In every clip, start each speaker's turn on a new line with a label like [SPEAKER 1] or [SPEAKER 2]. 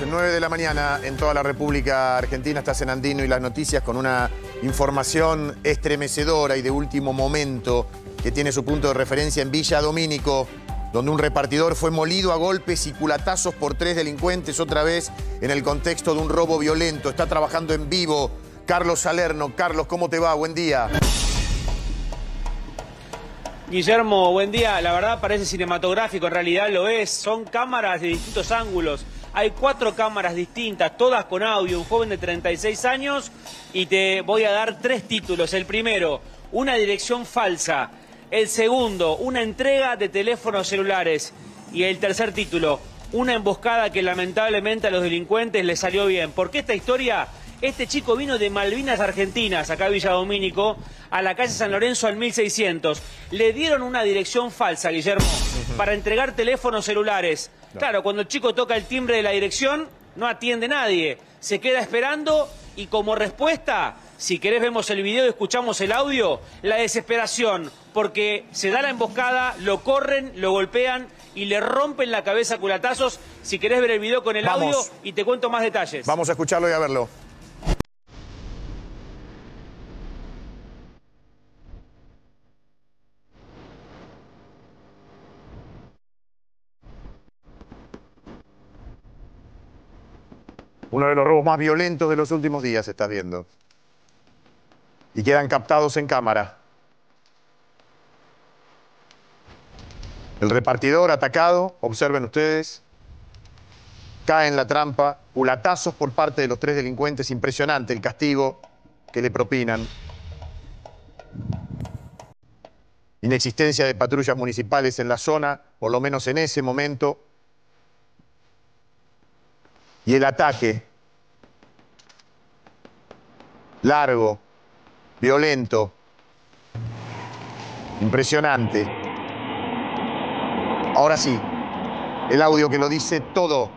[SPEAKER 1] las 9 de la mañana en toda la República Argentina. Estás en Andino y las noticias con una información estremecedora y de último momento que tiene su punto de referencia en Villa Domínico, donde un repartidor fue molido a golpes y culatazos por tres delincuentes, otra vez en el contexto de un robo violento. Está trabajando en vivo Carlos Salerno. Carlos, ¿cómo te va? Buen día.
[SPEAKER 2] Guillermo, buen día. La verdad parece cinematográfico, en realidad lo es. Son cámaras de distintos ángulos. Hay cuatro cámaras distintas, todas con audio. Un joven de 36 años y te voy a dar tres títulos. El primero, una dirección falsa. El segundo, una entrega de teléfonos celulares. Y el tercer título, una emboscada que lamentablemente a los delincuentes les salió bien. ¿Por qué esta historia? Este chico vino de Malvinas Argentinas, acá a Villa Domínico, a la calle San Lorenzo al 1600. Le dieron una dirección falsa, Guillermo, para entregar teléfonos celulares. Claro, cuando el chico toca el timbre de la dirección, no atiende nadie. Se queda esperando y como respuesta, si querés vemos el video y escuchamos el audio, la desesperación, porque se da la emboscada, lo corren, lo golpean y le rompen la cabeza a culatazos. Si querés ver el video con el
[SPEAKER 1] Vamos.
[SPEAKER 2] audio y te cuento más detalles.
[SPEAKER 1] Vamos a escucharlo y a verlo. Uno de los robos más violentos de los últimos días se está viendo. Y quedan captados en cámara. El repartidor atacado, observen ustedes, cae en la trampa, culatazos por parte de los tres delincuentes, impresionante el castigo que le propinan. Inexistencia de patrullas municipales en la zona, por lo menos en ese momento. Y el ataque, largo, violento, impresionante. Ahora sí, el audio que lo dice todo.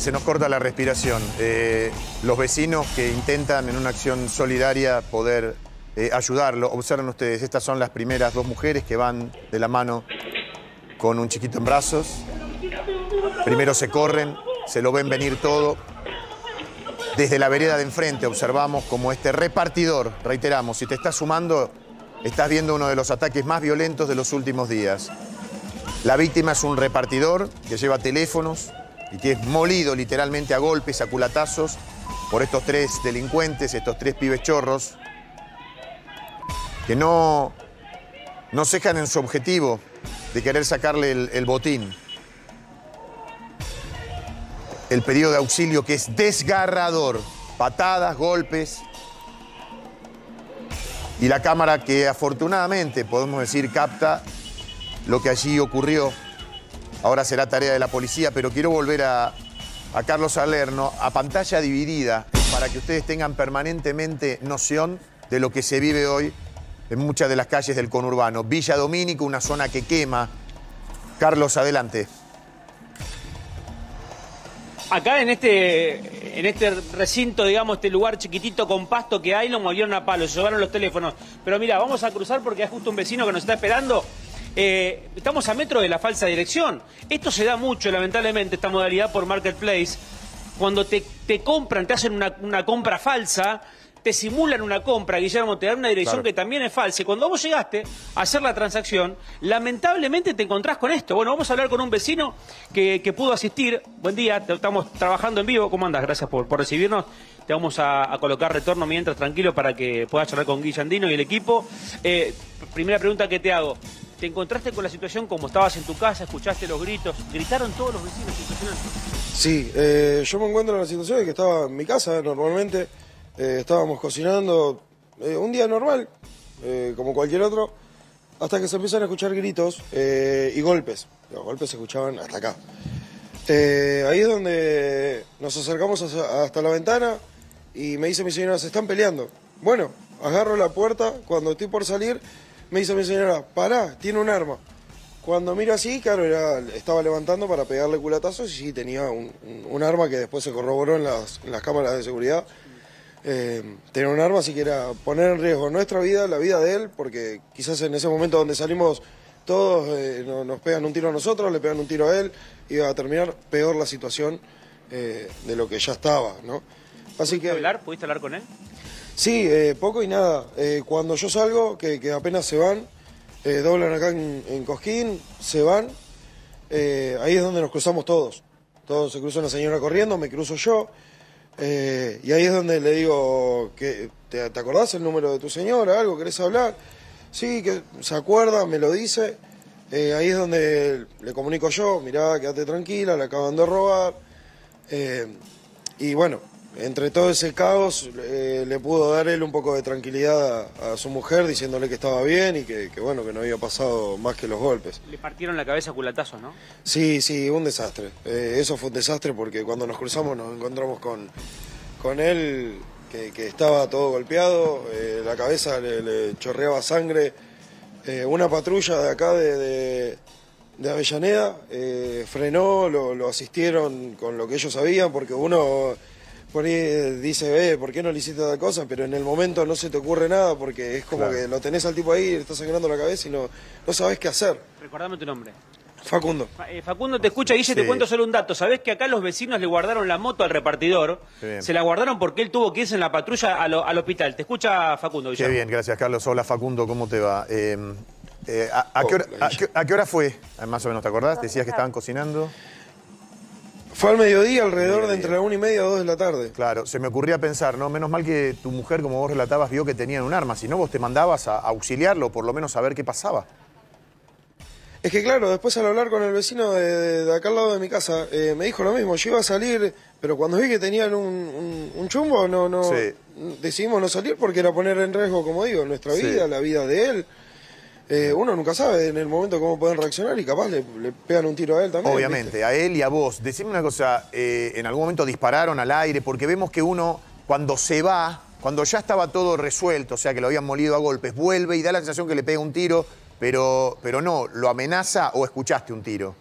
[SPEAKER 1] Se nos corta la respiración. Eh, los vecinos que intentan en una acción solidaria poder eh, ayudarlo. Observen ustedes, estas son las primeras dos mujeres que van de la mano con un chiquito en brazos. Primero se corren, se lo ven venir todo. Desde la vereda de enfrente observamos como este repartidor, reiteramos, si te estás sumando, estás viendo uno de los ataques más violentos de los últimos días. La víctima es un repartidor que lleva teléfonos y que es molido literalmente a golpes, a culatazos, por estos tres delincuentes, estos tres pibes chorros, que no, no cejan en su objetivo de querer sacarle el, el botín. El pedido de auxilio que es desgarrador, patadas, golpes, y la cámara que afortunadamente, podemos decir, capta lo que allí ocurrió. Ahora será tarea de la policía, pero quiero volver a, Carlos Salerno a pantalla dividida para que ustedes tengan permanentemente noción de lo que se vive hoy en muchas de las calles del conurbano. Villa Domínico, una zona que quema. Carlos, adelante.
[SPEAKER 2] Acá en este, en este recinto, digamos, este lugar chiquitito con pasto que hay, lo movieron a palo, se llevaron los teléfonos. Pero mira, vamos a cruzar porque hay justo un vecino que nos está esperando. Eh, estamos a metro de la falsa dirección. Esto se da mucho, lamentablemente, esta modalidad por Marketplace. Cuando te, te compran, te hacen una, una compra falsa, te simulan una compra, Guillermo, te dan una dirección que también es falsa. Y cuando vos llegaste a hacer la transacción, lamentablemente te encontrás con esto. Bueno, vamos a hablar con un vecino que, pudo asistir. Buen día, estamos trabajando en vivo. ¿Cómo andas? Gracias por, recibirnos. Te vamos a, colocar retorno mientras tranquilo para que puedas charlar con Guillandino y el equipo. Eh, primera pregunta que te hago. ¿Te encontraste con la situación como estabas en tu casa, escuchaste los gritos? ¿Gritaron todos los vecinos? Impresionante.
[SPEAKER 3] Sí, eh, yo me encuentro en la situación de que estaba en mi casa normalmente, eh, estábamos cocinando eh, un día normal, como cualquier otro, hasta que se empiezan a escuchar gritos y golpes. Los golpes se escuchaban hasta acá. ahí es donde nos acercamos hasta la ventana y me dice mi señora, se están peleando. Bueno, agarro la puerta, cuando estoy por salir, me dice mi señora, pará, tiene un arma. Cuando miro así, claro, era, estaba levantando para pegarle culatazos y sí, tenía un, arma que después se corroboró en las, cámaras de seguridad. Eh, tenía un arma, así que era poner en riesgo nuestra vida, la vida de él, porque quizás en ese momento donde salimos todos eh, nos pegan un tiro a nosotros, le pegan un tiro a él, iba a terminar peor la situación eh, de lo que ya estaba, ¿no?
[SPEAKER 2] Así que, hablar? ¿Pudiste hablar con él?
[SPEAKER 3] Sí, poco y nada. cuando yo salgo, que, apenas se van, doblan acá en, Cosquín, se van, ahí es donde nos cruzamos todos. Todos se cruza una señora corriendo, me cruzo yo, y ahí es donde le digo, que, ¿te, acordás el número de tu señora? ¿Algo? ¿Querés hablar? Sí, que se acuerda, me lo dice. ahí es donde le comunico yo, mirá, quédate tranquila, le acaban de robar. y bueno, entre todo ese caos eh, le pudo dar él un poco de tranquilidad a, su mujer diciéndole que estaba bien y que, bueno, que no había pasado más que los golpes.
[SPEAKER 2] Le partieron la cabeza a culatazos, ¿no?
[SPEAKER 3] Sí, sí, un desastre. Eh, eso fue un desastre porque cuando nos cruzamos nos encontramos con, con él que, estaba todo golpeado, eh, la cabeza le, chorreaba sangre. una patrulla de acá de, de, Avellaneda frenó, lo, lo asistieron con lo que ellos sabían porque uno por ahí dice, eh, ¿por qué no le hiciste tal cosa? Pero en el momento no se te ocurre nada porque es como que lo tenés al tipo ahí, le estás sangrando la cabeza y no, no sabes qué hacer.
[SPEAKER 2] Recordame tu nombre.
[SPEAKER 3] Facundo.
[SPEAKER 2] Eh, Facundo te escucha, Guille, te cuento solo un dato. Sabés que acá los vecinos le guardaron la moto al repartidor. Se la guardaron porque él tuvo que irse en la patrulla al, hospital. Te escucha Facundo,
[SPEAKER 1] Qué bien, gracias, Carlos. Hola, Facundo, ¿cómo te va? Eh, a, qué hora, a, qué hora, fue? Más o menos, ¿te acordás? Decías que estaban cocinando.
[SPEAKER 3] Fue al mediodía, alrededor de entre la una y media a dos de la tarde.
[SPEAKER 1] Claro, se me ocurría pensar, ¿no? Menos mal que tu mujer, como vos relatabas, vio que tenían un arma. Si no, vos te mandabas a auxiliarlo, por lo menos a ver qué pasaba.
[SPEAKER 3] Es que claro, después al hablar con el vecino de, acá al lado de mi casa, eh, me dijo lo mismo. Yo iba a salir, pero cuando vi que tenían un, chumbo, no, no decidimos no salir porque era poner en riesgo, como digo, nuestra vida, la vida de él. Eh, uno nunca sabe en el momento cómo pueden reaccionar y capaz le, pegan un tiro a él también.
[SPEAKER 1] Obviamente, a él y a vos. Decime una cosa, eh, en algún momento dispararon al aire, porque vemos que uno cuando se va, cuando ya estaba todo resuelto, o sea que lo habían molido a golpes, vuelve y da la sensación que le pega un tiro, pero, pero no, ¿lo amenaza o escuchaste un tiro?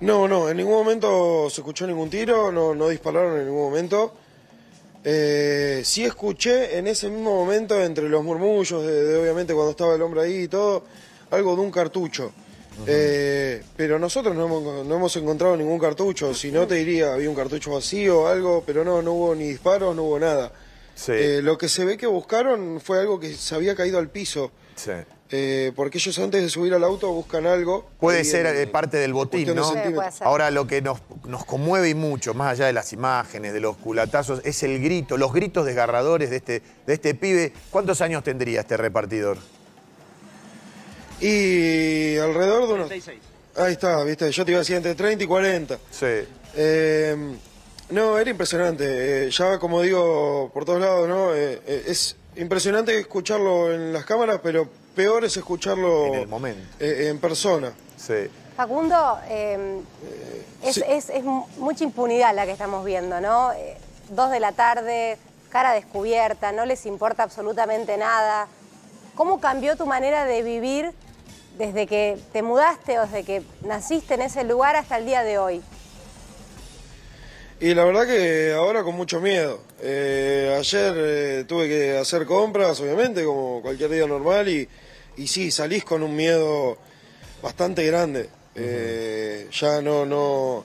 [SPEAKER 3] No, no, en ningún momento se escuchó ningún tiro, no, no dispararon en ningún momento. Eh, sí escuché en ese mismo momento, entre los murmullos, de, obviamente cuando estaba el hombre ahí y todo, algo de un cartucho. Eh, pero nosotros no hemos, encontrado ningún cartucho, si no te diría, había un cartucho vacío o algo, pero no, no hubo ni disparos, no hubo nada. Eh, lo que se ve que buscaron fue algo que se había caído al piso. Sí. Eh, porque ellos antes de subir al auto buscan algo.
[SPEAKER 1] Puede ser eh, parte del botín, ¿no? Ahora lo que nos, conmueve y mucho, más allá de las imágenes, de los culatazos, es el grito, los gritos desgarradores de este, de este pibe. ¿Cuántos años tendría este repartidor?
[SPEAKER 3] Y alrededor de unos... 36. Ahí está, viste, yo te iba a decir entre 30 y 40.
[SPEAKER 1] Sí.
[SPEAKER 3] Eh, no, era impresionante. ya como digo, por todos lados, ¿no? es impresionante escucharlo en las cámaras, pero peor es escucharlo
[SPEAKER 1] en, el momento.
[SPEAKER 3] Eh, en persona.
[SPEAKER 4] Sí. Facundo, em, es, mucha impunidad la que estamos viendo, ¿no? Eh, dos de la tarde, cara descubierta, no les importa absolutamente nada. ¿Cómo cambió tu manera de vivir desde que te mudaste o desde que naciste en ese lugar hasta el día de hoy?
[SPEAKER 3] Y la verdad que ahora con mucho miedo. Eh, ayer eh, tuve que hacer compras, obviamente, como cualquier día normal, y, y sí, salís con un miedo bastante grande. Eh, ya no, no,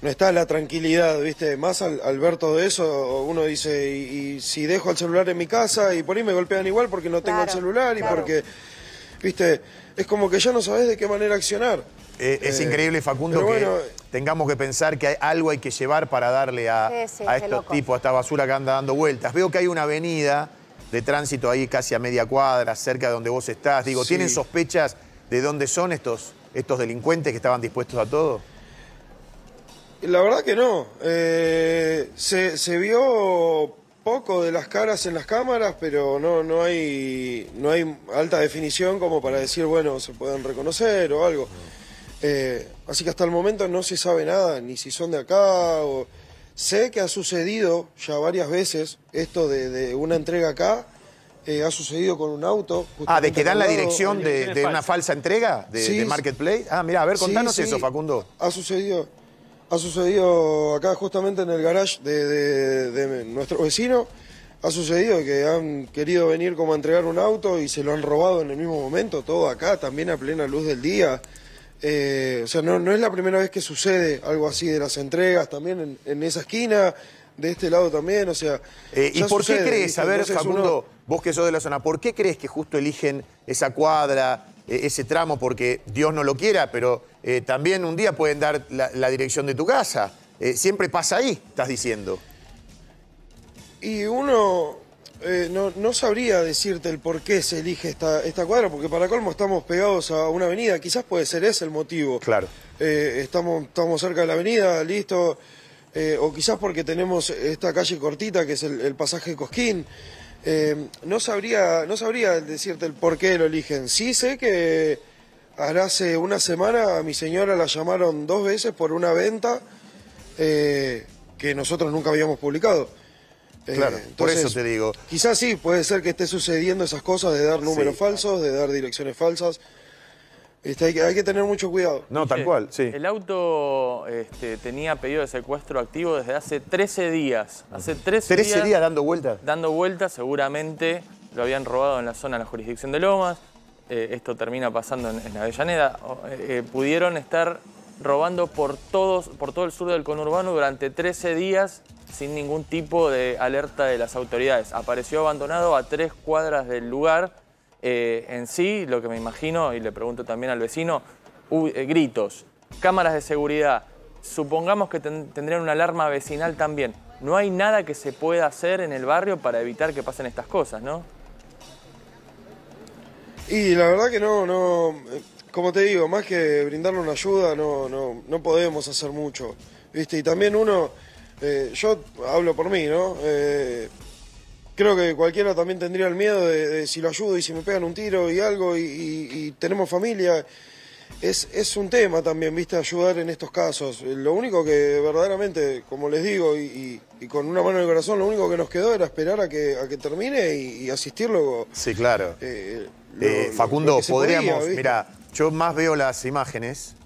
[SPEAKER 3] no está la tranquilidad, ¿viste? Más al, ver todo eso, uno dice, y, si dejo el celular en mi casa y por ahí me golpean igual porque no tengo el celular y porque, ¿viste? Es como que ya no sabes de qué manera accionar.
[SPEAKER 1] Eh, es eh, increíble, Facundo, que tengamos que pensar que hay, algo hay que llevar para darle a, a estos tipos, a esta basura que anda dando vueltas. Veo que hay una avenida de tránsito ahí casi a media cuadra, cerca de donde vos estás. Digo, ¿tienen sospechas de dónde son estos, estos delincuentes que estaban dispuestos a todo?
[SPEAKER 3] La verdad que no. Eh, se, vio poco de las caras en las cámaras, pero no, no, hay, no hay alta definición como para decir, bueno, se pueden reconocer o algo. Eh, así que hasta el momento no se sabe nada, ni si son de acá o... Sé que ha sucedido ya varias veces esto de, una entrega acá, eh, ha sucedido con un auto.
[SPEAKER 1] Ah, ¿de que dan la dirección de, una falsa entrega de, Marketplace? Ah, mira, a ver, contanos eso, Facundo.
[SPEAKER 3] Ha sucedido, ha sucedido acá justamente en el garage de, nuestro vecino. Ha sucedido que han querido venir como a entregar un auto y se lo han robado en el mismo momento, todo acá, también a plena luz del día. Eh, o sea, no, no es la primera vez que sucede algo así de las entregas, también en, esa esquina, de este lado también, o sea...
[SPEAKER 1] Eh, ¿Y por qué crees, a ver, Facundo, vos que sos de la zona, ¿por qué crees que justo eligen esa cuadra, eh, ese tramo? Porque Dios no lo quiera, pero también un día pueden dar la, dirección de tu casa. siempre pasa ahí, estás diciendo.
[SPEAKER 3] Y uno, eh, no, no, sabría decirte el por qué se elige esta, esta cuadra, porque para colmo estamos pegados a una avenida, quizás puede ser ese el motivo.
[SPEAKER 1] Claro.
[SPEAKER 3] Eh, estamos, estamos cerca de la avenida, listo, eh, o quizás porque tenemos esta calle cortita que es el, pasaje Cosquín. no, sabría, no sabría decirte el por qué lo eligen. Sí sé que hace una semana a mi señora la llamaron dos veces por una venta que nosotros nunca habíamos publicado.
[SPEAKER 1] Claro, por eso te digo.
[SPEAKER 3] Quizás sí, puede ser que esté sucediendo esas cosas de dar números falsos, de dar direcciones falsas. Este, hay, que, hay, que, tener mucho cuidado.
[SPEAKER 1] No, tal cual, sí.
[SPEAKER 5] El auto este, tenía pedido de secuestro activo desde hace 13 días. Hace 13,
[SPEAKER 1] 13 días, dando vueltas.
[SPEAKER 5] Dando vueltas, seguramente lo habían robado en la zona de la jurisdicción de Lomas. Eh, esto termina pasando en, en Avellaneda. Eh, eh, pudieron estar robando por, todos, por todo el sur del conurbano durante 13 días sin ningún tipo de alerta de las autoridades. Apareció abandonado a tres cuadras del lugar. Eh, en sí, lo que me imagino, y le pregunto también al vecino, eh, gritos, cámaras de seguridad, supongamos que tendrían una alarma vecinal también. No hay nada que se pueda hacer en el barrio para evitar que pasen estas cosas, ¿no?
[SPEAKER 3] Y la verdad que no, no, como te digo, más que brindarle una ayuda, no, no, no podemos hacer mucho. ¿viste? Y también uno eh, yo hablo por mí, ¿no? Eh, creo que cualquiera también tendría el miedo de, si lo ayudo y si me pegan un tiro y algo y, tenemos familia. Es, es, un tema también, viste, ayudar en estos casos. Eh, lo único que verdaderamente, como les digo, y, con una mano en el corazón, lo único que nos quedó era esperar a que, a que termine y, asistirlo.
[SPEAKER 1] Sí, claro. Facundo, podríamos, mira, yo más veo las imágenes,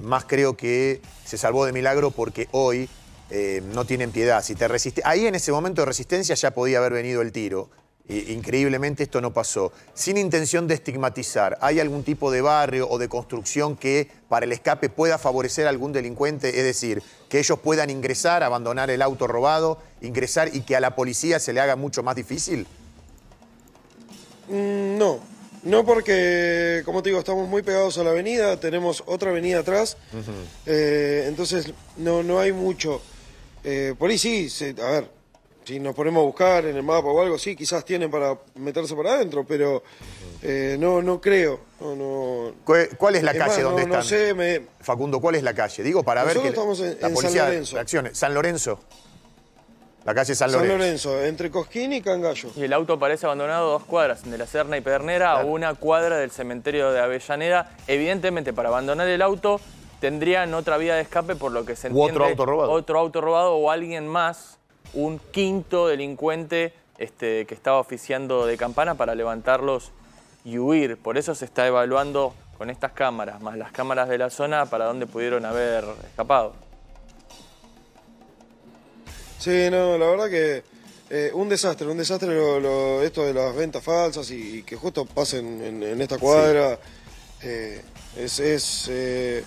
[SPEAKER 1] más creo que se salvó de milagro porque hoy eh, no tienen piedad. Si te resiste... Ahí en ese momento de resistencia ya podía haber venido el tiro. increíblemente esto no pasó. Sin intención de estigmatizar, ¿hay algún tipo de barrio o de construcción que para el escape pueda favorecer a algún delincuente? Es decir, que ellos puedan ingresar, abandonar el auto robado, ingresar y que a la policía se le haga mucho más difícil?
[SPEAKER 3] Mm, no, no porque, como te digo, estamos muy pegados a la avenida, tenemos otra avenida atrás, eh, entonces no, no hay mucho. Eh, por ahí sí, a ver, si nos ponemos a buscar en el mapa o algo, sí, quizás tienen para meterse para adentro, pero eh, no, no creo. No,
[SPEAKER 1] ¿Cuál, es la calle donde
[SPEAKER 3] están?
[SPEAKER 1] No
[SPEAKER 3] sé, me...
[SPEAKER 1] Facundo, ¿cuál es la calle? Digo, para ver que
[SPEAKER 3] estamos en, la policía San Lorenzo.
[SPEAKER 1] Reaccione. San Lorenzo. La calle San Lorenzo.
[SPEAKER 3] San Lorenzo, entre Cosquín y Cangallo.
[SPEAKER 5] Y el auto parece abandonado dos cuadras, de la Serna y Pedernera, a una cuadra del cementerio de Avellaneda. Evidentemente, para abandonar el auto tendrían otra vía de escape por lo que se entiende.
[SPEAKER 1] otro auto robado.
[SPEAKER 5] Otro auto robado o alguien más, un quinto delincuente este, que estaba oficiando de campana para levantarlos y huir. Por eso se está evaluando con estas cámaras, más las cámaras de la zona, para dónde pudieron haber escapado.
[SPEAKER 3] Sí, no, la verdad que eh, un desastre, un desastre esto de las ventas falsas y, que justo pasen en, esta cuadra. Eh, es, es eh,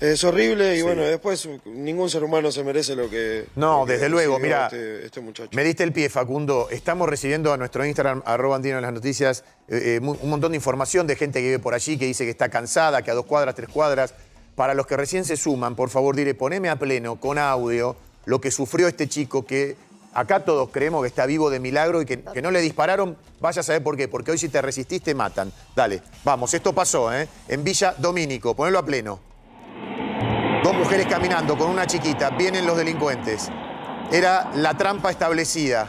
[SPEAKER 3] Es horrible y bueno, después ningún ser humano se merece lo que...
[SPEAKER 1] No,
[SPEAKER 3] lo que
[SPEAKER 1] desde luego, mira,
[SPEAKER 3] Este, este muchacho.
[SPEAKER 1] me diste el pie, Facundo. Estamos recibiendo a nuestro Instagram, arroba andino en las noticias, eh, un montón de información de gente que vive por allí, que dice que está cansada, que a dos cuadras, tres cuadras. Para los que recién se suman, por favor, diré, poneme a pleno, con audio, lo que sufrió este chico que acá todos creemos que está vivo de milagro y que, no le dispararon. Vaya a saber por qué, porque hoy si te resististe matan. Dale, vamos, esto pasó, ¿eh? En Villa Domínico, ponelo a pleno. Dos mujeres caminando con una chiquita, vienen los delincuentes. Era la trampa establecida.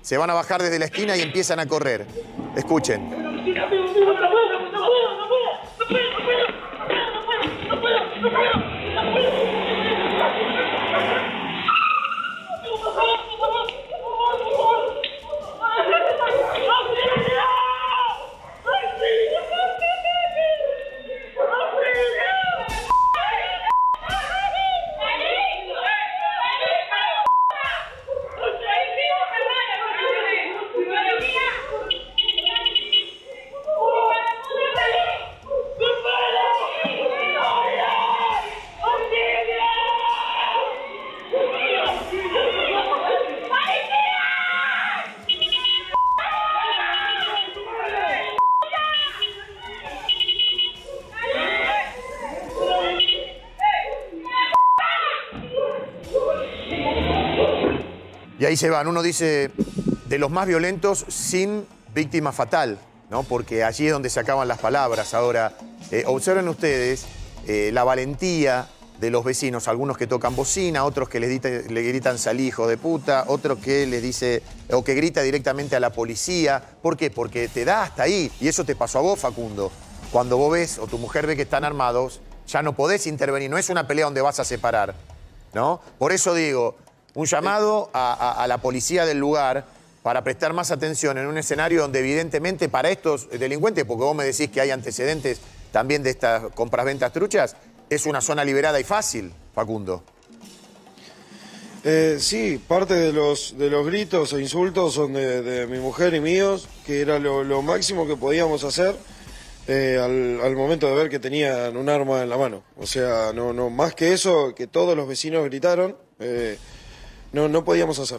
[SPEAKER 1] Se van a bajar desde la esquina y empiezan a correr. Escuchen. Y ahí se van. Uno dice, de los más violentos sin víctima fatal, ¿no? Porque allí es donde se acaban las palabras. Ahora, eh, observen ustedes eh, la valentía de los vecinos, algunos que tocan bocina, otros que le gritan salí hijo de puta, otro que les dice, o que grita directamente a la policía. ¿Por qué? Porque te da hasta ahí. Y eso te pasó a vos, Facundo. Cuando vos ves o tu mujer ve que están armados, ya no podés intervenir. No es una pelea donde vas a separar. ¿no? Por eso digo, un llamado a, la policía del lugar para prestar más atención en un escenario donde evidentemente para estos delincuentes, porque vos me decís que hay antecedentes también de estas compras-ventas truchas, es una zona liberada y fácil, Facundo.
[SPEAKER 3] Eh, sí, parte de los, gritos e insultos son de, mi mujer y míos, que era lo, máximo que podíamos hacer eh, al, al momento de ver que tenían un arma en la mano. O sea, no, no más que eso, que todos los vecinos gritaron, eh, no, no podíamos hacer.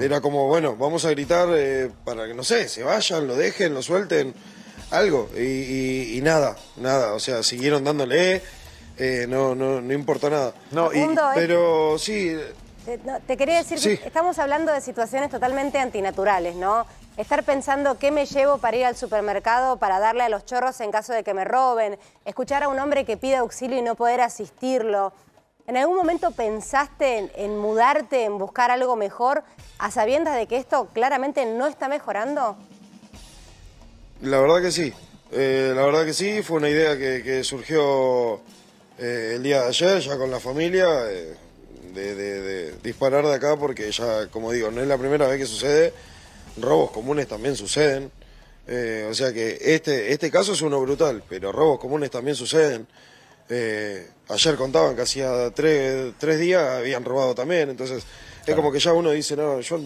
[SPEAKER 3] Era como, bueno, vamos a gritar eh, para que, no sé, se vayan, lo dejen, lo suelten, algo. Y, y- y nada, nada. O sea, siguieron dándole, eh, no, no, no importó nada.
[SPEAKER 1] No, y-
[SPEAKER 4] es-
[SPEAKER 3] Pero sí,
[SPEAKER 4] Te, no, te quería decir
[SPEAKER 3] Sí.
[SPEAKER 4] que estamos hablando de situaciones totalmente antinaturales, ¿no? Estar pensando qué me llevo para ir al supermercado para darle a los chorros en caso de que me roben, escuchar a un hombre que pide auxilio y no poder asistirlo. ¿En algún momento pensaste en, mudarte, en buscar algo mejor, a sabiendas de que esto claramente no está mejorando?
[SPEAKER 3] La verdad que sí. Eh, la verdad que sí, fue una idea que, surgió eh, el día de ayer, ya con la familia, eh, de, disparar de acá, porque ya, como digo, no es la primera vez que sucede. Robos comunes también suceden. O sea que este, este caso es uno brutal, pero robos comunes también suceden. Ayer contaban que hacía tres, tres días habían robado también, entonces es como que ya uno dice, no, yo,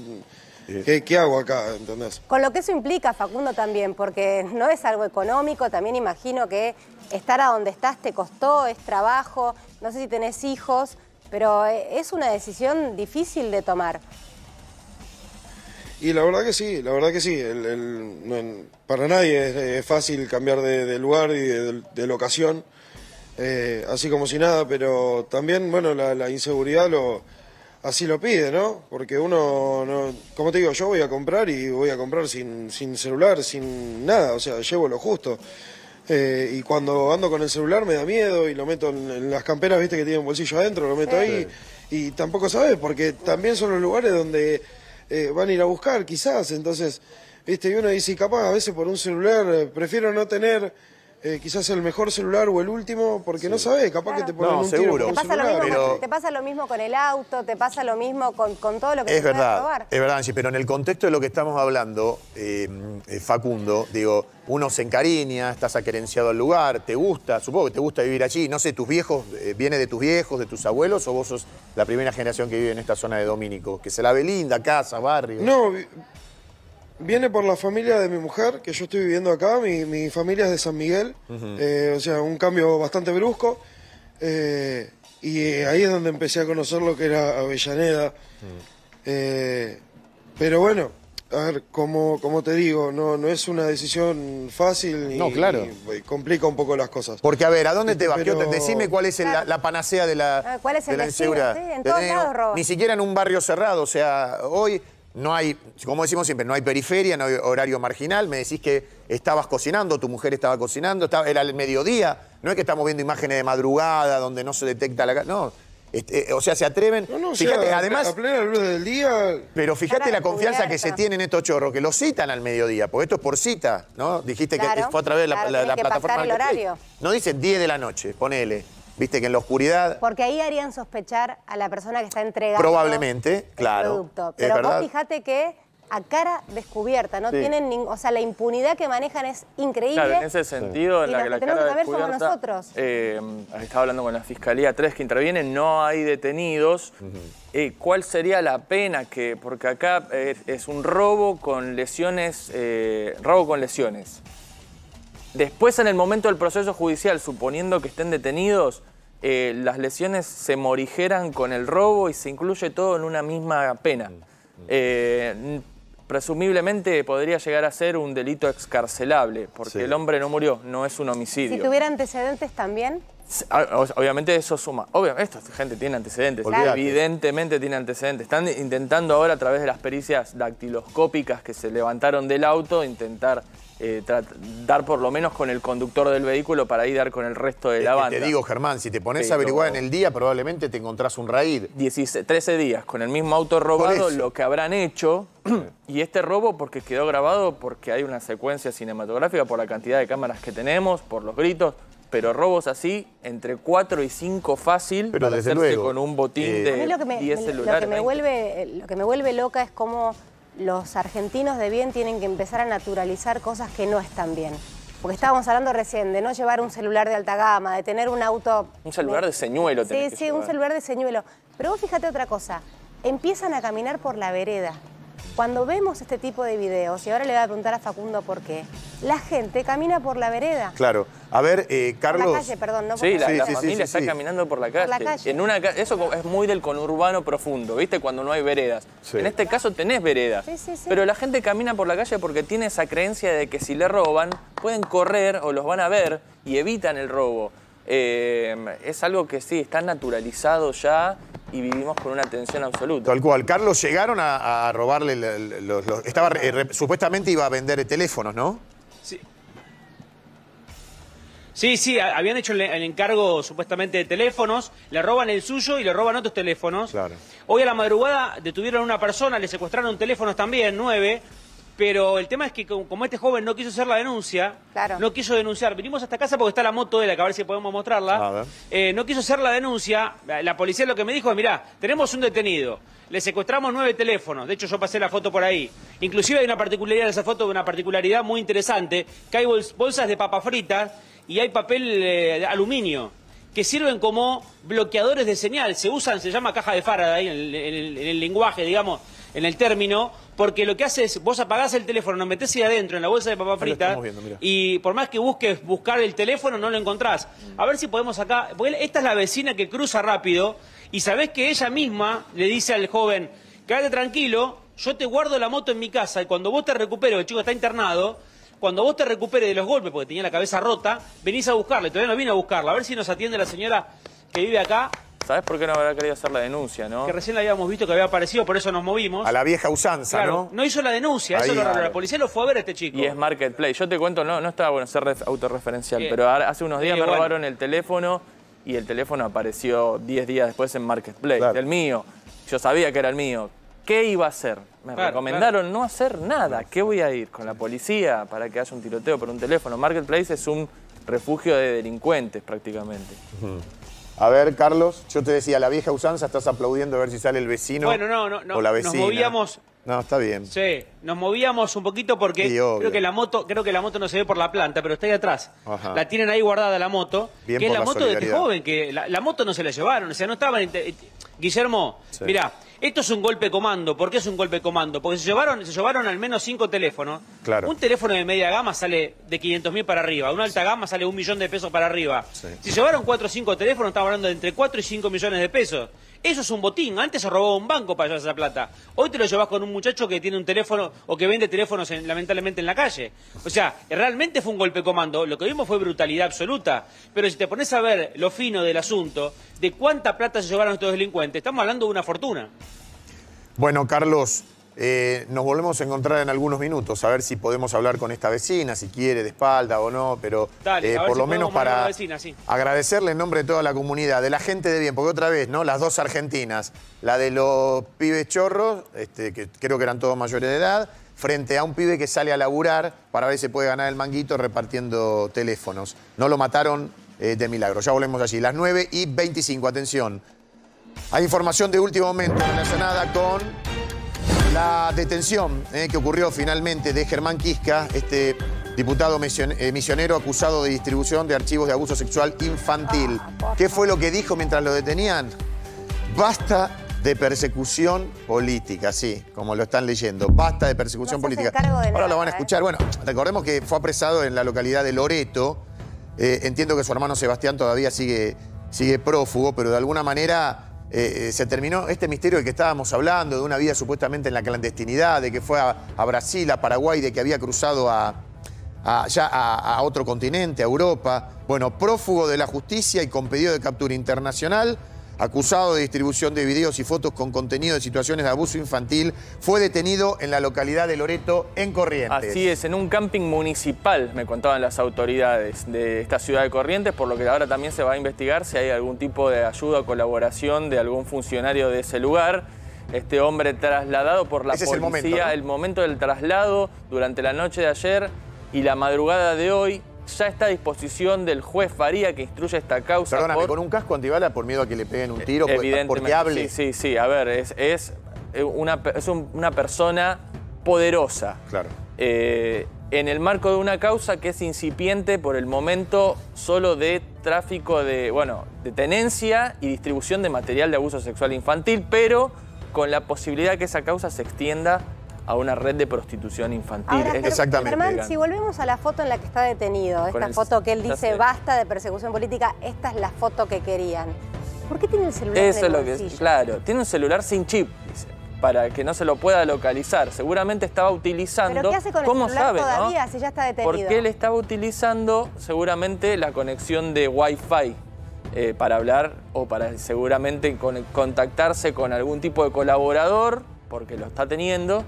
[SPEAKER 3] ¿qué, qué hago acá? ¿Entendés?
[SPEAKER 4] Con lo que eso implica, Facundo, también, porque no es algo económico, también imagino que estar a donde estás te costó, es trabajo, no sé si tenés hijos, pero eh, es una decisión difícil de tomar.
[SPEAKER 3] Y la verdad que sí, la verdad que sí. El- el- no- para nadie es, es fácil cambiar de, de lugar y de, de locación, eh, así como si nada, pero también, bueno, la, la inseguridad lo así lo pide, ¿no? Porque uno, no, como te digo, yo voy a comprar y voy a comprar sin, sin celular, sin nada, o sea, llevo lo justo. Eh, y cuando ando con el celular me da miedo y lo meto en, en las camperas, viste, que tienen bolsillo adentro, lo meto ahí y tampoco sabes, porque también son los lugares donde eh, van a ir a buscar, quizás. Entonces, viste, y uno dice, capaz, a veces por un celular, eh, prefiero no tener eh, quizás el mejor celular o el último, porque no sabes, capaz que te ponen
[SPEAKER 1] No,
[SPEAKER 3] un tiro
[SPEAKER 1] seguro.
[SPEAKER 3] por
[SPEAKER 4] Te pasa, lo
[SPEAKER 3] celular.
[SPEAKER 4] mismo
[SPEAKER 1] pero-
[SPEAKER 4] con, te pasa lo mismo con el auto, te pasa lo mismo con, con todo lo que
[SPEAKER 1] Es
[SPEAKER 4] te puede
[SPEAKER 1] verdad,
[SPEAKER 4] robar.
[SPEAKER 1] es verdad, Angie, pero en el contexto de lo que estamos hablando, eh, eh, Facundo, digo, uno se encariña, estás acerenciado al lugar, te gusta, supongo que te gusta vivir allí, no sé, tus viejos, eh, ¿viene de tus viejos, de tus abuelos o vos sos la primera generación que vive en esta zona de Domínico? Que se la ve linda, casa, barrio.
[SPEAKER 3] No, viene por la familia de mi mujer, que yo estoy viviendo acá. Mi, mi familia es de San Miguel, eh, o sea, un cambio bastante brusco. Eh, y eh, ahí es donde empecé a conocer lo que era Avellaneda. Eh, pero bueno, a ver, como, como te digo, no, no es una decisión fácil y,
[SPEAKER 1] No, claro.
[SPEAKER 3] y- y complica un poco las cosas.
[SPEAKER 1] Porque, a ver, ¿a dónde te vas? ¿Qué
[SPEAKER 3] Pero-
[SPEAKER 1] Decime cuál es el- la, la panacea de la,
[SPEAKER 4] Ah, ¿cuál es el
[SPEAKER 1] de la inseguridad.
[SPEAKER 4] Sí, en todos lados.
[SPEAKER 1] Ni siquiera en un barrio cerrado. O sea, hoy no hay, como decimos siempre, no hay periferia, no hay horario marginal. Me decís que estabas cocinando, tu mujer estaba cocinando, estaba- era el mediodía. No es que estamos viendo imágenes de madrugada donde no se detecta la... No, Este, eh, o sea, se atreven...
[SPEAKER 3] No, no,
[SPEAKER 1] fíjate,
[SPEAKER 3] sea,
[SPEAKER 1] además...
[SPEAKER 3] a plena luz del día,
[SPEAKER 1] Pero fíjate la confianza que se tiene en estos chorros, que los citan al mediodía, porque esto es por cita, ¿no? Dijiste
[SPEAKER 4] Claro,
[SPEAKER 1] que fue a través de la,
[SPEAKER 4] claro,
[SPEAKER 1] la-
[SPEAKER 4] tenés
[SPEAKER 1] la
[SPEAKER 4] que
[SPEAKER 1] plataforma.
[SPEAKER 4] el horario.
[SPEAKER 1] No dicen 10 de la noche, ponele. Viste que en la oscuridad,
[SPEAKER 4] Porque ahí harían sospechar a la persona que está entregando
[SPEAKER 1] Probablemente,
[SPEAKER 4] el
[SPEAKER 1] claro,
[SPEAKER 4] producto. Pero vos
[SPEAKER 1] verdad.
[SPEAKER 4] fíjate que a cara descubierta, no
[SPEAKER 1] Sí.
[SPEAKER 4] tienen nin- o sea, la impunidad que manejan es increíble.
[SPEAKER 5] Claro, en ese sentido, en la que la
[SPEAKER 4] que tenemos
[SPEAKER 5] cara
[SPEAKER 4] que saber somos nosotros.
[SPEAKER 5] eh, estaba hablando con la Fiscalía 3 que interviene, no hay detenidos. Eh, ¿Cuál sería la pena que, porque acá es un robo con lesiones, eh, robo con lesiones. Después, en el momento del proceso judicial, suponiendo que estén detenidos, eh, las lesiones se morigeran con el robo y se incluye todo en una misma pena. Eh, n- presumiblemente podría llegar a ser un delito excarcelable, porque
[SPEAKER 1] Sí.
[SPEAKER 5] el hombre no murió, no es un
[SPEAKER 4] Si
[SPEAKER 5] homicidio.
[SPEAKER 4] tuviera antecedentes también,
[SPEAKER 5] ah, Obviamente eso suma. Obviamente, esta gente tiene antecedentes.
[SPEAKER 1] Olvídate.
[SPEAKER 5] Evidentemente tiene antecedentes. Están intentando ahora a través de las pericias dactiloscópicas que se levantaron del auto, intentar eh, dar por lo menos con el conductor del vehículo para ahí dar con el resto de la banda.
[SPEAKER 1] te digo, Germán, si te pones a averiguar en el día, probablemente te encontrás un raíz.
[SPEAKER 5] 16 13 días con el mismo auto robado, lo que habrán hecho. y este robo porque quedó grabado, porque hay una secuencia cinematográfica por la cantidad de cámaras que tenemos, por los gritos. Pero robos así, entre 4 y 5 fácil,
[SPEAKER 1] Pero
[SPEAKER 5] para
[SPEAKER 1] desde
[SPEAKER 5] hacerse
[SPEAKER 1] luego,
[SPEAKER 5] con un botín
[SPEAKER 1] eh,
[SPEAKER 5] de
[SPEAKER 4] a mí lo que me,
[SPEAKER 5] 10
[SPEAKER 4] me-
[SPEAKER 5] celulares.
[SPEAKER 4] lo que me
[SPEAKER 5] 20.
[SPEAKER 4] vuelve, lo que me vuelve loca es cómo los argentinos de bien tienen que empezar a naturalizar cosas que no están bien. Porque estábamos hablando recién de no llevar un celular de alta gama, de tener un auto...
[SPEAKER 5] Un celular de señuelo
[SPEAKER 4] Sí, sí, un celular de señuelo. Pero vos fíjate otra cosa, empiezan a caminar por la vereda. Cuando vemos este tipo de videos, y ahora le voy a preguntar a Facundo por qué, la gente camina por la vereda.
[SPEAKER 1] Claro. A ver, eh,
[SPEAKER 4] Por
[SPEAKER 1] Carlos.
[SPEAKER 4] la calle, perdón, no por
[SPEAKER 5] Sí, la,
[SPEAKER 1] Sí,
[SPEAKER 5] la
[SPEAKER 1] sí,
[SPEAKER 5] familia
[SPEAKER 1] sí,
[SPEAKER 5] está
[SPEAKER 1] sí.
[SPEAKER 5] caminando por la calle.
[SPEAKER 4] la calle.
[SPEAKER 5] En una eso es muy del conurbano profundo, ¿viste? Cuando no hay veredas.
[SPEAKER 1] Sí.
[SPEAKER 5] En este caso tenés veredas.
[SPEAKER 4] Sí, sí, sí.
[SPEAKER 5] Pero la gente camina por la calle porque tiene esa creencia de que si le roban, pueden correr o los van a ver y evitan el robo. Eh, es algo que sí, está naturalizado ya y vivimos con una tensión absoluta.
[SPEAKER 1] Tal cual. Carlos, llegaron a, a robarle los, los- Estaba, eh, re- supuestamente iba a vender teléfonos, ¿no?
[SPEAKER 2] Sí. Sí, sí, habían hecho el, el encargo supuestamente de teléfonos, le roban el suyo y le roban otros teléfonos.
[SPEAKER 1] Claro.
[SPEAKER 2] Hoy a la madrugada detuvieron a una persona, le secuestraron teléfonos también, nueve, pero el tema es que como este joven no quiso hacer la denuncia,
[SPEAKER 4] Claro.
[SPEAKER 2] no quiso denunciar, vinimos hasta casa porque está la moto de él, acá, a ver si podemos mostrarla,
[SPEAKER 1] A ver.
[SPEAKER 2] Eh, no quiso hacer la denuncia, la la policía lo que me dijo es, mirá, tenemos un detenido, le secuestramos nueve teléfonos, de hecho yo pasé la foto por ahí, inclusive hay una particularidad en esa foto, una particularidad muy interesante, que hay bols- bolsas de papas fritas y hay papel eh, de aluminio, que sirven como bloqueadores de señal, se usan, se llama caja de Faraday en el, en el- en el lenguaje, digamos, en el término, porque lo que hace es, vos apagás el teléfono, lo metés ahí adentro en la bolsa de
[SPEAKER 1] viendo, mirá.
[SPEAKER 2] y por más que busques buscar el teléfono, no lo encontrás. A ver si podemos acá. Porque esta es la vecina que cruza rápido y sabés que ella misma le dice al joven: quédate tranquilo, yo te guardo la moto en mi casa y cuando vos te recuperes, el chico está internado. Cuando vos te recuperes de los golpes, porque tenía la cabeza rota, venís a buscarla. Y todavía no vino a buscarla. A ver si nos atiende la señora que vive acá,
[SPEAKER 5] ¿Sabes por qué no habrá querido hacer la denuncia, no?
[SPEAKER 2] que recién la habíamos visto que había aparecido, por eso nos movimos.
[SPEAKER 1] A la vieja usanza,
[SPEAKER 2] claro,
[SPEAKER 1] ¿no?
[SPEAKER 2] no hizo la denuncia, eso
[SPEAKER 1] Ahí.
[SPEAKER 2] lo. La policía lo fue a ver a este chico.
[SPEAKER 5] Y es Marketplace. Yo te cuento, no, no estaba bueno ser ref- autorreferencial,
[SPEAKER 2] Bien.
[SPEAKER 5] pero hace unos días
[SPEAKER 2] Sí,
[SPEAKER 5] me
[SPEAKER 2] bueno.
[SPEAKER 5] robaron el teléfono y el teléfono apareció 10 días después en Marketplace.
[SPEAKER 1] Claro.
[SPEAKER 5] El mío. Yo sabía que era el mío. ¿Qué iba a hacer? Me
[SPEAKER 2] Claro,
[SPEAKER 5] recomendaron no hacer nada. ¿Qué voy a ir? ¿Con la policía para que haya un tiroteo por un teléfono? Marketplace es un refugio de delincuentes prácticamente.
[SPEAKER 1] A ver, Carlos, yo te decía, la vieja usanza, estás aplaudiendo a ver si sale el vecino.
[SPEAKER 2] Bueno, no, no, no,
[SPEAKER 1] O la
[SPEAKER 2] nos
[SPEAKER 1] vecina.
[SPEAKER 2] movíamos-
[SPEAKER 1] No, está bien.
[SPEAKER 2] Sí, nos movíamos un poquito porque
[SPEAKER 1] Sí,
[SPEAKER 2] creo que la moto, creo que la moto no se ve por la planta, pero está ahí atrás.
[SPEAKER 1] Ajá.
[SPEAKER 2] La tienen ahí guardada la moto,
[SPEAKER 1] Bien
[SPEAKER 2] que es la
[SPEAKER 1] la
[SPEAKER 2] moto de este joven, que la, la moto no se la llevaron, o sea, no estaban Guillermo,
[SPEAKER 1] Sí.
[SPEAKER 2] mirá, Esto es un golpe comando. ¿Por qué es un golpe comando? Porque se llevaron, se llevaron al menos cinco teléfonos.
[SPEAKER 1] Claro.
[SPEAKER 2] Un teléfono de media gama sale de 500 mil para arriba. Una alta gama sale un millón de pesos para arriba. Si llevaron cuatro o cinco teléfonos, estamos hablando de entre 4 y 5 millones de pesos. Eso es un botín. Antes se robó un banco para llevar esa plata. Hoy te lo llevas con un muchacho que tiene un teléfono o que vende teléfonos lamentablemente en la calle. O sea, realmente fue un golpe comando. Lo que vimos fue brutalidad absoluta. Pero si te pones a ver lo fino del asunto, de cuánta plata se llevaron estos delincuentes, estamos hablando de una fortuna.
[SPEAKER 1] Bueno, Carlos, eh, nos volvemos a encontrar en algunos minutos, a ver si podemos hablar con esta vecina, si quiere, de espalda o no, pero
[SPEAKER 2] Dale,
[SPEAKER 1] eh, por
[SPEAKER 2] si
[SPEAKER 1] lo menos para
[SPEAKER 2] la vecina, sí.
[SPEAKER 1] agradecerle en nombre de toda la comunidad, de la gente de bien, porque otra vez, ¿no? Las dos argentinas, la de los pibes chorros, este, que creo que eran todos mayores de edad, frente a un pibe que sale a laburar para ver si puede ganar el manguito repartiendo teléfonos. No lo mataron eh, de milagro. Ya volvemos allí. Las 9 y 25, atención. Hay información de último momento relacionada con la detención eh, que ocurrió finalmente de Germán Quisca, este diputado eh, misionero acusado de distribución de archivos de abuso sexual infantil. ¿Qué fue lo que dijo mientras lo detenían? Basta de persecución política, sí, como lo están leyendo. Basta de persecución
[SPEAKER 4] No
[SPEAKER 1] política.
[SPEAKER 4] de
[SPEAKER 1] Ahora lo van a
[SPEAKER 4] ¿eh?
[SPEAKER 1] escuchar. Bueno, recordemos que fue apresado en la localidad de Loreto. Eh, entiendo que su hermano Sebastián todavía sigue, sigue prófugo, pero de alguna manera eh, eh, se terminó este misterio del que estábamos hablando, de una vida supuestamente en la clandestinidad, de que fue a, Brasil, a Paraguay, de que había cruzado a, ya a otro continente, a Europa. Bueno, prófugo de la justicia y con pedido de captura internacional, acusado de distribución de videos y fotos con contenido de situaciones de abuso infantil, fue detenido en la localidad de Loreto, en Corrientes.
[SPEAKER 5] Así es, en un camping municipal, me contaban las autoridades de esta ciudad de Corrientes, por lo que ahora también se va a investigar si hay algún tipo de ayuda o colaboración de algún funcionario de ese lugar. Este hombre trasladado por la
[SPEAKER 1] Ese es el
[SPEAKER 5] policía,
[SPEAKER 1] momento, ¿no?
[SPEAKER 5] el momento del traslado durante la noche de ayer y la madrugada de hoy, ya está a disposición del juez Faría que instruye esta causa.
[SPEAKER 1] Perdóname,
[SPEAKER 5] por-
[SPEAKER 1] con un casco antibala por miedo a que le peguen un tiro,
[SPEAKER 5] Evidentemente.
[SPEAKER 1] porque hable.
[SPEAKER 5] Sí, sí, sí. A ver, es, es una, pe- es un- una persona poderosa.
[SPEAKER 1] Claro.
[SPEAKER 5] Eh, en el marco de una causa que es incipiente por el momento solo de tráfico de, bueno, de tenencia y distribución de material de abuso sexual infantil, pero con la posibilidad que esa causa se extienda a una red de prostitución infantil.
[SPEAKER 4] Ahora,
[SPEAKER 5] Es-
[SPEAKER 1] Exactamente.
[SPEAKER 4] Germán, si volvemos a la foto en la que está detenido, esta
[SPEAKER 5] el-
[SPEAKER 4] foto que él dice basta de persecución política, esta es la foto que querían. ¿Por qué tiene el celular
[SPEAKER 5] Eso
[SPEAKER 4] en
[SPEAKER 5] es
[SPEAKER 4] el
[SPEAKER 5] lo que es. Claro, tiene un celular sin chip, dice, para que no se lo pueda localizar. Seguramente estaba utilizando.
[SPEAKER 4] ¿Pero qué hace con el
[SPEAKER 5] ¿Cómo
[SPEAKER 4] celular
[SPEAKER 5] sabe, no?
[SPEAKER 4] todavía si ya está detenido?
[SPEAKER 5] Porque él estaba utilizando seguramente la conexión de Wi-Fi eh, para hablar o para seguramente con- contactarse con algún tipo de colaborador, porque lo está teniendo,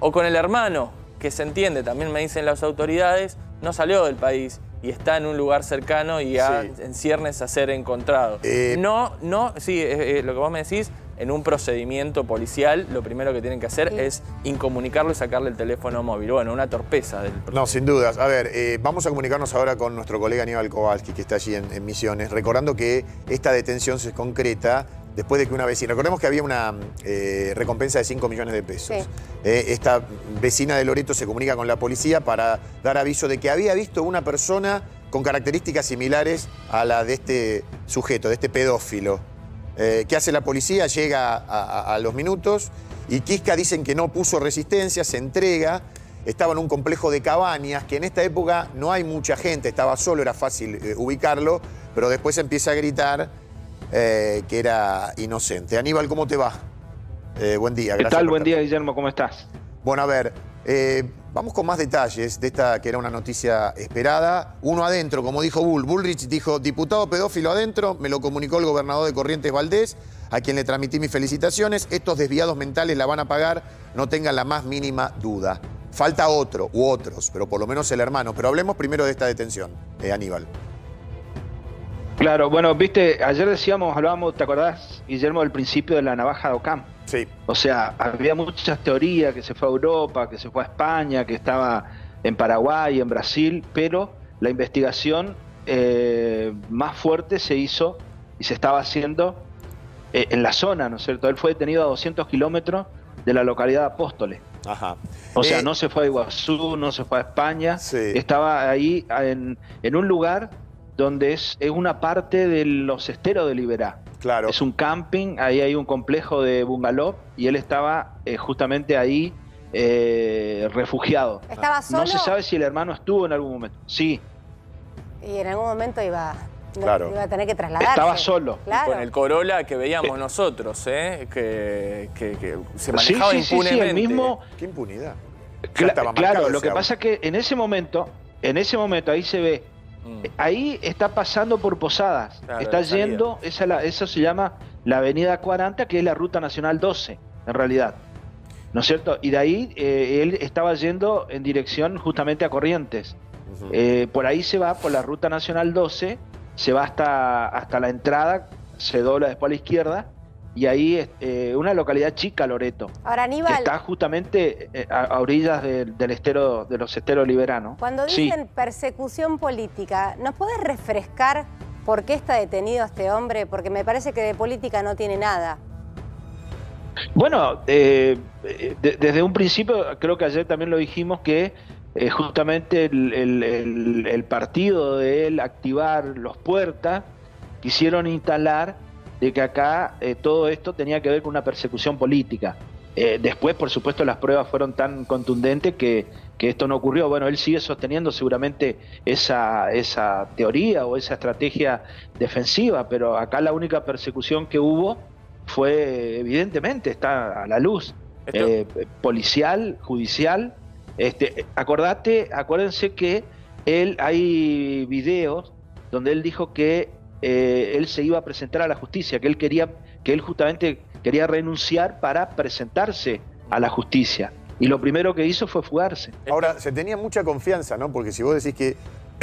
[SPEAKER 5] o con el hermano, que se entiende, también me dicen las autoridades, no salió del país y está en un lugar cercano y a,
[SPEAKER 1] Sí.
[SPEAKER 5] en ciernes a ser encontrado.
[SPEAKER 1] Eh,
[SPEAKER 5] no, no, sí, eh, eh, lo que vos me decís, en un procedimiento policial, lo primero que tienen que hacer
[SPEAKER 4] Sí.
[SPEAKER 5] es incomunicarlo y sacarle el teléfono móvil. Bueno, una torpeza del
[SPEAKER 1] No, sin dudas. A ver, eh, vamos a comunicarnos ahora con nuestro colega Aníbal Kowalski, que está allí en, en Misiones, recordando que esta detención se concreta después de que una vecina, recordemos que había una eh, recompensa de 5 millones de pesos.
[SPEAKER 4] Sí.
[SPEAKER 1] Eh, esta vecina de Loreto se comunica con la policía para dar aviso de que había visto una persona con características similares a la de este sujeto, de este pedófilo. Eh, ¿Qué hace la policía? Llega a, a- a los minutos y Quisca dicen que no puso resistencia, se entrega. Estaba en un complejo de cabañas, que en esta época no hay mucha gente, estaba solo, era fácil eh, ubicarlo, pero después empieza a gritar eh, que era inocente. Aníbal, ¿cómo te va? Eh, buen día,
[SPEAKER 6] ¿Qué
[SPEAKER 1] gracias.
[SPEAKER 6] tal?
[SPEAKER 1] por
[SPEAKER 6] Buen
[SPEAKER 1] estar.
[SPEAKER 6] día, Guillermo, ¿cómo estás?
[SPEAKER 1] Bueno, a ver, eh, vamos con más detalles de esta que era una noticia esperada. Uno adentro, como dijo Bull. Bullrich dijo, diputado pedófilo adentro, me lo comunicó el gobernador de Corrientes Valdés, a quien le transmití mis felicitaciones. Estos desviados mentales la van a pagar, no tengan la más mínima duda. Falta otro u otros, pero por lo menos el hermano. Pero hablemos primero de esta detención, eh, Aníbal.
[SPEAKER 6] Claro, bueno, viste, ayer decíamos, hablábamos, ¿te acordás, Guillermo, del principio de la navaja de Ocam?
[SPEAKER 1] Sí.
[SPEAKER 6] O sea, había muchas teorías que se fue a Europa, que se fue a España, que estaba en Paraguay, en Brasil, pero la investigación eh, más fuerte se hizo y se estaba haciendo eh, en la zona, ¿no es cierto? Él fue detenido a 200 kilómetros de la localidad de Apóstoles.
[SPEAKER 1] Ajá.
[SPEAKER 6] O sea,
[SPEAKER 1] Eh,
[SPEAKER 6] no se fue a Iguazú, no se fue a España,
[SPEAKER 1] Sí.
[SPEAKER 6] estaba ahí en, en un lugar donde es, es una parte de los esteros de Liberá.
[SPEAKER 1] Claro.
[SPEAKER 6] Es un camping, ahí hay un complejo de bungalow y él estaba eh, justamente ahí eh, refugiado.
[SPEAKER 4] ¿Estaba solo?
[SPEAKER 6] No se sabe si el hermano estuvo en algún momento. Sí,
[SPEAKER 4] Y en algún momento iba, no-
[SPEAKER 1] Claro.
[SPEAKER 4] iba a tener que trasladarse.
[SPEAKER 6] Estaba solo.
[SPEAKER 4] Claro.
[SPEAKER 5] Con el Corolla que veíamos nosotros, ¿eh? que, que- que se
[SPEAKER 6] Sí,
[SPEAKER 5] manejaba
[SPEAKER 6] sí, sí, sí,
[SPEAKER 5] impunemente.
[SPEAKER 6] el mismo.
[SPEAKER 1] Qué impunidad.
[SPEAKER 6] Cla- claro, lo que pasa es que en ese momento, en ese momento ahí se ve,
[SPEAKER 5] Mm.
[SPEAKER 6] ahí está pasando por Posadas,
[SPEAKER 5] Claro,
[SPEAKER 6] está yendo, esa la- eso se llama la Avenida 40, que es la Ruta Nacional 12, en realidad. ¿No es cierto? Y de ahí eh, él estaba yendo en dirección justamente a Corrientes. Eh, por ahí se va, por la Ruta Nacional 12, se va hasta, hasta la entrada, se dobla después a la izquierda, y ahí es eh, una localidad chica, Loreto
[SPEAKER 4] Ahora,
[SPEAKER 6] que
[SPEAKER 4] Aníbal,
[SPEAKER 6] está justamente eh, a, a orillas del, del estero, de los esteros liberanos.
[SPEAKER 4] cuando
[SPEAKER 6] Sí.
[SPEAKER 4] dicen persecución política, ¿nos podés refrescar por qué está detenido este hombre? Porque me parece que de política no tiene nada.
[SPEAKER 6] Bueno, eh, eh, de- desde un principio, creo que ayer también lo dijimos, que eh, justamente el, el- el- el partido de él activar los puertas, quisieron instalar de que acá eh, todo esto tenía que ver con una persecución política. Eh, después, por supuesto, las pruebas fueron tan contundentes que, que esto no ocurrió. Bueno, él sigue sosteniendo seguramente esa, esa teoría o esa estrategia defensiva, pero acá la única persecución que hubo fue, evidentemente, está a la luz, eh, policial, judicial. Este, acordate, acuérdense que él hay videos donde él dijo que eh, él se iba a presentar a la justicia, que él quería, que él justamente quería renunciar para presentarse a la justicia. Y lo primero que hizo fue fugarse.
[SPEAKER 1] Ahora, se tenía mucha confianza, ¿no? Porque si vos decís que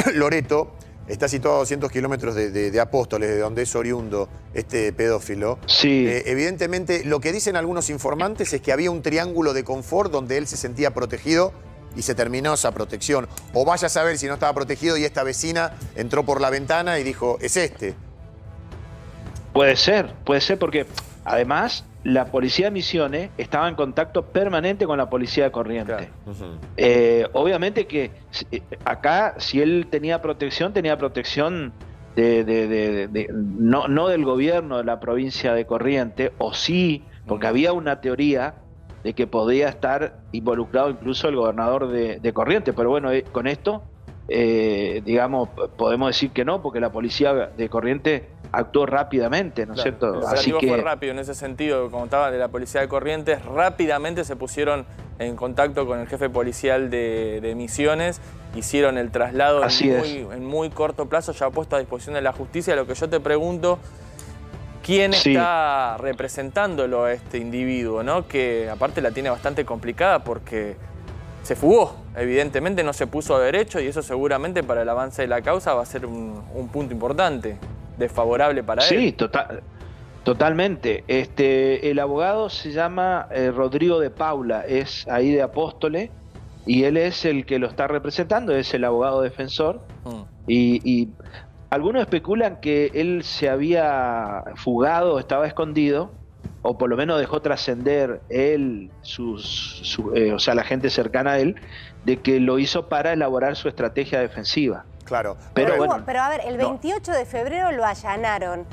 [SPEAKER 1] Loreto está situado a 200 kilómetros de, de- de Apóstoles, de donde es oriundo este pedófilo,
[SPEAKER 6] Sí.
[SPEAKER 1] eh, evidentemente lo que dicen algunos informantes es que había un triángulo de confort donde él se sentía protegido y se terminó esa protección. O vaya a saber si no estaba protegido y esta vecina entró por la ventana y dijo, es este.
[SPEAKER 6] Puede ser, puede ser porque además la policía de Misiones estaba en contacto permanente con la policía de Corrientes.
[SPEAKER 5] Claro.
[SPEAKER 6] Eh, obviamente que eh, acá, si él tenía protección, tenía protección de, de- de- de- no, no del gobierno de la provincia de Corrientes, o sí, porque había una teoría de que podía estar involucrado incluso el gobernador de, de Corrientes, pero bueno, eh, con esto, eh, digamos, podemos decir que no, porque la policía de Corrientes actuó rápidamente, ¿no es
[SPEAKER 5] Claro,
[SPEAKER 6] cierto?
[SPEAKER 5] El
[SPEAKER 6] Así que...
[SPEAKER 5] fue rápido en ese sentido, como estaba de la policía de Corrientes, rápidamente se pusieron en contacto con el jefe policial de, de Misiones, hicieron el traslado
[SPEAKER 6] Así
[SPEAKER 5] en, muy, en muy corto plazo, ya puesto a disposición de la justicia. Lo que yo te pregunto, ¿quién
[SPEAKER 6] Sí.
[SPEAKER 5] está representándolo a este individuo? ¿no? Que aparte la tiene bastante complicada porque se fugó, evidentemente no se puso a derecho y eso seguramente para el avance de la causa va a ser un, un punto importante, desfavorable para él.
[SPEAKER 6] Sí, total, totalmente. Este, el abogado se llama eh, Rodrigo de Paula, es ahí de Apóstoles, y él es el que lo está representando, es el abogado defensor.
[SPEAKER 5] Mm.
[SPEAKER 6] Y, y algunos especulan que él se había fugado, estaba escondido, o por lo menos dejó trascender él, sus, su- eh, o sea, la gente cercana a él, de que lo hizo para elaborar su estrategia defensiva.
[SPEAKER 1] Claro.
[SPEAKER 6] Pero
[SPEAKER 4] Pero,
[SPEAKER 6] bueno,
[SPEAKER 4] pero a ver, el
[SPEAKER 6] no.
[SPEAKER 4] 28 de febrero lo allanaron.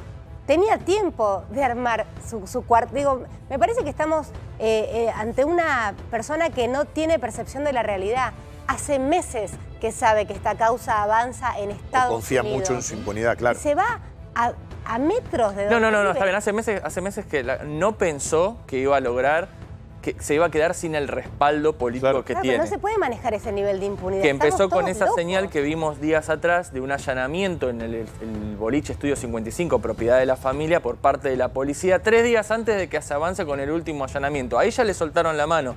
[SPEAKER 4] Tenía tiempo de armar su, su cuarto. Digo, me parece que estamos eh, eh, ante una persona que no tiene percepción de la realidad. Hace meses que sabe que esta causa avanza en Estados
[SPEAKER 1] confía
[SPEAKER 4] Unidos.
[SPEAKER 1] mucho en su impunidad, claro.
[SPEAKER 4] Y se va a, a metros de
[SPEAKER 5] No,
[SPEAKER 4] donde
[SPEAKER 5] no, no, no,
[SPEAKER 4] vive.
[SPEAKER 5] está bien. Hace meses, hace meses que la- no pensó que iba a lograr, que se iba a quedar sin el respaldo político
[SPEAKER 1] Claro.
[SPEAKER 5] que
[SPEAKER 4] Claro,
[SPEAKER 5] tiene.
[SPEAKER 4] pero no se puede manejar ese nivel de impunidad.
[SPEAKER 5] que empezó
[SPEAKER 4] Estamos
[SPEAKER 5] con esa
[SPEAKER 4] locos.
[SPEAKER 5] señal que vimos días atrás de un allanamiento en el, el boliche Estudio 55, propiedad de la familia, por parte de la policía, tres días antes de que se avance con el último allanamiento. Ahí ya le soltaron la mano.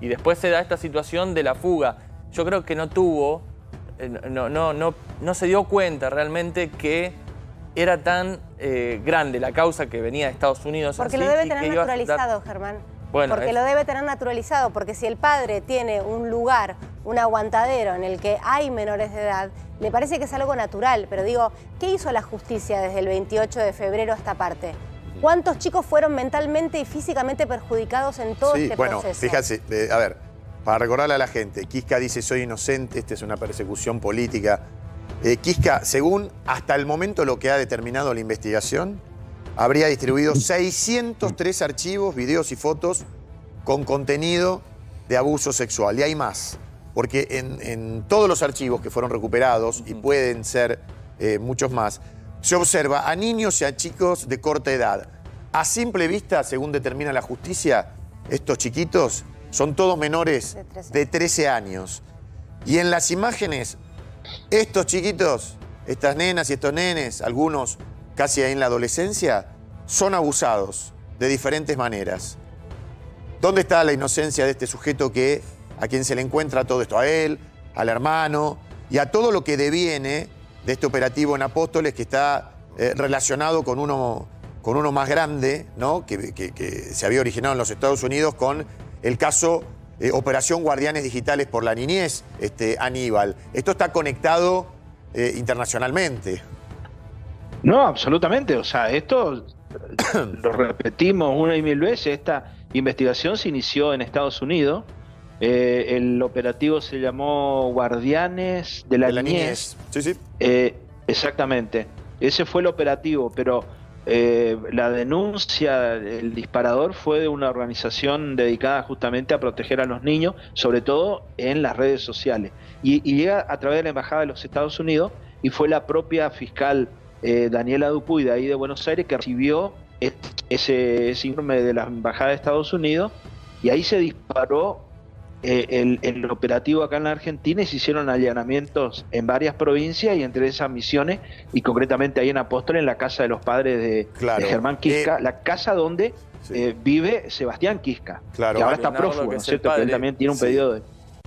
[SPEAKER 5] Y después se da esta situación de la fuga. Yo creo que no tuvo, eh, no, no, no, no se dio cuenta realmente que era tan eh, grande la causa que venía de Estados Unidos.
[SPEAKER 4] Porque
[SPEAKER 5] así,
[SPEAKER 4] lo debe tener
[SPEAKER 5] dar-
[SPEAKER 4] naturalizado, Germán.
[SPEAKER 5] Bueno,
[SPEAKER 4] porque
[SPEAKER 5] es-
[SPEAKER 4] lo debe tener naturalizado, porque si el padre tiene un lugar, un aguantadero en el que hay menores de edad, me parece que es algo natural. Pero digo, ¿qué hizo la justicia desde el 28 de febrero a esta parte? ¿Cuántos chicos fueron mentalmente y físicamente perjudicados en todo
[SPEAKER 1] Sí,
[SPEAKER 4] este
[SPEAKER 1] bueno,
[SPEAKER 4] proceso?
[SPEAKER 1] fíjate, eh, a ver, para recordarle a la gente, Quisca dice soy inocente, esta es una persecución política. Eh, Quisca, según hasta el momento lo que ha determinado la investigación, habría distribuido 603 archivos, videos y fotos con contenido de abuso sexual. Y hay más, porque en, todos los archivos que fueron recuperados, y pueden ser eh, muchos más, se observa a niños y a chicos de corta edad. A simple vista, según determina la justicia, estos chiquitos son todos menores de 13 años. Y en las imágenes, estos chiquitos, estas nenas y estos nenes, algunos casi en la adolescencia, son abusados de diferentes maneras. ¿Dónde está la inocencia de este sujeto que a quien se le encuentra todo esto? A él, al hermano y a todo lo que deviene de este operativo en Apóstoles que está eh, relacionado con uno, con uno más grande, ¿no? Que, se había originado en los Estados Unidos con el caso eh, Operación Guardianes Digitales por la Niñez, este, Aníbal. Esto está conectado eh, internacionalmente.
[SPEAKER 6] No, absolutamente. O sea, esto lo repetimos una y mil veces. Esta investigación se inició en Estados Unidos. Eh, el operativo se llamó Guardianes de la, Niñez.
[SPEAKER 1] Sí, sí.
[SPEAKER 6] Eh, exactamente. Ese fue el operativo, pero eh, la denuncia, el disparador fue de una organización dedicada justamente a proteger a los niños, sobre todo en las redes sociales. Y, llega a través de la Embajada de los Estados Unidos y fue la propia fiscal eh, Daniela Dupuy de ahí de Buenos Aires que recibió ese, informe de la Embajada de Estados Unidos y ahí se disparó eh, el, operativo acá en la Argentina y se hicieron allanamientos en varias provincias y entre esas misiones y concretamente ahí en Apóstol en la casa de los padres de, Germán Quisca, eh, la casa donde vive Sebastián Quisca,
[SPEAKER 1] claro,
[SPEAKER 6] que ahora está prófugo, ¿no es cierto? Que él también tiene un pedido de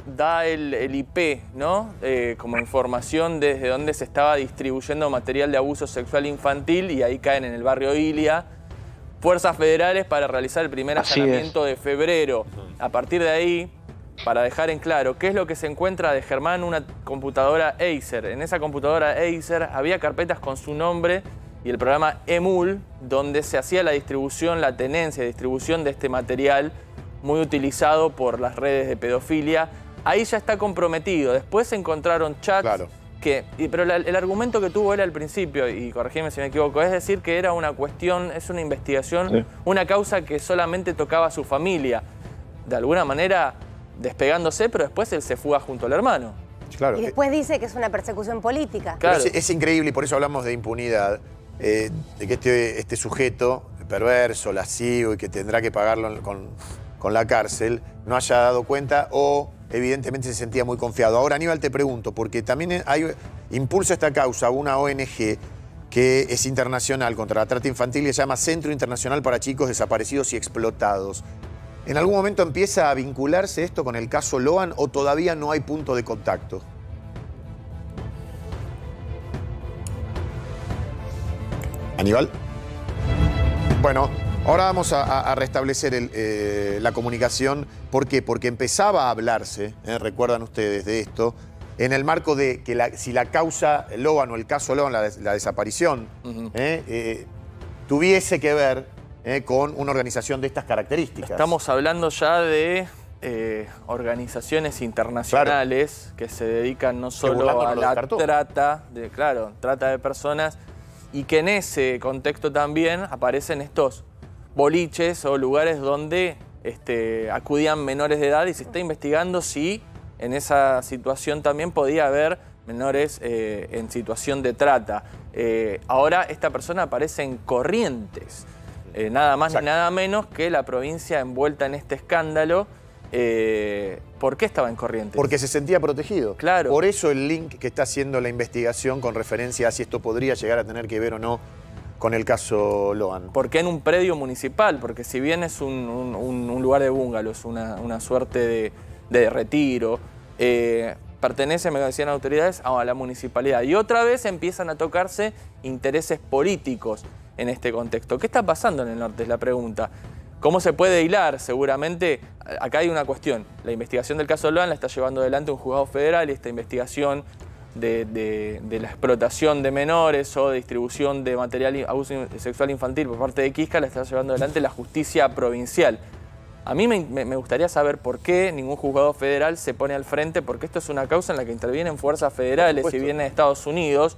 [SPEAKER 5] da el, IP, ¿no? Eh, como información desde donde se estaba distribuyendo material de abuso sexual infantil y ahí caen en el barrio Ilia. Fuerzas federales para realizar el primer allanamiento de febrero. A partir de ahí, para dejar en claro, ¿qué es lo que se encuentra de Germán? Una computadora Acer. En esa computadora Acer había carpetas con su nombre y el programa EMUL, donde se hacía la distribución, la tenencia distribución de este material muy utilizado por las redes de pedofilia ahí ya está comprometido. Después se encontraron chats que... pero el argumento que tuvo él al principio, y corregime si me equivoco, es decir que era una cuestión, es una investigación, una causa que solamente tocaba a su familia. De alguna manera despegándose, pero después él se fuga junto al hermano.
[SPEAKER 4] Claro. Y después dice que es una persecución política.
[SPEAKER 1] Claro. Es, increíble y por eso hablamos de impunidad, eh, de que este, este sujeto perverso, lascivo y que tendrá que pagarlo con, con la cárcel, no haya dado cuenta o evidentemente se sentía muy confiado. Ahora, Aníbal, te pregunto, porque también hay, impulsa esta causa una ONG que es internacional contra la trata infantil y se llama Centro Internacional para Chicos Desaparecidos y Explotados. ¿En algún momento empieza a vincularse esto con el caso Loan o todavía no hay punto de contacto? Aníbal. Bueno, Ahora vamos a, restablecer eh, la comunicación. ¿Por qué? Porque empezaba a hablarse, eh, recuerdan ustedes de esto, en el marco de que si la causa Logan o el caso Logan, la, desaparición, eh, tuviese que ver con una organización de estas características.
[SPEAKER 5] Estamos hablando ya de organizaciones internacionales que se dedican no solo a la trata, de, claro, trata de personas, y que en ese contexto también aparecen estos boliches o lugares donde este, acudían menores de edad y se está investigando si en esa situación también podía haber menores eh, en situación de trata. Eh, ahora esta persona aparece en Corrientes, eh, nada más ni nada menos que la provincia envuelta en este escándalo. ¿Por qué estaba en Corrientes?
[SPEAKER 1] Porque se sentía protegido.
[SPEAKER 5] Claro.
[SPEAKER 1] Por eso el link que está haciendo la investigación con referencia a si esto podría llegar a tener que ver o no con el caso Loan.
[SPEAKER 5] ¿Por qué en un predio municipal? Porque si bien es un, lugar de bungalows, una, una suerte de, retiro, eh, pertenece, me decían autoridades, a la municipalidad. Y otra vez empiezan a tocarse intereses políticos en este contexto. ¿Qué está pasando en el norte? Es la pregunta. ¿Cómo se puede hilar? Seguramente, acá hay una cuestión. La investigación del caso Loan la está llevando adelante un juzgado federal y esta investigación de, la explotación de menores o de distribución de material abuso sexual infantil por parte de Quisca la está llevando adelante la justicia provincial. A mí me, gustaría saber por qué ningún juzgado federal se pone al frente, porque esto es una causa en la que intervienen fuerzas federales y viene de Estados Unidos,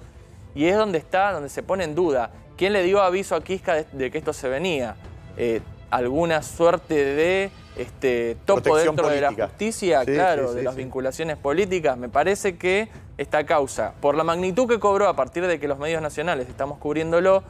[SPEAKER 5] y es donde está, donde se pone en duda ¿quién le dio aviso a Quisca de, que esto se venía? Eh, ¿Alguna suerte de este, topo dentro de la justicia? claro, de las vinculaciones políticas. Me parece que esta causa, por la magnitud que cobró a partir de que los medios nacionales estamos cubriéndolo,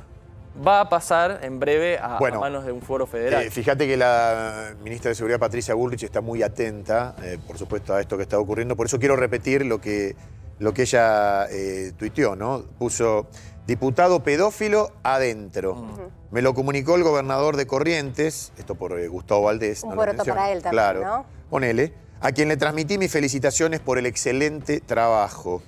[SPEAKER 5] va a pasar en breve a, manos de un foro federal.
[SPEAKER 1] Eh, fíjate que la ministra de Seguridad, Patricia Bullrich, está muy atenta, eh, por supuesto, a esto que está ocurriendo. Por eso quiero repetir lo que, lo que ella eh, tuiteó, ¿no? Puso diputado pedófilo adentro. Me lo comunicó el gobernador de Corrientes, esto por Gustavo Valdés.
[SPEAKER 4] Un para él también,
[SPEAKER 1] claro,
[SPEAKER 4] ¿no?
[SPEAKER 1] Ponele, a quien le transmití mis felicitaciones por el excelente trabajo.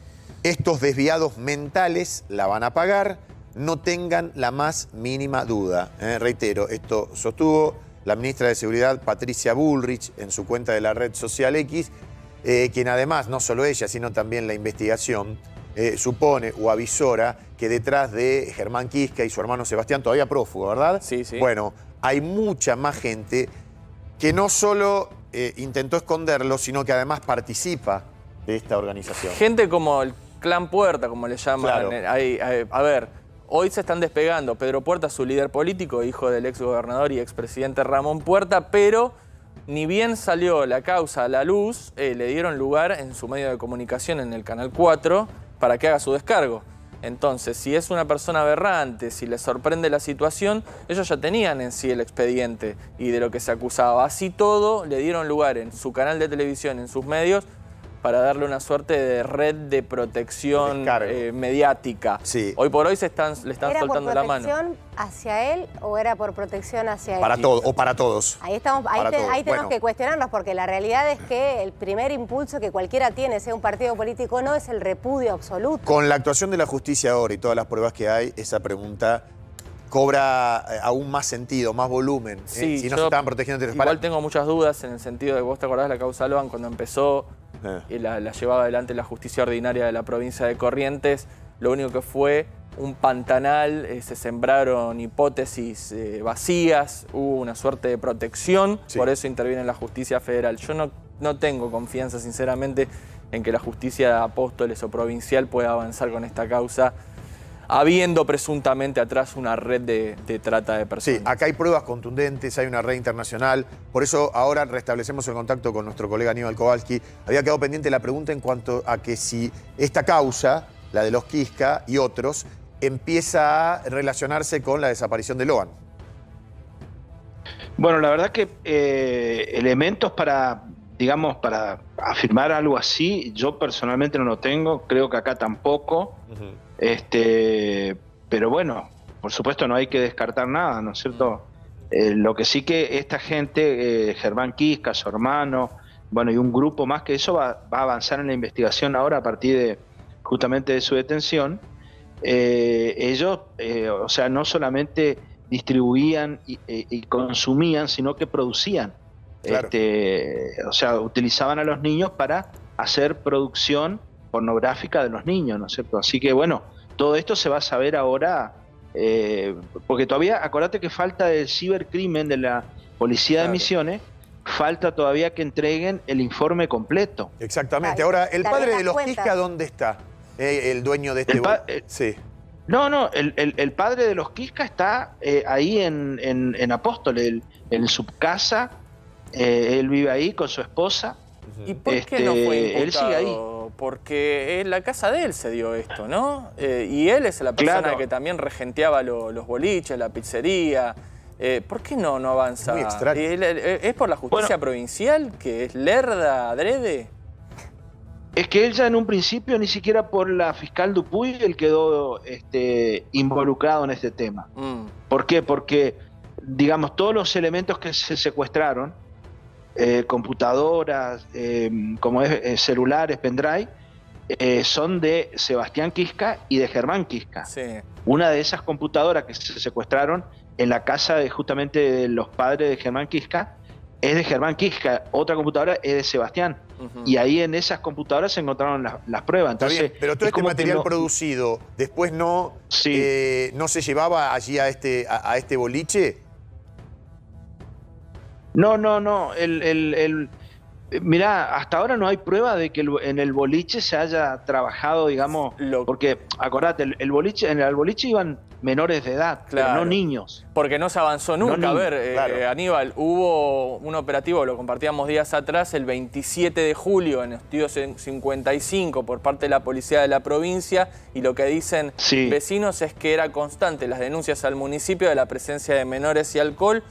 [SPEAKER 1] Estos desviados mentales la van a pagar no tengan la más mínima duda. ¿eh? reitero, esto sostuvo la ministra de Seguridad Patricia Bullrich en su cuenta de la red social X, eh, quien además, no solo ella, sino también la investigación, eh, supone o avisora que detrás de Germán Quisca y su hermano Sebastián, todavía prófugo, ¿verdad?
[SPEAKER 5] Sí, sí.
[SPEAKER 1] Bueno, hay mucha más gente que no solo intentó esconderlo, sino que además participa de esta organización.
[SPEAKER 5] Gente como el Clan Puerta, como le llaman. a ver, Hoy se están despegando. Pedro Puerta, su líder político, hijo del ex gobernador y expresidente Ramón Puerta, pero ni bien salió la causa a la luz, eh, le dieron lugar en su medio de comunicación en el Canal 4 para que haga su descargo. Entonces, si es una persona aberrante, si le sorprende la situación, ellos ya tenían en sí el expediente y de lo que se acusaba. Así todo, le dieron lugar en su canal de televisión, en sus medios, para darle una suerte de red de protección eh, mediática.
[SPEAKER 1] Sí.
[SPEAKER 5] Hoy por hoy se están, le están soltando la mano.
[SPEAKER 4] ¿Era por protección hacia él o era por protección hacia él?
[SPEAKER 1] Para todos, o para todos.
[SPEAKER 4] Ahí, estamos, ahí, tenemos que cuestionarnos porque la realidad es que el primer impulso que cualquiera tiene, sea un partido político o no, es el repudio absoluto.
[SPEAKER 1] Con la actuación de la justicia ahora y todas las pruebas que hay, esa pregunta cobra eh, aún más sentido, más volumen. ¿eh?
[SPEAKER 5] Sí,
[SPEAKER 1] si no se estaban protegiendo
[SPEAKER 5] Igual tengo muchas dudas en el sentido de que vos te acordás de la causa Loan cuando empezó eh. y la, llevaba adelante la justicia ordinaria de la provincia de Corrientes. Lo único que fue un pantanal, se sembraron hipótesis vacías, hubo una suerte de protección, por eso interviene la justicia federal. Yo no, no tengo confianza, sinceramente, en que la justicia de apóstoles o provincial pueda avanzar con esta causa habiendo presuntamente atrás una red de, trata de personas.
[SPEAKER 1] Sí, acá hay pruebas contundentes, hay una red internacional. Por eso ahora restablecemos el contacto con nuestro colega Aníbal Kowalski. Había quedado pendiente la pregunta en cuanto a que si esta causa, la de los Quisca y otros, empieza a relacionarse con la desaparición de Loan.
[SPEAKER 6] Bueno, la verdad que eh, elementos para, digamos, para afirmar algo así, yo personalmente no lo tengo, creo que acá tampoco. Este, pero bueno, por supuesto no hay que descartar nada, ¿no es cierto? Eh, lo que sí que esta gente, eh, Germán Quisca, su hermano, bueno, y un grupo más que eso va, a avanzar en la investigación ahora a partir de justamente de su detención. Eh, ellos, o sea, no solamente distribuían y, consumían, sino que producían. Este, o sea, utilizaban a los niños para hacer producción pornográfica de los niños, ¿no es cierto? Así que bueno, todo esto se va a saber ahora, eh, porque todavía, acordate que falta el cibercrimen de la Policía de Misiones, falta todavía que entreguen el informe completo.
[SPEAKER 1] Exactamente. Ahora, ¿el padre de los Quisca dónde está? Eh, el dueño de este...
[SPEAKER 6] Eh, sí. No, no, el, padre de los Quisca está ahí en, en, en Apóstol, en su casa, él vive ahí con su esposa.
[SPEAKER 5] ¿Y por qué no fue imputado? Él sigue ahí porque en la casa de él se dio esto, ¿no? Eh, y él es la persona que también regenteaba los boliches, la pizzería. Eh, ¿Por qué no, no avanza?
[SPEAKER 1] Muy extraño.
[SPEAKER 5] Eh, ¿Es por la justicia provincial, que es lerda, adrede?
[SPEAKER 6] Es que él ya en un principio, ni siquiera por la fiscal Dupuy, él quedó este, involucrado en este tema. Mm. ¿Por qué? Porque, digamos, todos los elementos que se secuestraron, eh, computadoras, eh, como es eh, celulares, pendrive, son de Sebastián Quisca y de Germán Quisca. Una de esas computadoras que se secuestraron en la casa de justamente de los padres de Germán Quisca es de Germán Quisca, otra computadora es de Sebastián. Y ahí en esas computadoras se encontraron las, pruebas. Entonces,
[SPEAKER 1] pero todo este material producido después no, no se llevaba allí a este, a este boliche.
[SPEAKER 6] No, no, no. El, el, mirá, hasta ahora no hay prueba de que en el boliche se haya trabajado, digamos, porque acordate, el, boliche, en el boliche iban menores de edad, pero
[SPEAKER 5] Claro.
[SPEAKER 6] no niños.
[SPEAKER 5] Porque no se avanzó nunca.
[SPEAKER 6] No,
[SPEAKER 5] a ver, eh,
[SPEAKER 1] claro.
[SPEAKER 5] Aníbal, hubo un operativo, lo compartíamos días atrás, el 27 de julio en Estudio 55 por parte de la policía de la provincia y lo que dicen
[SPEAKER 6] Sí.
[SPEAKER 5] vecinos es que era constante las denuncias al municipio de la presencia de menores y alcohol.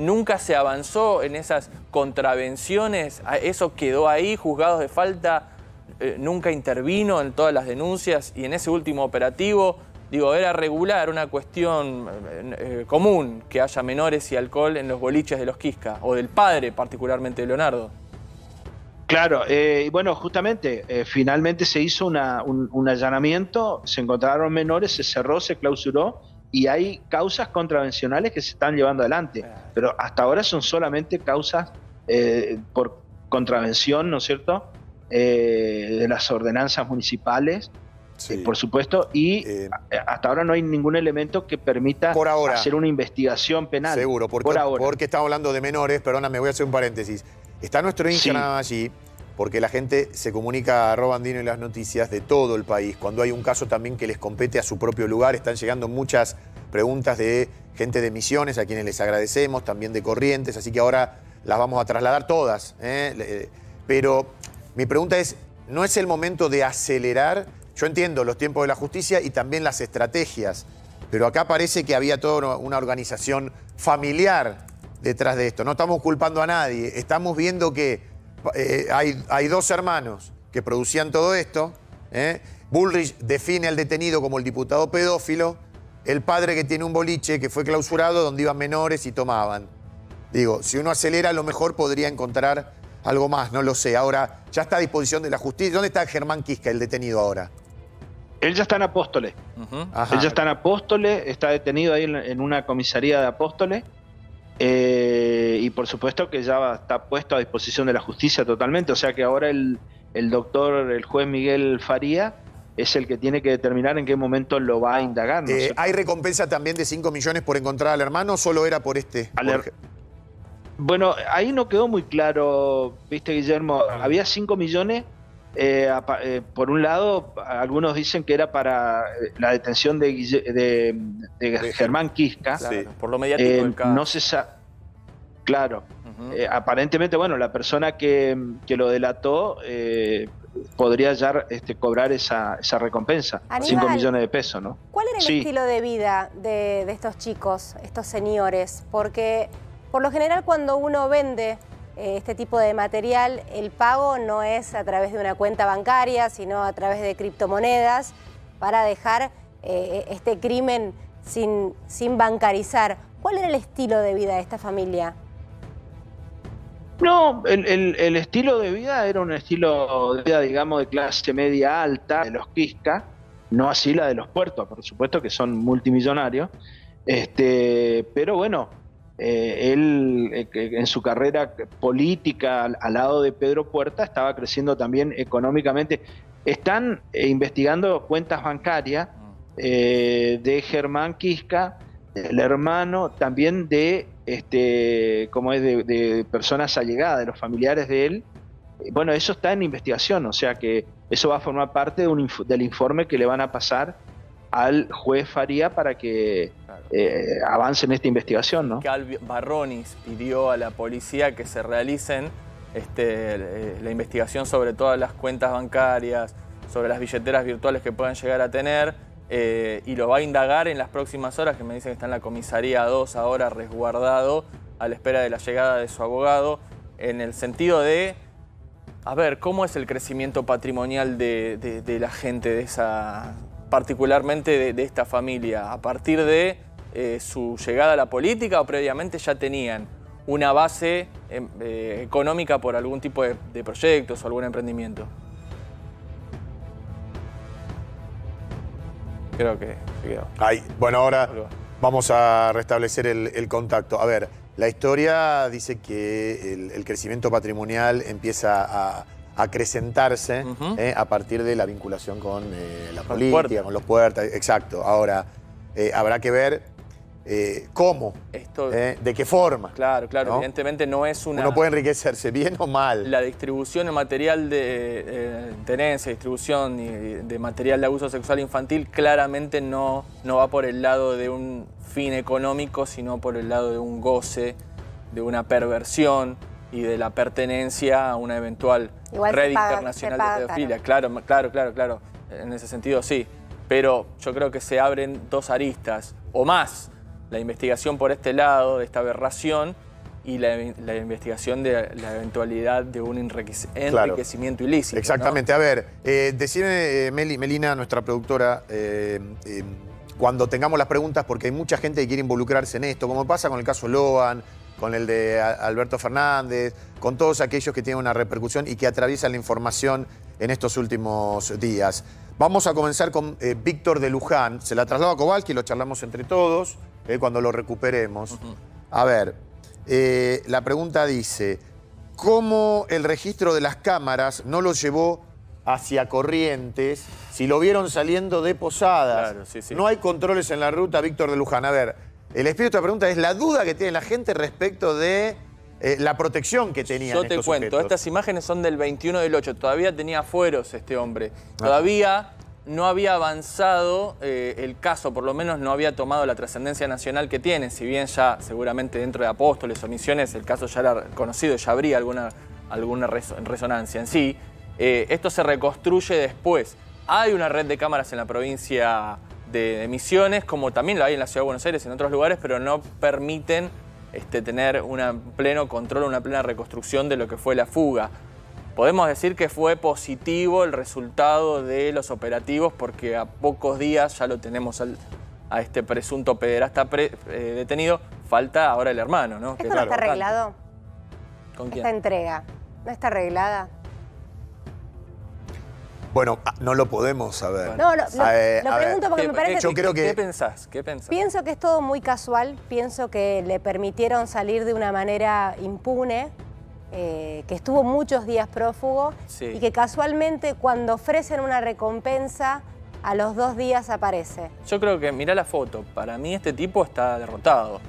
[SPEAKER 5] Nunca se avanzó en esas contravenciones, eso quedó ahí, juzgados de falta, eh, nunca intervino en todas las denuncias y en ese último operativo, digo, era regular, una cuestión eh, eh, común que haya menores y alcohol en los boliches de los Quisca, o del padre particularmente de Leonardo.
[SPEAKER 6] Claro, eh, bueno, justamente, finalmente se hizo un allanamiento, se encontraron menores, se cerró, se clausuró y hay causas contravencionales que se están llevando adelante. Pero hasta ahora son solamente causas eh, por contravención, ¿no es cierto?, Eh, de las ordenanzas municipales,
[SPEAKER 1] Sí.
[SPEAKER 6] eh, por supuesto, y
[SPEAKER 1] Eh,
[SPEAKER 6] hasta ahora no hay ningún elemento que permita
[SPEAKER 1] Por ahora.
[SPEAKER 6] hacer una investigación penal.
[SPEAKER 1] Seguro, porque,
[SPEAKER 6] por ahora.
[SPEAKER 1] porque estamos hablando de menores, perdóname, voy a hacer un paréntesis. Está nuestro Instagram allí, porque la gente se comunica a arroba Andino y las noticias de todo el país. Cuando hay un caso también que les compete a su propio lugar, están llegando muchas preguntas de gente de Misiones, a quienes les agradecemos, también de Corrientes, así que ahora las vamos a trasladar todas. ¿eh? Le- Pero mi pregunta es, ¿no es el momento de acelerar? Yo entiendo los tiempos de la justicia y también las estrategias, pero acá parece que había toda una organización familiar detrás de esto. No estamos culpando a nadie, estamos viendo que eh, hay, hay dos hermanos que producían todo esto. ¿eh? Bullrich define al detenido como el diputado pedófilo, el padre que tiene un boliche que fue clausurado donde iban menores y tomaban. Digo, si uno acelera, a lo mejor podría encontrar algo más, no lo sé. Ahora, ya está a disposición de la justicia. ¿Dónde está Germán Quisca, el detenido ahora?
[SPEAKER 6] Él ya está en Apóstoles. Él ya está en Apóstoles, está detenido ahí en, en una comisaría de Apóstoles. Eh, y por supuesto que ya está puesto a disposición de la justicia totalmente. O sea que ahora el, el doctor, el juez Miguel Faría, es el que tiene que determinar en qué momento lo va a indagar. ¿no es
[SPEAKER 1] Eh? ¿Hay recompensa también de 5 millones por encontrar al hermano o solo era por este? Por
[SPEAKER 6] Bueno, ahí no quedó muy claro, viste Guillermo, había 5 millones, eh, eh, por un lado, algunos dicen que era para eh, la detención de, Guille- de- de Germán Quisca.
[SPEAKER 1] Sí.
[SPEAKER 5] Claro, Por lo mediático
[SPEAKER 6] Eh,
[SPEAKER 5] del caso.
[SPEAKER 6] no se sabe. Claro. Eh, aparentemente, bueno, la persona que, que lo delató eh, podría ya este, cobrar esa, esa recompensa,
[SPEAKER 4] Aníbal.
[SPEAKER 6] 5 millones de pesos, ¿no?
[SPEAKER 4] ¿Cuál era el
[SPEAKER 6] Sí.
[SPEAKER 4] estilo de vida de, de estos chicos, estos señores? Porque por lo general cuando uno vende este tipo de material, el pago no es a través de una cuenta bancaria, sino a través de criptomonedas para dejar eh, este crimen sin, sin bancarizar. ¿Cuál era el estilo de vida de esta familia?
[SPEAKER 6] No, el, el- el estilo de vida era un estilo de vida, digamos, de clase media alta, de los Quisca, no así la de los puertos, por supuesto que son multimillonarios. Este, pero bueno, eh, él eh, en su carrera política al, al lado de Pedro Puerta estaba creciendo también económicamente. Están eh, investigando cuentas bancarias eh, de Germán Quisca, el hermano también de este como es de, de personas allegadas, de los familiares de él. Bueno, eso está en investigación, o sea que eso va a formar parte de un inf- del informe que le van a pasar al juez Faría para que
[SPEAKER 5] Claro.
[SPEAKER 6] eh, avance en esta investigación, ¿no?
[SPEAKER 5] Cal Barronis pidió a la policía que se realicen este, eh, la investigación sobre todas las cuentas bancarias, sobre las billeteras virtuales que puedan llegar a tener, eh, y lo va a indagar en las próximas horas, que me dicen que está en la comisaría 2 ahora resguardado, a la espera de la llegada de su abogado, en el sentido de, a ver, ¿cómo es el crecimiento patrimonial de, de- de la gente de esa, particularmente de, de esta familia, a partir de eh, su llegada a la política o previamente ya tenían una base em, eh, económica por algún tipo de, de proyectos o algún emprendimiento? Creo que se quedó.
[SPEAKER 1] Ay, bueno, ahora vamos a restablecer el, el contacto. A ver, la historia dice que el, el crecimiento patrimonial empieza a acrecentarse eh, a partir de la vinculación con eh, la política, con los puertas. Exacto. Ahora, eh, habrá que ver cómo,
[SPEAKER 5] Esto-
[SPEAKER 1] de qué forma.
[SPEAKER 5] Claro, claro,
[SPEAKER 1] ¿no?
[SPEAKER 5] evidentemente no es una...
[SPEAKER 1] Uno puede enriquecerse bien o mal.
[SPEAKER 5] La distribución de material de tenencia, distribución de material de abuso sexual infantil claramente no, no va por el lado de un fin económico, sino por el lado de un goce, de una perversión y de la pertenencia a una eventual
[SPEAKER 4] Igual se
[SPEAKER 5] red
[SPEAKER 4] paga-
[SPEAKER 5] internacional
[SPEAKER 4] se paga
[SPEAKER 5] de pedofilia. Claro, claro, claro, claro. En ese sentido sí. Pero yo creo que se abren dos aristas o más. La investigación por este lado de esta aberración y la, la investigación de la eventualidad de un
[SPEAKER 1] Claro.
[SPEAKER 5] enriquecimiento ilícito. ¿no?
[SPEAKER 1] Exactamente. A ver, eh, decime, eh, Meli, Melina, nuestra productora, eh, eh, cuando tengamos las preguntas, porque hay mucha gente que quiere involucrarse en esto, como pasa con el caso Loan, con el de Alberto Fernández, con todos aquellos que tienen una repercusión y que atraviesan la información en estos últimos días. Vamos a comenzar con eh, Víctor de Luján. Se la traslado a Kowalski, lo charlamos entre todos, eh, cuando lo recuperemos. A ver, eh, la pregunta dice, ¿cómo el registro de las cámaras no lo llevó hacia Corrientes si lo vieron saliendo de Posadas?
[SPEAKER 5] Claro, sí, sí.
[SPEAKER 1] No hay controles en la ruta, Víctor de Luján. A ver, el espíritu de esta pregunta es la duda que tiene la gente respecto de eh, la protección que tenían
[SPEAKER 5] Yo te
[SPEAKER 1] estos
[SPEAKER 5] cuento,
[SPEAKER 1] sujetos.
[SPEAKER 5] estas imágenes son del 21 del 8, todavía tenía fueros este hombre.
[SPEAKER 1] Ah.
[SPEAKER 5] Todavía no había avanzado eh, el caso, por lo menos no había tomado la trascendencia nacional que tiene, si bien ya seguramente dentro de Apóstoles o Misiones el caso ya era conocido, ya habría alguna, alguna reso- resonancia en sí. Eh, esto se reconstruye después. Hay una red de cámaras en la provincia de, de Misiones, como también lo hay en la Ciudad de Buenos Aires y en otros lugares, pero no permiten este, tener un pleno control, una plena reconstrucción de lo que fue la fuga. Podemos decir que fue positivo el resultado de los operativos porque a pocos días ya lo tenemos al- a este presunto pederasta pre- eh, detenido. Falta ahora el hermano, ¿no? Que
[SPEAKER 4] ¿Esto
[SPEAKER 5] es
[SPEAKER 4] no está arreglado?
[SPEAKER 5] ¿Con quién?
[SPEAKER 4] Esta entrega. ¿No está arreglada?
[SPEAKER 1] Bueno, ah, no lo podemos saber.
[SPEAKER 4] No, no, lo,
[SPEAKER 1] Eh,
[SPEAKER 4] lo
[SPEAKER 1] ver,
[SPEAKER 4] pregunto porque
[SPEAKER 5] ¿Qué-
[SPEAKER 4] me parece
[SPEAKER 1] Yo creo que-
[SPEAKER 5] ¿Qué pensás? ¿Qué pensás?
[SPEAKER 4] Pienso que es todo muy casual, pienso que le permitieron salir de una manera impune, eh, que estuvo muchos días prófugo
[SPEAKER 5] Sí.
[SPEAKER 4] y que casualmente cuando ofrecen una recompensa, a los dos días aparece.
[SPEAKER 5] Yo creo que, mirá la foto, para mí este tipo está derrotado.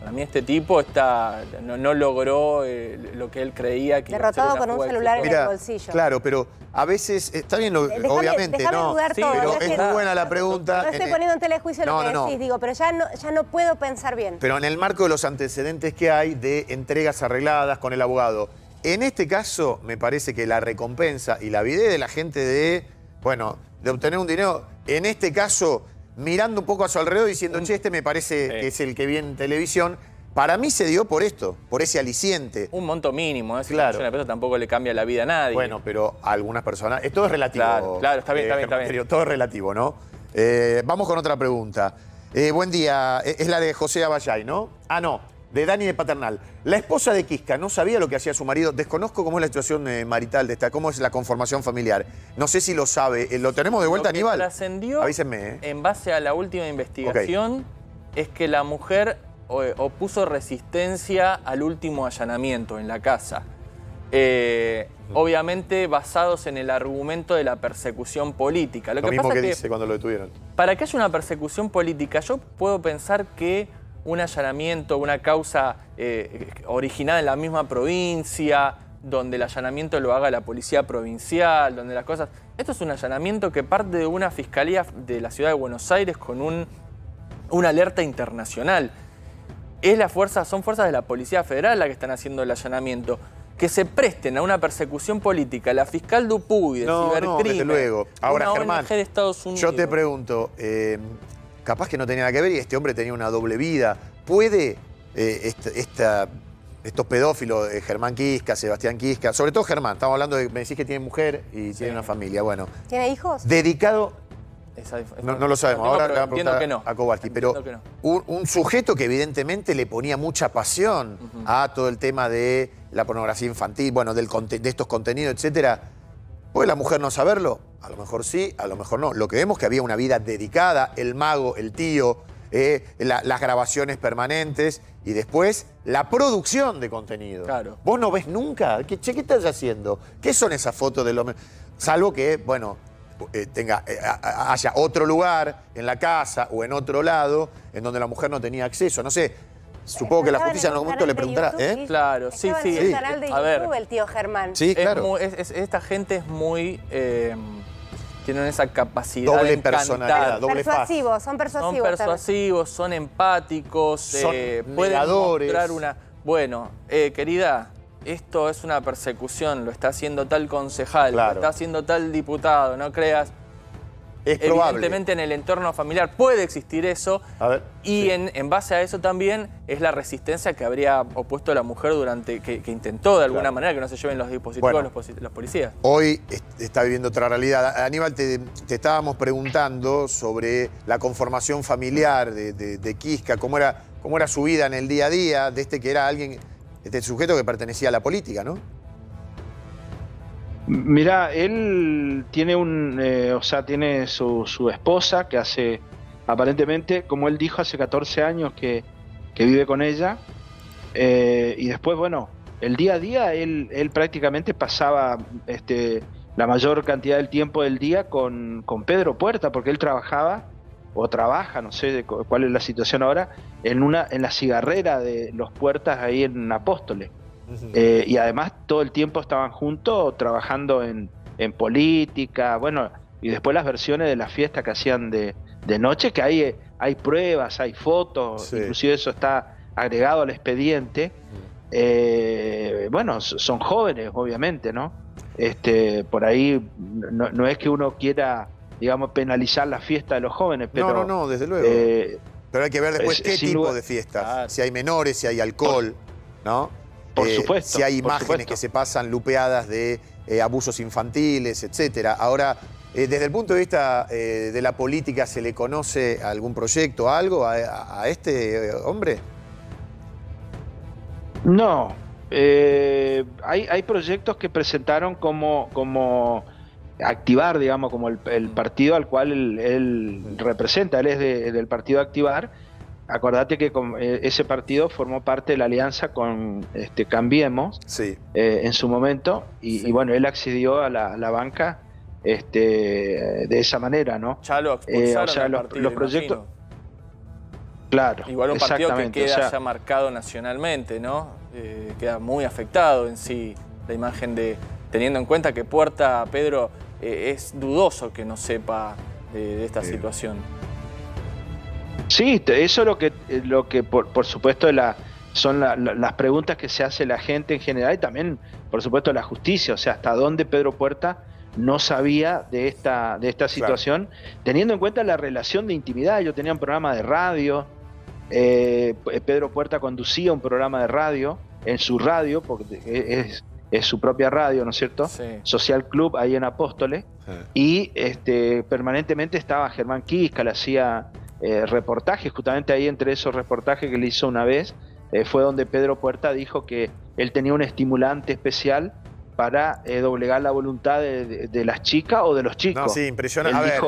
[SPEAKER 5] Para mí este tipo está, no, no logró eh, lo que él creía que
[SPEAKER 4] Derrotado con un celular en el bolsillo.
[SPEAKER 1] Claro, pero a veces, está bien, lo-
[SPEAKER 4] Déjame-
[SPEAKER 1] obviamente,
[SPEAKER 4] déjame
[SPEAKER 1] no.
[SPEAKER 4] dudar
[SPEAKER 5] Sí,
[SPEAKER 4] todo,
[SPEAKER 1] pero es
[SPEAKER 4] que-
[SPEAKER 1] muy buena la pregunta.
[SPEAKER 4] No estoy
[SPEAKER 1] Eh,
[SPEAKER 4] poniendo en telejuicio
[SPEAKER 1] no,
[SPEAKER 4] lo que
[SPEAKER 1] no, no.
[SPEAKER 4] decís, digo, pero ya no, ya no puedo pensar bien.
[SPEAKER 1] Pero en el marco de los antecedentes que hay de entregas arregladas con el abogado. En este caso, me parece que la recompensa y la avidez de la gente de, bueno, de obtener un dinero, en este caso, mirando un poco a su alrededor diciendo, che, este me parece
[SPEAKER 5] Sí.
[SPEAKER 1] que es el que viene en televisión, para mí se dio por esto, por ese aliciente.
[SPEAKER 5] Un monto mínimo, ¿eh?
[SPEAKER 1] Claro.
[SPEAKER 5] de pesos tampoco le cambia la vida a nadie.
[SPEAKER 1] Bueno, pero a algunas personas. Esto es relativo.
[SPEAKER 5] Claro, claro, está bien, está bien, está bien.
[SPEAKER 1] Todo es relativo, ¿no? Eh, vamos con otra pregunta. Eh, buen día. Eh, Es la de José Abayay, ¿no? Ah, no. De Dani de Paternal. La esposa de Quisca no sabía lo que hacía su marido. Desconozco cómo es la situación eh, marital de esta, cómo es la conformación familiar. No sé si lo sabe. Eh, ¿Lo tenemos de vuelta,
[SPEAKER 5] Lo que
[SPEAKER 1] Aníbal?
[SPEAKER 5] trascendió
[SPEAKER 1] Avísenme, ¿eh?
[SPEAKER 5] en base a la última investigación es que la mujer opuso resistencia al último allanamiento en la casa. Eh, obviamente basados en el argumento de la persecución política. Lo,
[SPEAKER 1] Lo
[SPEAKER 5] que
[SPEAKER 1] mismo
[SPEAKER 5] pasa
[SPEAKER 1] que dice cuando lo detuvieron.
[SPEAKER 5] para que haya una persecución política, yo puedo pensar que un allanamiento, una causa eh, originada en la misma provincia, donde el allanamiento lo haga la policía provincial, donde las cosas... Esto es un allanamiento que parte de una fiscalía de la ciudad de Buenos Aires con un, una alerta internacional. Es la fuerza, son fuerzas de la Policía Federal las que están haciendo el allanamiento. Que se presten a una persecución política, la fiscal Dupuy de
[SPEAKER 1] No, no,
[SPEAKER 5] cibercrimen,
[SPEAKER 1] desde luego. Ahora,
[SPEAKER 5] una
[SPEAKER 1] Germán,
[SPEAKER 5] ONG de Estados Unidos.
[SPEAKER 1] Yo te pregunto, eh, capaz que no tenía nada que ver y este hombre tenía una doble vida. ¿Puede eh, esta- esta- estos pedófilos, eh, Germán Quisca, Sebastián Quisca, sobre todo Germán, estamos hablando de, me decís que tiene mujer y tiene una familia, bueno,
[SPEAKER 4] ¿Tiene hijos?
[SPEAKER 1] dedicado,
[SPEAKER 5] Esa-
[SPEAKER 1] no, no lo sabemos, ahora le vamos a preguntar
[SPEAKER 5] no.
[SPEAKER 1] a Kowalski, pero
[SPEAKER 5] Entiendo que no.
[SPEAKER 1] un, un sujeto que evidentemente le ponía mucha pasión a todo el tema de la pornografía infantil, bueno, del, de estos contenidos, etcétera, ¿Puede la mujer no saberlo? A lo mejor sí, a lo mejor no. Lo que vemos es que había una vida dedicada, el mago, el tío, eh, la- las grabaciones permanentes y después la producción de contenido.
[SPEAKER 5] Claro.
[SPEAKER 1] ¿Vos no ves nunca? ¿Qué, che, ¿qué estás haciendo? ¿Qué son esas fotos del hombre? Salvo que, bueno, eh, tenga, eh, haya otro lugar en la casa o en otro lado en donde la mujer no tenía acceso. No sé, supongo que la justicia en algún momento le preguntará. ¿eh?
[SPEAKER 5] Claro, sí, sí.
[SPEAKER 4] En el canal de YouTube, el tío Germán.
[SPEAKER 1] Sí, claro.
[SPEAKER 5] esta gente es muy... Eh, tienen esa capacidad
[SPEAKER 1] doble
[SPEAKER 5] de
[SPEAKER 1] personalidad, doble
[SPEAKER 4] persuasivos, son persuasivos.
[SPEAKER 5] Son persuasivos, son empáticos, son eh, pueden mostrar una... Bueno, eh, querida, esto es una persecución, lo está haciendo tal concejal, lo está haciendo tal diputado, no creas.
[SPEAKER 1] Es probable.
[SPEAKER 5] Evidentemente en el entorno familiar puede existir eso. y en, base a eso también es la resistencia que habría opuesto la mujer durante, que, intentó de alguna manera que no se lleven los dispositivos los, policías.
[SPEAKER 1] Hoy está viviendo otra realidad. Aníbal, te, estábamos preguntando sobre la conformación familiar de, de, Quisca, cómo era, cómo era su vida en el día a día, de este que era alguien, este sujeto que pertenecía a la política, ¿no?
[SPEAKER 6] Mira, él tiene un, eh, o sea, tiene su, esposa que hace, aparentemente, como él dijo, hace 14 años que, vive con ella. Eh, y después, bueno, el día a día él, él prácticamente pasaba este, la mayor cantidad del tiempo del día con, con Pedro Puerta, porque él trabajaba o trabaja, no sé cuál es la situación ahora, en una en la cigarrera de los Puertas ahí en Apóstoles. Eh, y además todo el tiempo estaban juntos trabajando en, política, bueno, y después las versiones de la fiesta que hacían de, noche, que hay, hay pruebas, hay fotos, inclusive eso está agregado al expediente. Eh, bueno, son jóvenes, obviamente, ¿no? Este, por ahí no, es que uno quiera, digamos, penalizar la fiesta de los jóvenes, pero...
[SPEAKER 1] No, no, no, desde luego. Eh, pero hay que ver después qué tipo de fiesta. Si hay menores, si hay alcohol, ¿no?
[SPEAKER 6] Por eh, supuesto.
[SPEAKER 1] Si hay imágenes que se pasan lupeadas de eh, abusos infantiles, etcétera. Ahora, eh, desde el punto de vista de la política, ¿se le conoce algún proyecto, algo a, este hombre?
[SPEAKER 6] No. hay, hay proyectos que presentaron como, como activar, digamos, como el, partido al cual él, representa. Él es del partido Activar acordate que eh, ese partido formó parte de la alianza con este, Cambiemos
[SPEAKER 1] sí.
[SPEAKER 6] Eh, en su momento y, bueno, él accedió a la, banca este, de esa manera, ¿no?
[SPEAKER 5] Ya lo eh, o
[SPEAKER 6] sea, los, proyectos... Claro,
[SPEAKER 5] Igual un partido que queda ya marcado nacionalmente, ¿no? queda muy afectado en sí la imagen de... Teniendo en cuenta que Puerta, Pedro, es dudoso que no sepa de, esta situación.
[SPEAKER 6] Sí, eso es lo que, lo que por, supuesto la, son las preguntas que se hace la gente en general y también, por supuesto, la justicia. O sea, hasta dónde Pedro Puerta no sabía de esta, de esta situación, teniendo en cuenta la relación de intimidad. Yo tenía un programa de radio, eh, Pedro Puerta conducía un programa de radio en su radio, porque es, es su propia radio, ¿no es cierto? Social Club ahí en Apóstoles. Y este, permanentemente estaba Germán Quisca, le hacía eh, reportajes, justamente ahí entre esos reportajes que le hizo una vez, eh, fue donde Pedro Puerta dijo que él tenía un estimulante especial para eh, doblegar la voluntad de, las chicas o de los chicos.
[SPEAKER 1] No, sí, impresionante. A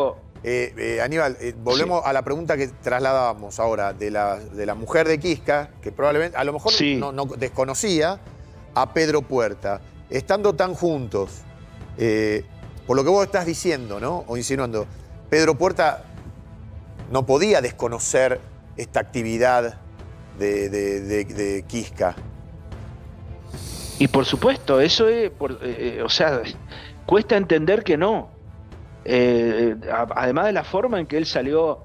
[SPEAKER 1] ver, Aníbal, volvemos a la pregunta que trasladábamos ahora, de la, de la mujer de Quisca, que probablemente, a lo mejor no, no, desconocía a Pedro Puerta. Estando tan juntos, por lo que vos estás diciendo, ¿no? O insinuando, Pedro Puerta no podía desconocer esta actividad de, de, Quisca.
[SPEAKER 6] Y por supuesto, eso es, eh, o sea, cuesta entender que no. Eh, además de la forma en que él salió,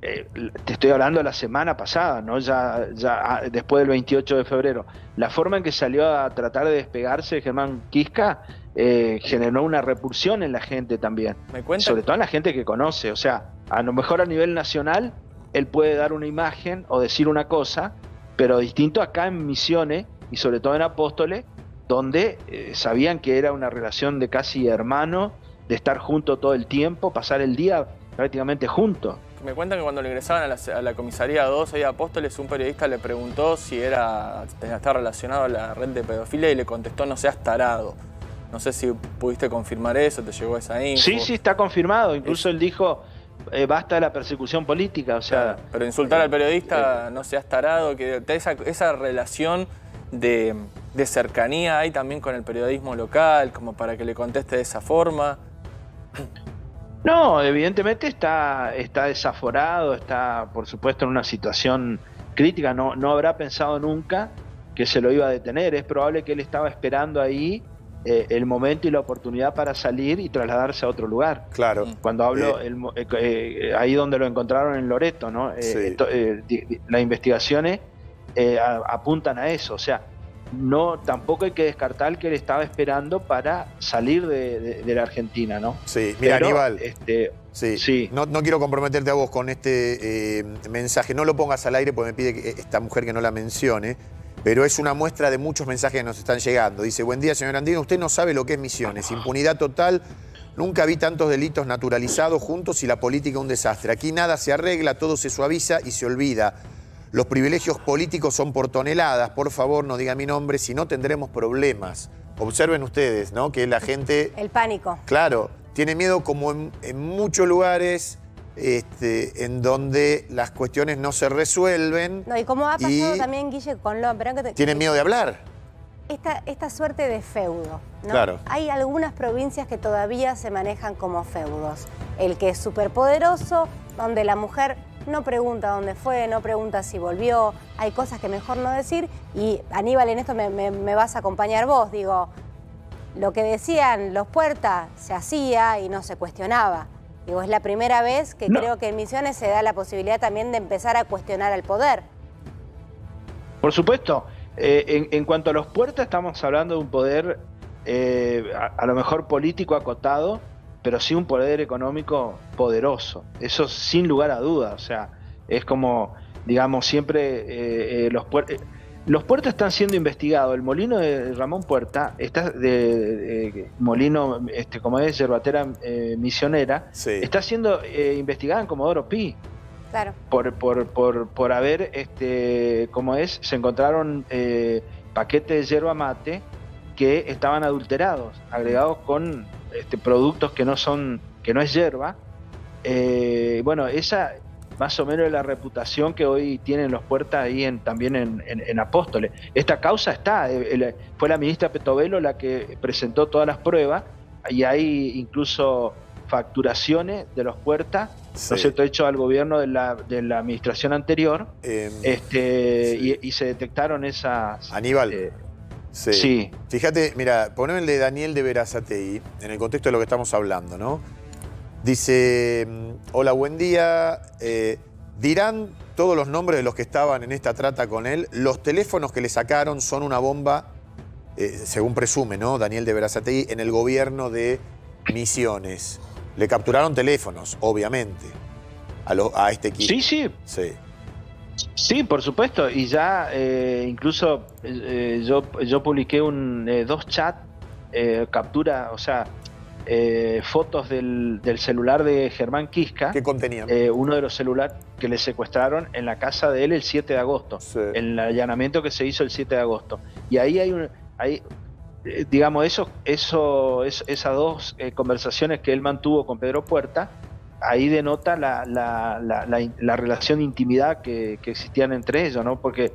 [SPEAKER 6] eh, te estoy hablando de la semana pasada, ¿no? Ya, ya ah, después del 28 de febrero, la forma en que salió a tratar de despegarse de Germán Quisca generó una repulsión en la gente también. Sobre todo en la gente que conoce, o sea, a lo mejor a nivel nacional él puede dar una imagen o decir una cosa, pero distinto acá en Misiones y sobre todo en Apóstoles, donde eh, sabían que era una relación de casi hermano, de estar juntos todo el tiempo, pasar el día prácticamente juntos.
[SPEAKER 5] Me cuentan que cuando le ingresaban a la, comisaría 2 ahí Apóstoles, un periodista le preguntó si era está relacionado a la red de pedofilia y le contestó no seas tarado. No sé si pudiste confirmar eso, te llegó esa info.
[SPEAKER 6] Sí, sí, está confirmado. Incluso él dijo, eh, basta la persecución política, o sea...
[SPEAKER 5] pero insultar al periodista, eh, no seas tarado, que esa, esa relación de, cercanía hay también con el periodismo local, como para que le conteste de esa forma.
[SPEAKER 6] No, evidentemente está, está desaforado, está por supuesto en una situación crítica, no, no habrá pensado nunca que se lo iba a detener, es probable que él estaba esperando ahí eh, el momento y la oportunidad para salir y trasladarse a otro lugar.
[SPEAKER 1] Claro.
[SPEAKER 6] Cuando hablo,
[SPEAKER 1] Eh,
[SPEAKER 6] el mo- eh, eh, ahí donde lo encontraron en Loreto, ¿no? Eh,
[SPEAKER 1] Sí.
[SPEAKER 6] esto- eh, di- di- las investigaciones eh, a- apuntan a eso, o sea, no tampoco hay que descartar que él estaba esperando para salir de, de- de la Argentina, ¿no?
[SPEAKER 1] Sí, mira,
[SPEAKER 6] Pero,
[SPEAKER 1] Aníbal.
[SPEAKER 6] este,
[SPEAKER 1] Sí.
[SPEAKER 6] Sí.
[SPEAKER 1] No, no quiero comprometerte a vos con este eh, mensaje. No lo pongas al aire porque me pide que esta mujer que no la mencione. Pero es una muestra de muchos mensajes que nos están llegando. Dice, buen día, señor Andino. Usted no sabe lo que es misiones. Impunidad total. Nunca vi tantos delitos naturalizados juntos y la política un desastre. Aquí nada se arregla, todo se suaviza y se olvida. Los privilegios políticos son por toneladas. Por favor, no diga mi nombre, si no tendremos problemas. Observen ustedes, ¿no? Que la gente
[SPEAKER 4] El pánico.
[SPEAKER 1] Claro, tiene miedo como en, en muchos lugares este, en donde las cuestiones no se resuelven.
[SPEAKER 4] No, y como ha pasado
[SPEAKER 1] Y-
[SPEAKER 4] también, Guille, con lo... perdón que te-
[SPEAKER 1] Tienen miedo de hablar.
[SPEAKER 4] esta, esta suerte de feudo. ¿no?
[SPEAKER 1] Claro.
[SPEAKER 4] Hay algunas provincias que todavía se manejan como feudos. El que es superpoderoso, donde la mujer no pregunta dónde fue, no pregunta si volvió, hay cosas que mejor no decir. Y Aníbal, en esto me, me- me vas a acompañar vos, digo, lo que decían los puertas se hacía y no se cuestionaba. Digo, es la primera vez que
[SPEAKER 6] No.
[SPEAKER 4] creo que en Misiones se da la posibilidad también de empezar a cuestionar al poder.
[SPEAKER 6] Por supuesto, eh, en, en cuanto a los puertas estamos hablando de un poder eh, a, a lo mejor político acotado, pero sí un poder económico poderoso. Eso sin lugar a dudas. O sea, es como, digamos, siempre eh, eh, los puertas... Los puertas están siendo investigados. El molino de Ramón Puerta está de, de- de- molino, este, como es, yerbatera eh, misionera,
[SPEAKER 1] Sí.
[SPEAKER 6] está siendo eh, investigada en Comodoro Pi
[SPEAKER 4] Claro.
[SPEAKER 6] por, por, por, por haber, este, como es, se encontraron eh, paquetes de yerba mate que estaban adulterados, agregados con este, productos que no son, que no es yerba. Eh, bueno, esa más o menos es la reputación que hoy tienen los puertas ahí en, también en, en- en Apóstoles. Esta causa está, eh, el- fue la ministra Petovelo la que presentó todas las pruebas y hay incluso facturaciones de los puertas
[SPEAKER 1] Sí.
[SPEAKER 6] ¿no es cierto?, hecho al gobierno de la, de la administración anterior,
[SPEAKER 1] Eh,
[SPEAKER 6] este,
[SPEAKER 1] Sí.
[SPEAKER 6] y, y se detectaron esas...
[SPEAKER 1] Aníbal.
[SPEAKER 6] eh,
[SPEAKER 1] sí.
[SPEAKER 6] sí.
[SPEAKER 1] Fíjate, mira, poneme el de Daniel de Verazatei, en el contexto de lo que estamos hablando, ¿no? Dice, mm, hola, buen día. eh, dirán todos los nombres de los que estaban en esta trata con él. Los teléfonos que le sacaron son una bomba, eh, según presume, ¿no? Daniel de Verazatei, en el gobierno de Misiones. Le capturaron teléfonos, obviamente, a, lo- a este equipo.
[SPEAKER 6] sí, sí,
[SPEAKER 1] Sí.
[SPEAKER 6] sí, por supuesto, y ya eh, incluso eh, yo, yo publiqué un, eh, dos chats, captura, o sea, eh, fotos del, del celular de Germán Quisca,
[SPEAKER 1] ¿Qué contenían?
[SPEAKER 6] eh, uno de los celulares que le secuestraron en la casa de él el 7 de agosto,
[SPEAKER 1] Sí.
[SPEAKER 6] el allanamiento que se hizo el 7 de agosto. Y ahí hay un, hay, eh, digamos, eso, eso, es- esas dos eh, conversaciones que él mantuvo con Pedro Puerta, ahí denota la, la, la, la relación de intimidad que, que existían entre ellos, ¿no? Porque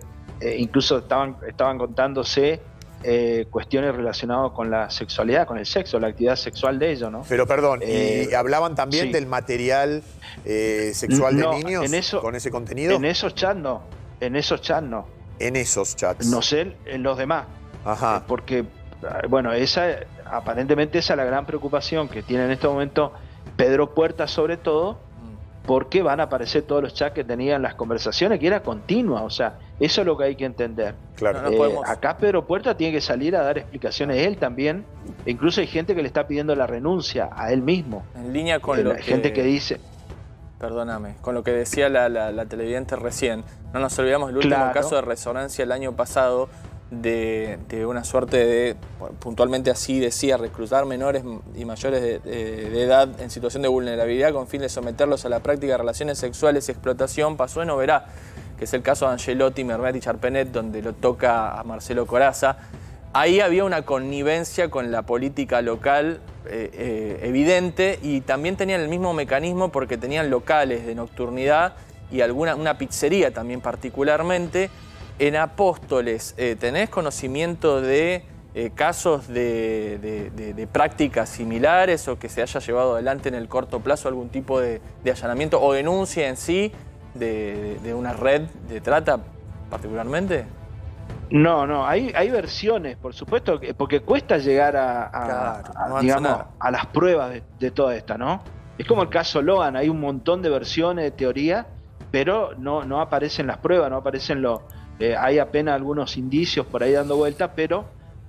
[SPEAKER 6] incluso estaban, estaban contándose eh, cuestiones relacionadas con la sexualidad, con el sexo, la actividad sexual de ellos, ¿no?
[SPEAKER 1] Pero perdón, ¿y
[SPEAKER 6] Eh,
[SPEAKER 1] hablaban también
[SPEAKER 6] sí.
[SPEAKER 1] del material eh, sexual
[SPEAKER 6] No,
[SPEAKER 1] de niños
[SPEAKER 6] en eso-
[SPEAKER 1] con ese contenido?
[SPEAKER 6] En esos chats no, en esos chats no.
[SPEAKER 1] En esos chats.
[SPEAKER 6] No sé en los demás.
[SPEAKER 1] Ajá.
[SPEAKER 6] Porque, ah, bueno, esa aparentemente esa es la gran preocupación que tiene en este momento Pedro Puerta sobre todo, porque van a aparecer todos los chats que tenían las conversaciones, que era continua, o sea, eso es lo que hay que entender.
[SPEAKER 1] Claro.
[SPEAKER 5] No, no
[SPEAKER 6] Eh, acá Pedro Puerta tiene que salir a dar explicaciones él también, e incluso hay gente que le está pidiendo la renuncia a él mismo.
[SPEAKER 5] En línea con
[SPEAKER 6] Eh,
[SPEAKER 5] lo
[SPEAKER 6] la gente que dice,
[SPEAKER 5] Perdóname, con lo que decía la, la- la televidente recién. No nos olvidamos del último
[SPEAKER 6] Claro.
[SPEAKER 5] caso de resonancia el año pasado de, una suerte de, puntualmente así decía, reclutar menores y mayores de edad en situación de vulnerabilidad con fin de someterlos a la práctica de relaciones sexuales y explotación. Pasó en Oberá, que es el caso de Angelotti, Mermet y Charpenet, donde lo toca a Marcelo Coraza. Ahí había una connivencia con la política local eh, eh, evidente y también tenían el mismo mecanismo porque tenían locales de nocturnidad y alguna una pizzería también particularmente. En Apóstoles, eh, ¿tenés conocimiento de eh, casos de, prácticas similares o que se haya llevado adelante en el corto plazo algún tipo de, allanamiento o denuncia en sí de, una red de trata particularmente?
[SPEAKER 6] No, no, hay, hay versiones, por supuesto, porque cuesta llegar a, digamos, a las pruebas de, de, toda esta, ¿no? Es como el caso Logan, hay un montón de versiones de teoría, pero no, no aparecen las pruebas, no aparecen los... Eh, hay apenas algunos indicios por ahí dando vuelta, pero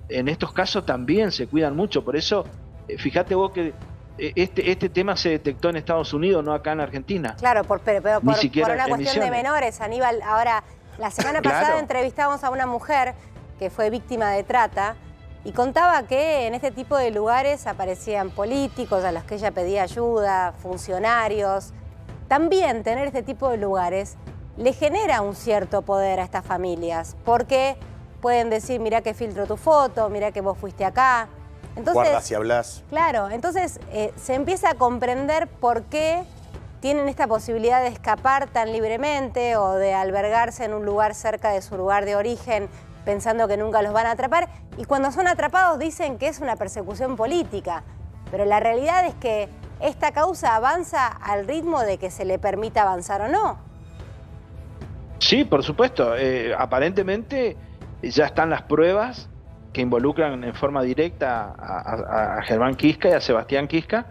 [SPEAKER 6] en estos casos también se cuidan mucho, por eso, eh, fíjate vos que eh, este, este tema se detectó en Estados Unidos, no acá en Argentina.
[SPEAKER 4] Claro, por, pero, por, una cuestión de menores, Aníbal, ahora la semana pasada entrevistamos a una mujer que fue víctima de trata y contaba que en este tipo de lugares aparecían políticos a los que ella pedía ayuda, funcionarios. También tener este tipo de lugares le genera un cierto poder a estas familias, porque pueden decir, mira que filtro tu foto, mira que vos fuiste acá.
[SPEAKER 1] Entonces, Guarda si hablas.
[SPEAKER 4] Claro, entonces eh, se empieza a comprender por qué tienen esta posibilidad de escapar tan libremente o de albergarse en un lugar cerca de su lugar de origen pensando que nunca los van a atrapar y cuando son atrapados dicen que es una persecución política. Pero la realidad es que esta causa avanza al ritmo de que se le permita avanzar o no.
[SPEAKER 6] Sí, por supuesto. Eh, aparentemente ya están las pruebas que involucran en forma directa a, Germán Quisca y a Sebastián Quisca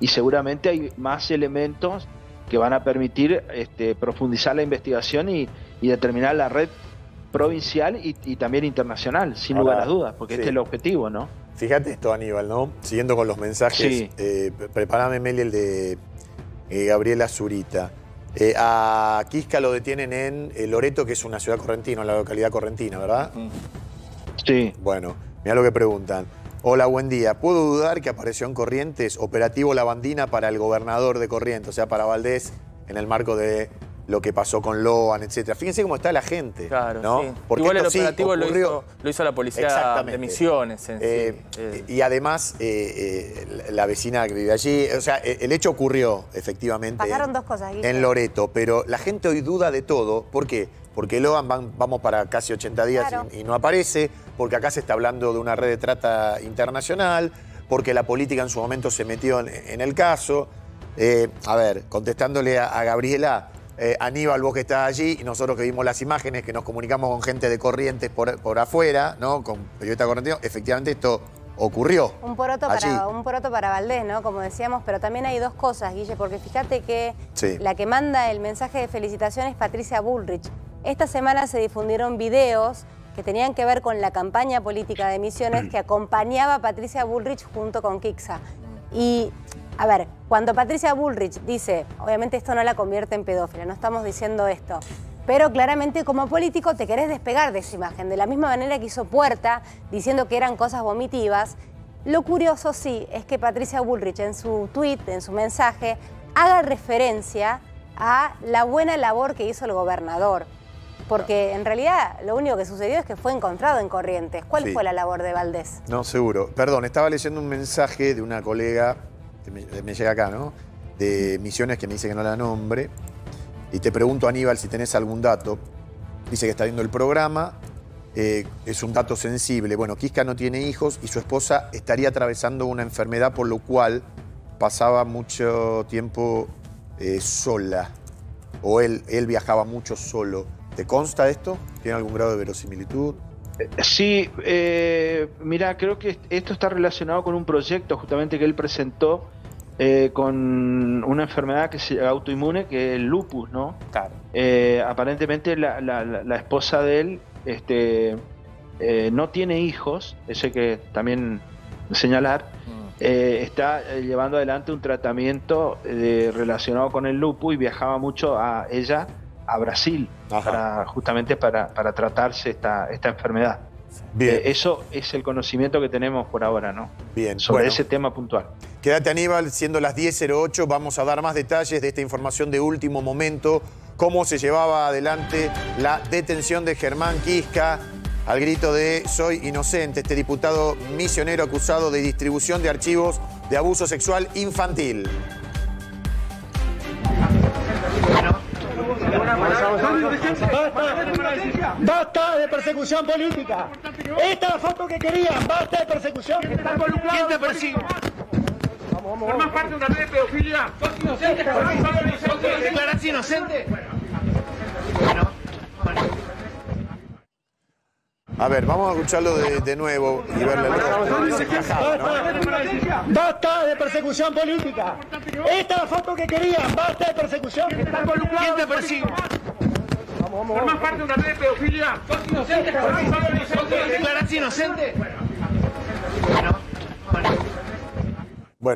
[SPEAKER 6] y seguramente hay más elementos que van a permitir este, profundizar la investigación y, determinar la red provincial y, también internacional, sin lugar a dudas, porque este es el objetivo, ¿no?
[SPEAKER 1] Fíjate esto, Aníbal, ¿no? Siguiendo con los mensajes, eh, prepárame, Meli, el de eh, Gabriela Zurita. Eh, a Quisca lo detienen en Loreto, que es una ciudad correntina, la localidad correntina, ¿verdad?
[SPEAKER 6] Sí.
[SPEAKER 1] Bueno, mira lo que preguntan. Hola, buen día. ¿Puedo dudar que apareció en Corrientes operativo La Bandina para el gobernador de Corrientes, o sea, para Valdés, en el marco de lo que pasó con Loan, etcétera. Fíjense cómo está la gente. Claro, ¿no?
[SPEAKER 5] sí. Igual el operativo lo, hizo, la policía de Misiones.
[SPEAKER 1] Eh, eh. Y además, eh, la vecina que vive allí, o sea, el hecho ocurrió efectivamente.
[SPEAKER 4] Pasaron dos cosas.
[SPEAKER 1] En Loreto, pero la gente hoy duda de todo. ¿Por qué? Porque Loan vamos para casi 80 días y, no aparece, porque acá se está hablando de una red de trata internacional, porque la política en su momento se metió en, el caso. a ver, contestándole a Gabriela, eh, Aníbal, vos que estás allí, y nosotros que vimos las imágenes, que nos comunicamos con gente de Corrientes por, afuera, ¿no? Con periodista correntino, efectivamente esto ocurrió.
[SPEAKER 4] Un poroto, para, un poroto para Valdés, ¿no? Como decíamos, pero también hay dos cosas, Guille, porque fíjate que la que manda el mensaje de felicitación es Patricia Bullrich. Esta semana se difundieron videos que tenían que ver con la campaña política de Misiones que acompañaba a Patricia Bullrich junto con Kixa. Y a ver, cuando Patricia Bullrich dice, obviamente esto no la convierte en pedófila, no estamos diciendo esto, pero claramente como político te querés despegar de esa imagen, de la misma manera que hizo Puerta diciendo que eran cosas vomitivas. Lo curioso sí es que Patricia Bullrich en su tweet, en su mensaje, haga referencia a la buena labor que hizo el gobernador. Porque en realidad lo único que sucedió es que fue encontrado en Corrientes. ¿Cuál fue la labor de Valdés?
[SPEAKER 1] No, seguro. Perdón, estaba leyendo un mensaje de una colega me, llega acá, ¿no? De Misiones que me dice que no la nombre. Y te pregunto, Aníbal, si tenés algún dato. Dice que está viendo el programa. Eh, es un dato sensible. Bueno, Kiska no tiene hijos y su esposa estaría atravesando una enfermedad por lo cual pasaba mucho tiempo eh, sola. O él, él viajaba mucho solo. ¿Te consta esto? ¿Tiene algún grado de verosimilitud?
[SPEAKER 6] Sí, eh, mira, creo que esto está relacionado con un proyecto justamente que él presentó eh, con una enfermedad que se autoinmune, que es el lupus, ¿no? Claro. Eh, aparentemente la, esposa de él este, eh, no tiene hijos, eso hay que también señalar. Mm. está llevando adelante un tratamiento relacionado con el lupus y viajaba mucho a ella a Brasil para, justamente para, para tratarse esta, esta enfermedad. Bien. eso es el conocimiento que tenemos por ahora, ¿no?
[SPEAKER 1] Bien.
[SPEAKER 6] Sobre ese tema puntual.
[SPEAKER 1] Quédate, Aníbal, siendo las 10.08, vamos a dar más detalles de esta información de último momento, cómo se llevaba adelante la detención de Germán Quisca al grito de soy inocente, este diputado misionero acusado de distribución de archivos de abuso sexual infantil.
[SPEAKER 7] Basta de persecución política. Esta es la foto que querían. Basta de persecución.
[SPEAKER 2] ¿Quién te persigue?
[SPEAKER 7] ¿Formas parte de una red de pedofilia? ¿Sos inocente?
[SPEAKER 2] ¿Declarás inocente?
[SPEAKER 1] A ver, vamos a escucharlo de, de nuevo y verle el.
[SPEAKER 7] Basta de persecución política. Esta es la foto que querían. Basta de persecución.
[SPEAKER 2] ¿Quién te persigue?
[SPEAKER 7] ¿Formas parte de una red de pedofilia? ¿Sos inocente?
[SPEAKER 2] ¿Declarás inocente?
[SPEAKER 1] Bueno,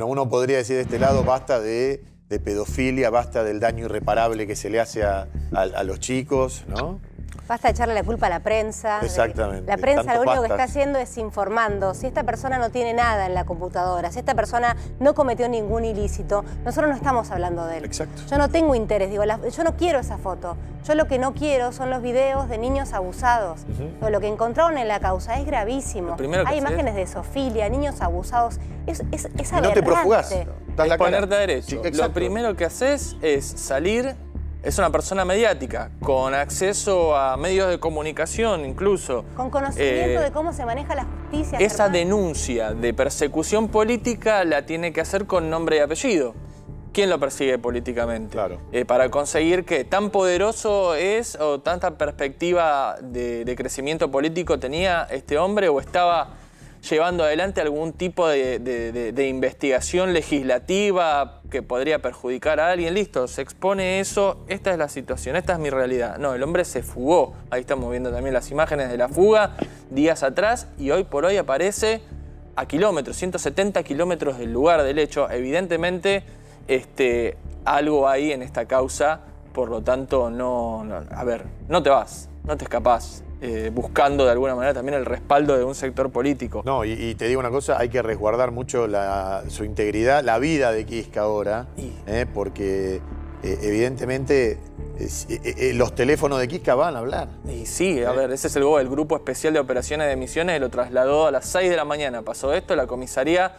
[SPEAKER 1] uno podría decir de este lado, basta de, pedofilia, basta del daño irreparable que se le hace a, a- a los chicos, ¿no?
[SPEAKER 4] Basta de echarle la culpa a la prensa.
[SPEAKER 1] Exactamente.
[SPEAKER 4] La prensa
[SPEAKER 1] Tanto
[SPEAKER 4] lo único que está haciendo es informando. Si esta persona no tiene nada en la computadora, si esta persona no cometió ningún ilícito, nosotros no estamos hablando de él.
[SPEAKER 1] Exacto.
[SPEAKER 4] Yo no tengo interés, digo, la- yo no quiero esa foto. Yo lo que no quiero son los videos de niños abusados. Lo que encontraron en la causa es gravísimo. Hay imágenes de sofilia, niños abusados. Es, es, es
[SPEAKER 1] Y no te
[SPEAKER 4] aberrante.
[SPEAKER 1] profugás. Das la
[SPEAKER 5] ponerte a derecho.
[SPEAKER 1] Sí,
[SPEAKER 5] Lo primero que haces es salir, es una persona mediática, con acceso a medios de comunicación incluso.
[SPEAKER 4] Con conocimiento
[SPEAKER 5] Eh,
[SPEAKER 4] de cómo se maneja la justicia.
[SPEAKER 5] Esa
[SPEAKER 4] Germán.
[SPEAKER 5] denuncia de persecución política la tiene que hacer con nombre y apellido. ¿Quién lo persigue políticamente?
[SPEAKER 1] Claro.
[SPEAKER 5] Eh, para conseguir que tan poderoso es o tanta perspectiva de, de crecimiento político tenía este hombre o estaba llevando adelante algún tipo de, investigación legislativa que podría perjudicar a alguien. Listo, se expone eso, esta es la situación, esta es mi realidad. No, el hombre se fugó. Ahí estamos viendo también las imágenes de la fuga días atrás y hoy por hoy aparece a kilómetros, 170 kilómetros del lugar del hecho. Evidentemente, este, algo hay en esta causa, por lo tanto, no, no- a ver, no te vas, no te escapás, eh, buscando de alguna manera también el respaldo de un sector político.
[SPEAKER 1] No, y, y te digo una cosa, hay que resguardar mucho la- su integridad, la vida de Kiska ahora,
[SPEAKER 5] Y-
[SPEAKER 1] ¿eh? porque eh, evidentemente eh, eh, eh, los teléfonos de Kiska van a hablar.
[SPEAKER 5] Y sí, a ver, ese es el, el Grupo Especial de Operaciones de Misiones, lo trasladó a las 6 de la mañana. Pasó esto, la comisaría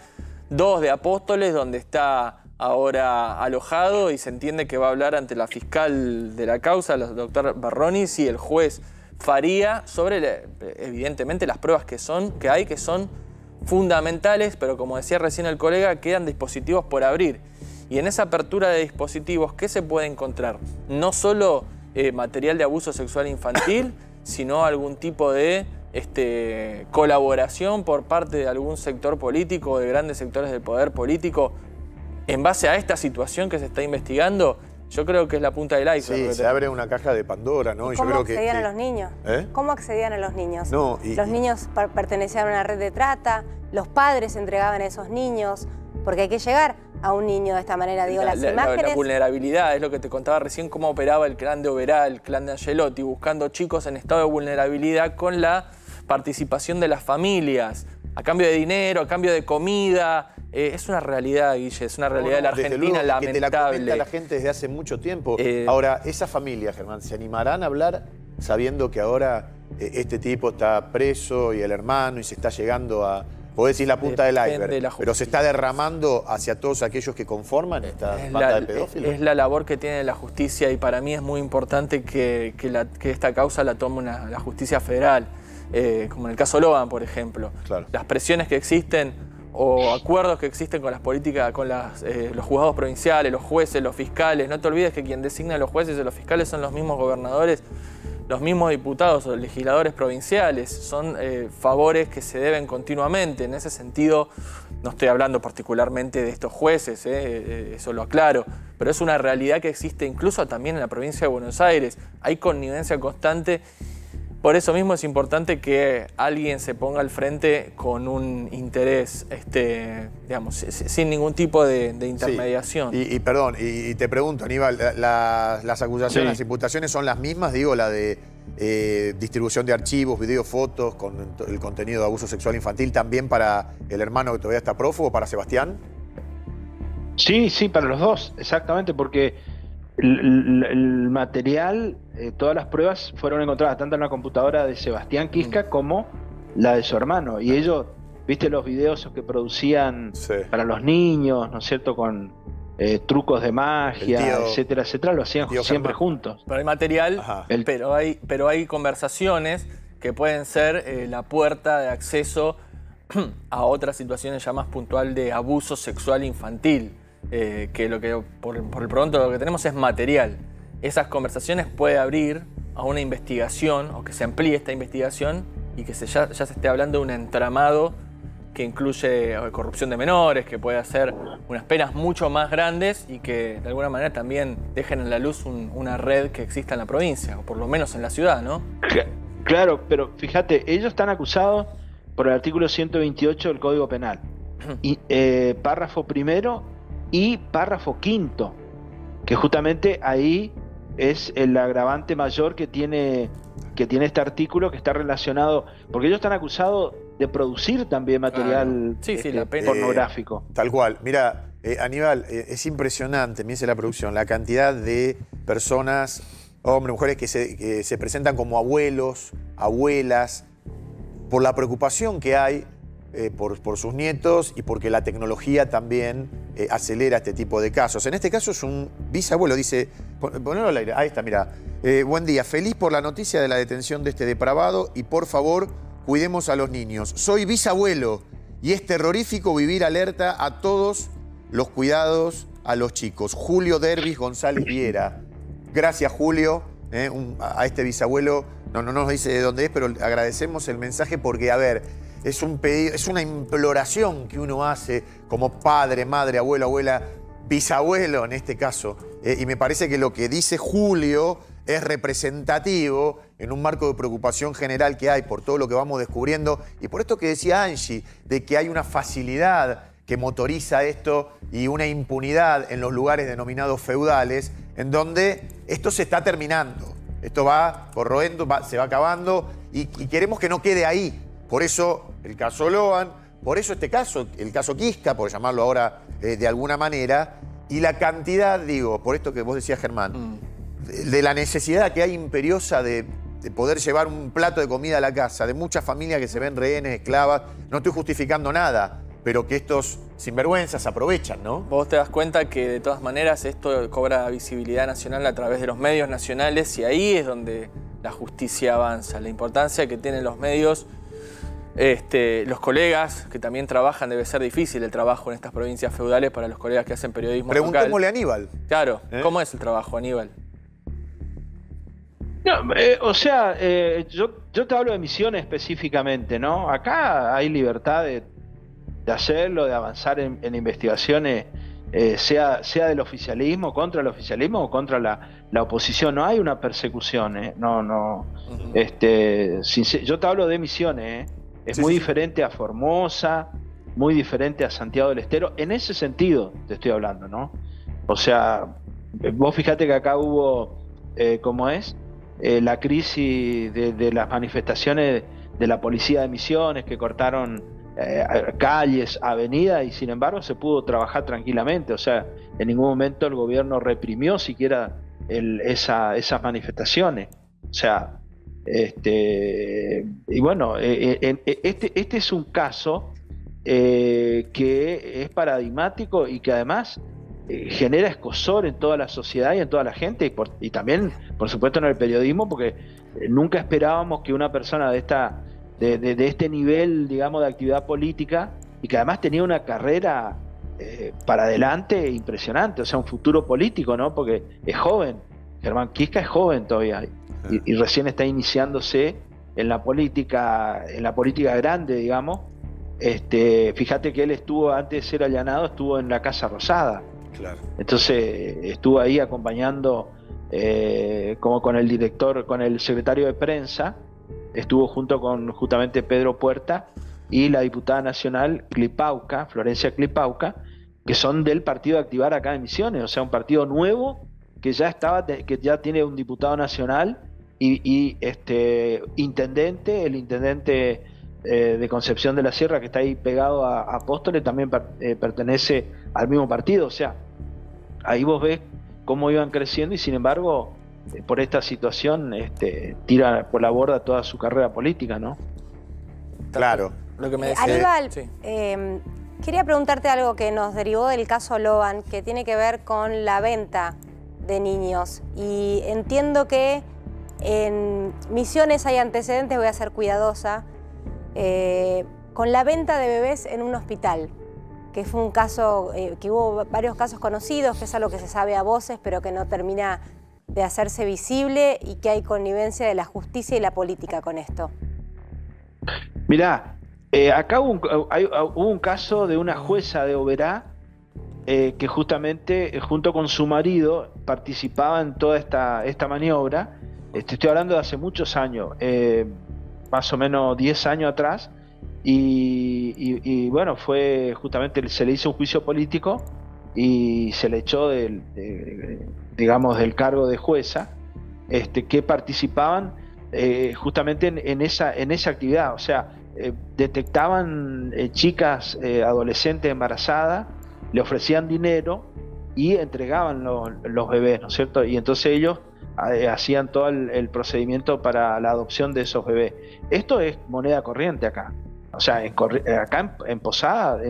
[SPEAKER 5] 2 de Apóstoles, donde está ahora alojado y se entiende que va a hablar ante la fiscal de la causa, el doctor Barronis, y el juez Faría sobre, evidentemente, las pruebas que, son, que hay, que son fundamentales, pero como decía recién el colega, quedan dispositivos por abrir. Y en esa apertura de dispositivos, ¿qué se puede encontrar? No solo eh, material de abuso sexual infantil, sino algún tipo de este, colaboración por parte de algún sector político de grandes sectores del poder político. En base a esta situación que se está investigando, yo creo que es la punta del iceberg.
[SPEAKER 1] Sí, se abre una caja de Pandora, ¿no? Y yo
[SPEAKER 4] ¿Cómo
[SPEAKER 1] creo que-
[SPEAKER 4] accedían
[SPEAKER 1] que-
[SPEAKER 4] a los niños?
[SPEAKER 1] ¿Eh?
[SPEAKER 4] ¿Cómo accedían a los niños?
[SPEAKER 1] No, y-
[SPEAKER 4] los
[SPEAKER 1] y-
[SPEAKER 4] niños per- pertenecían a una red de trata, los padres entregaban a esos niños, porque hay que llegar a un niño de esta manera. Digo,
[SPEAKER 5] la,
[SPEAKER 4] las
[SPEAKER 5] la- la-
[SPEAKER 4] imágenes...
[SPEAKER 5] la vulnerabilidad, es lo que te contaba recién, cómo operaba el clan de Oberá, el clan de Angelotti, buscando chicos en estado de vulnerabilidad con la participación de las familias, a cambio de dinero, a cambio de comida. Eh, es una realidad, Guille, es una realidad de la
[SPEAKER 1] Desde
[SPEAKER 5] Argentina
[SPEAKER 1] luego que te la
[SPEAKER 5] lamentable.
[SPEAKER 1] comenta la gente desde hace mucho tiempo.
[SPEAKER 5] Eh,
[SPEAKER 1] ahora, esa familia, Germán, ¿se animarán a hablar sabiendo que ahora eh, este tipo está preso y el hermano y se está llegando a... Podés decir la punta del iceberg,
[SPEAKER 5] de
[SPEAKER 1] pero se está derramando hacia todos aquellos que conforman esta
[SPEAKER 5] es
[SPEAKER 1] banda
[SPEAKER 5] la,
[SPEAKER 1] de pedófilos.
[SPEAKER 5] es la labor que tiene la justicia y para mí es muy importante que, que la- que esta causa la tome una- la justicia federal, eh, como en el caso Logan, por ejemplo.
[SPEAKER 1] Claro.
[SPEAKER 5] Las presiones que existen o acuerdos que existen con las políticas, con las, eh, los juzgados provinciales, los jueces, los fiscales. No te olvides que quien designa a los jueces y los fiscales son los mismos gobernadores, los mismos diputados o legisladores provinciales. Son eh, favores que se deben continuamente. En ese sentido, no estoy hablando particularmente de estos jueces, eh, eso lo aclaro, pero es una realidad que existe incluso también en la provincia de Buenos Aires. Hay connivencia constante. Por eso mismo es importante que alguien se ponga al frente con un interés, este, digamos, si- si- sin ningún tipo de, de
[SPEAKER 1] Sí.
[SPEAKER 5] intermediación.
[SPEAKER 1] Y, y perdón, y, y te pregunto, Aníbal, la- la- las acusaciones,
[SPEAKER 6] Sí.
[SPEAKER 1] las imputaciones son las mismas, digo, la de eh, distribución de archivos, videos, fotos, con el contenido de abuso sexual infantil, también para el hermano que todavía está prófugo, para Sebastián.
[SPEAKER 6] Sí, sí, para los dos, exactamente, porque el, el- el material, eh, todas las pruebas fueron encontradas tanto en la computadora de Sebastián Quisca como la de su hermano. Y ellos, viste los videos que producían
[SPEAKER 1] Sí.
[SPEAKER 6] para los niños, ¿no es cierto? Con eh, trucos de magia,
[SPEAKER 1] tío-
[SPEAKER 6] etcétera, etcétera, lo hacían siempre
[SPEAKER 1] Germán.
[SPEAKER 6] juntos.
[SPEAKER 5] Pero hay material,
[SPEAKER 1] Ajá.
[SPEAKER 5] Pero, hay, pero hay conversaciones que pueden ser eh, la puerta de acceso a otras situaciones ya más puntual de abuso sexual infantil, eh, que lo que por, por el pronto lo que tenemos es material. Esas conversaciones puede abrir a una investigación o que se amplíe esta investigación y que se, ya, ya se esté hablando de un entramado que incluye eh, corrupción de menores, que puede hacer unas penas mucho más grandes y que de alguna manera también dejen en la luz un- una red que exista en la provincia, o por lo menos en la ciudad, ¿no?
[SPEAKER 6] Cla- Claro, pero fíjate, ellos están acusados por el artículo 128 del Código Penal, y, eh, párrafo primero y párrafo quinto, que justamente ahí es el agravante mayor que tiene, que tiene este artículo que está relacionado, porque ellos están acusados de producir también material.
[SPEAKER 5] Sí, sí,
[SPEAKER 6] este,
[SPEAKER 5] la pena.
[SPEAKER 6] pornográfico.
[SPEAKER 1] Tal cual. Mira, eh, Aníbal, eh, es impresionante, me dice la producción, la cantidad de personas, hombres, mujeres, que se, que se presentan como abuelos, abuelas, por la preocupación que hay eh, por, sus nietos y porque la tecnología también eh, acelera este tipo de casos. En este caso es un bisabuelo, dice, pon- ponelo al aire, ahí está, mira. Eh, buen día, feliz por la noticia de la detención de este depravado y por favor cuidemos a los niños. Soy bisabuelo y es terrorífico vivir alerta a todos los cuidados a los chicos. Julio Dervis González Viera. Gracias, Julio, a este bisabuelo. No, no nos dice de dónde es, pero agradecemos el mensaje porque, a ver, es, un pedido, es una imploración que uno hace como padre, madre, abuelo, abuela, bisabuelo en este caso. Eh, y me parece que lo que dice Julio es representativo en un marco de preocupación general que hay por todo lo que vamos descubriendo y por esto que decía Angie, de que hay una facilidad que motoriza esto y una impunidad en los lugares denominados feudales, en donde esto se está terminando. Esto va corroendo, se va acabando y queremos que no quede ahí. Por eso el caso Loan, por eso este caso, el caso Quisca, por llamarlo ahora eh, de alguna manera, y la cantidad, digo, por esto que vos decías Germán, de, de la necesidad que hay imperiosa de, de poder llevar un plato de comida a la casa, de muchas familias que se ven rehenes, esclavas, no estoy justificando nada, pero que estos sinvergüenzas aprovechan, ¿no?
[SPEAKER 5] Vos te das cuenta que de todas maneras esto cobra visibilidad nacional a través de los medios nacionales y ahí es donde la justicia avanza. La importancia que tienen los medios, este, los colegas que también trabajan, debe ser difícil el trabajo en estas provincias feudales para los colegas que hacen periodismo
[SPEAKER 1] Preguntémosle
[SPEAKER 5] local.
[SPEAKER 1] a Aníbal.
[SPEAKER 5] Claro,
[SPEAKER 1] ¿Eh?
[SPEAKER 5] ¿cómo es el trabajo, Aníbal?
[SPEAKER 6] No, eh, o sea, eh, yo, yo te hablo de misiones específicamente, ¿no? Acá hay libertad de, de hacerlo, de avanzar en, en investigaciones, eh, sea, sea del oficialismo, contra el oficialismo o contra la, la oposición. No hay una persecución, ¿eh? No, no. Este, sincer- yo te hablo de misiones, ¿eh? Es
[SPEAKER 1] Sí,
[SPEAKER 6] muy
[SPEAKER 1] sí,
[SPEAKER 6] diferente a Formosa, muy diferente a Santiago del Estero. En ese sentido te estoy hablando, ¿no? O sea, vos fíjate que acá hubo, eh, ¿cómo es? Eh, la crisis de, de las manifestaciones de la policía de Misiones que cortaron eh, calles, avenidas y sin embargo se pudo trabajar tranquilamente. O sea, en ningún momento el gobierno reprimió siquiera el- esa- esas manifestaciones. O sea, este, y bueno, eh, eh, eh, este, este es un caso que es paradigmático y que además genera escosor en toda la sociedad y en toda la gente y, también, por supuesto, en el periodismo, porque nunca esperábamos que una persona de esta de, de- este nivel, digamos, de actividad política y que además tenía una carrera para adelante impresionante, o sea, un futuro político, ¿no? Porque es joven, Germán Quisca es joven todavía y, y recién está iniciándose en la política, en la política grande, digamos. Este, fíjate que él estuvo antes de ser allanado, estuvo en la Casa Rosada.
[SPEAKER 1] Claro.
[SPEAKER 6] Entonces estuvo ahí acompañando eh, como con el director, con el secretario de prensa, estuvo junto con justamente Pedro Puerta y la diputada nacional Clipauca, Florencia Clipauca, que son del partido de Activar acá en Misiones, o sea, un partido nuevo que ya estaba, que ya tiene un diputado nacional y, y, este intendente, el intendente eh, de Concepción de la Sierra que está ahí pegado a, a Apóstoles también per- eh, pertenece al mismo partido, o sea, ahí vos ves cómo iban creciendo y sin embargo eh, por esta situación este, tira por la borda toda su carrera política, ¿no?
[SPEAKER 1] Claro.
[SPEAKER 5] Lo que me
[SPEAKER 4] Eh,
[SPEAKER 5] decía.
[SPEAKER 4] Aníbal,
[SPEAKER 5] Sí.
[SPEAKER 4] eh, Quería preguntarte algo que nos derivó del caso Loban, que tiene que ver con la venta de niños. Y entiendo que en Misiones hay antecedentes, voy a ser cuidadosa, eh, con la venta de bebés en un hospital, que fue un caso, eh, que hubo varios casos conocidos, que es algo que se sabe a voces, pero que no termina de hacerse visible y que hay connivencia de la justicia y la política con esto.
[SPEAKER 6] Mirá, eh, acá hubo un, caso de una jueza de Oberá que justamente junto con su marido participaba en toda esta maniobra. Estoy hablando de hace muchos años, más o menos 10 años atrás. Y, bueno, fue justamente se le hizo un juicio político y se le echó del, digamos, del cargo de jueza, este, que participaban justamente en, esa, en esa actividad. O sea, eh, detectaban eh, chicas eh, adolescentes embarazadas, le ofrecían dinero y entregaban los bebés, ¿no es cierto? Y entonces ellos hacían todo el, procedimiento para la adopción de esos bebés. Esto es moneda corriente acá. O sea, acá en, Posada,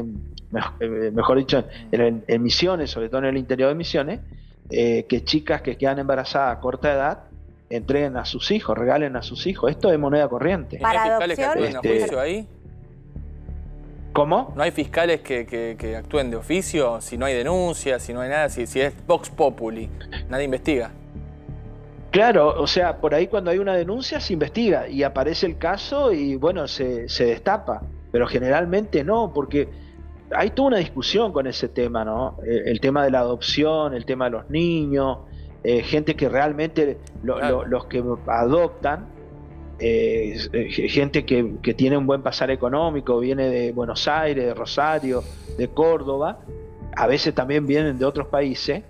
[SPEAKER 6] mejor dicho, en, en, Misiones, sobre todo en el interior de Misiones, que chicas que quedan embarazadas a corta edad entreguen a sus hijos, regalen a sus hijos. Esto es moneda corriente.
[SPEAKER 5] ¿Para ¿No hay fiscales que actúen de
[SPEAKER 6] oficio
[SPEAKER 5] ahí?
[SPEAKER 6] ¿Cómo?
[SPEAKER 5] ¿No hay fiscales que, actúen de oficio? Si no hay denuncia, si no hay nada, si, si es Vox Populi, nadie investiga.
[SPEAKER 6] Claro, o sea, por ahí cuando hay una denuncia se investiga y aparece el caso y bueno, se, se destapa, pero generalmente no, porque hay toda una discusión con ese tema, ¿no? El, tema de la adopción, el tema de los niños, eh, gente que realmente los que adoptan, eh, eh, gente que, tiene un buen pasar económico, viene de Buenos Aires, de Rosario, de Córdoba, a veces también vienen de otros países,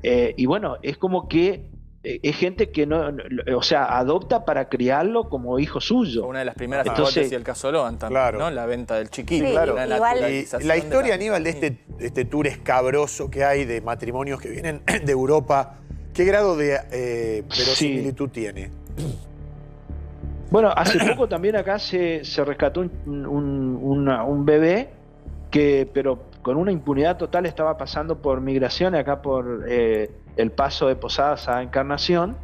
[SPEAKER 6] y bueno, es como que es gente que no, o sea, adopta para criarlo como hijo suyo.
[SPEAKER 5] Una de las primeras Entonces, y el caso Logan también, ¿no? La venta del chiquito.
[SPEAKER 1] claro. La, la, historia, Aníbal, de este, este tour escabroso que hay de matrimonios que vienen de Europa ¿Qué grado de eh, verosimilitud tiene?
[SPEAKER 6] Bueno, hace poco también acá se, rescató un, bebé que, pero con una impunidad total, estaba pasando por migraciones acá por eh, el paso de Posadas a Encarnación.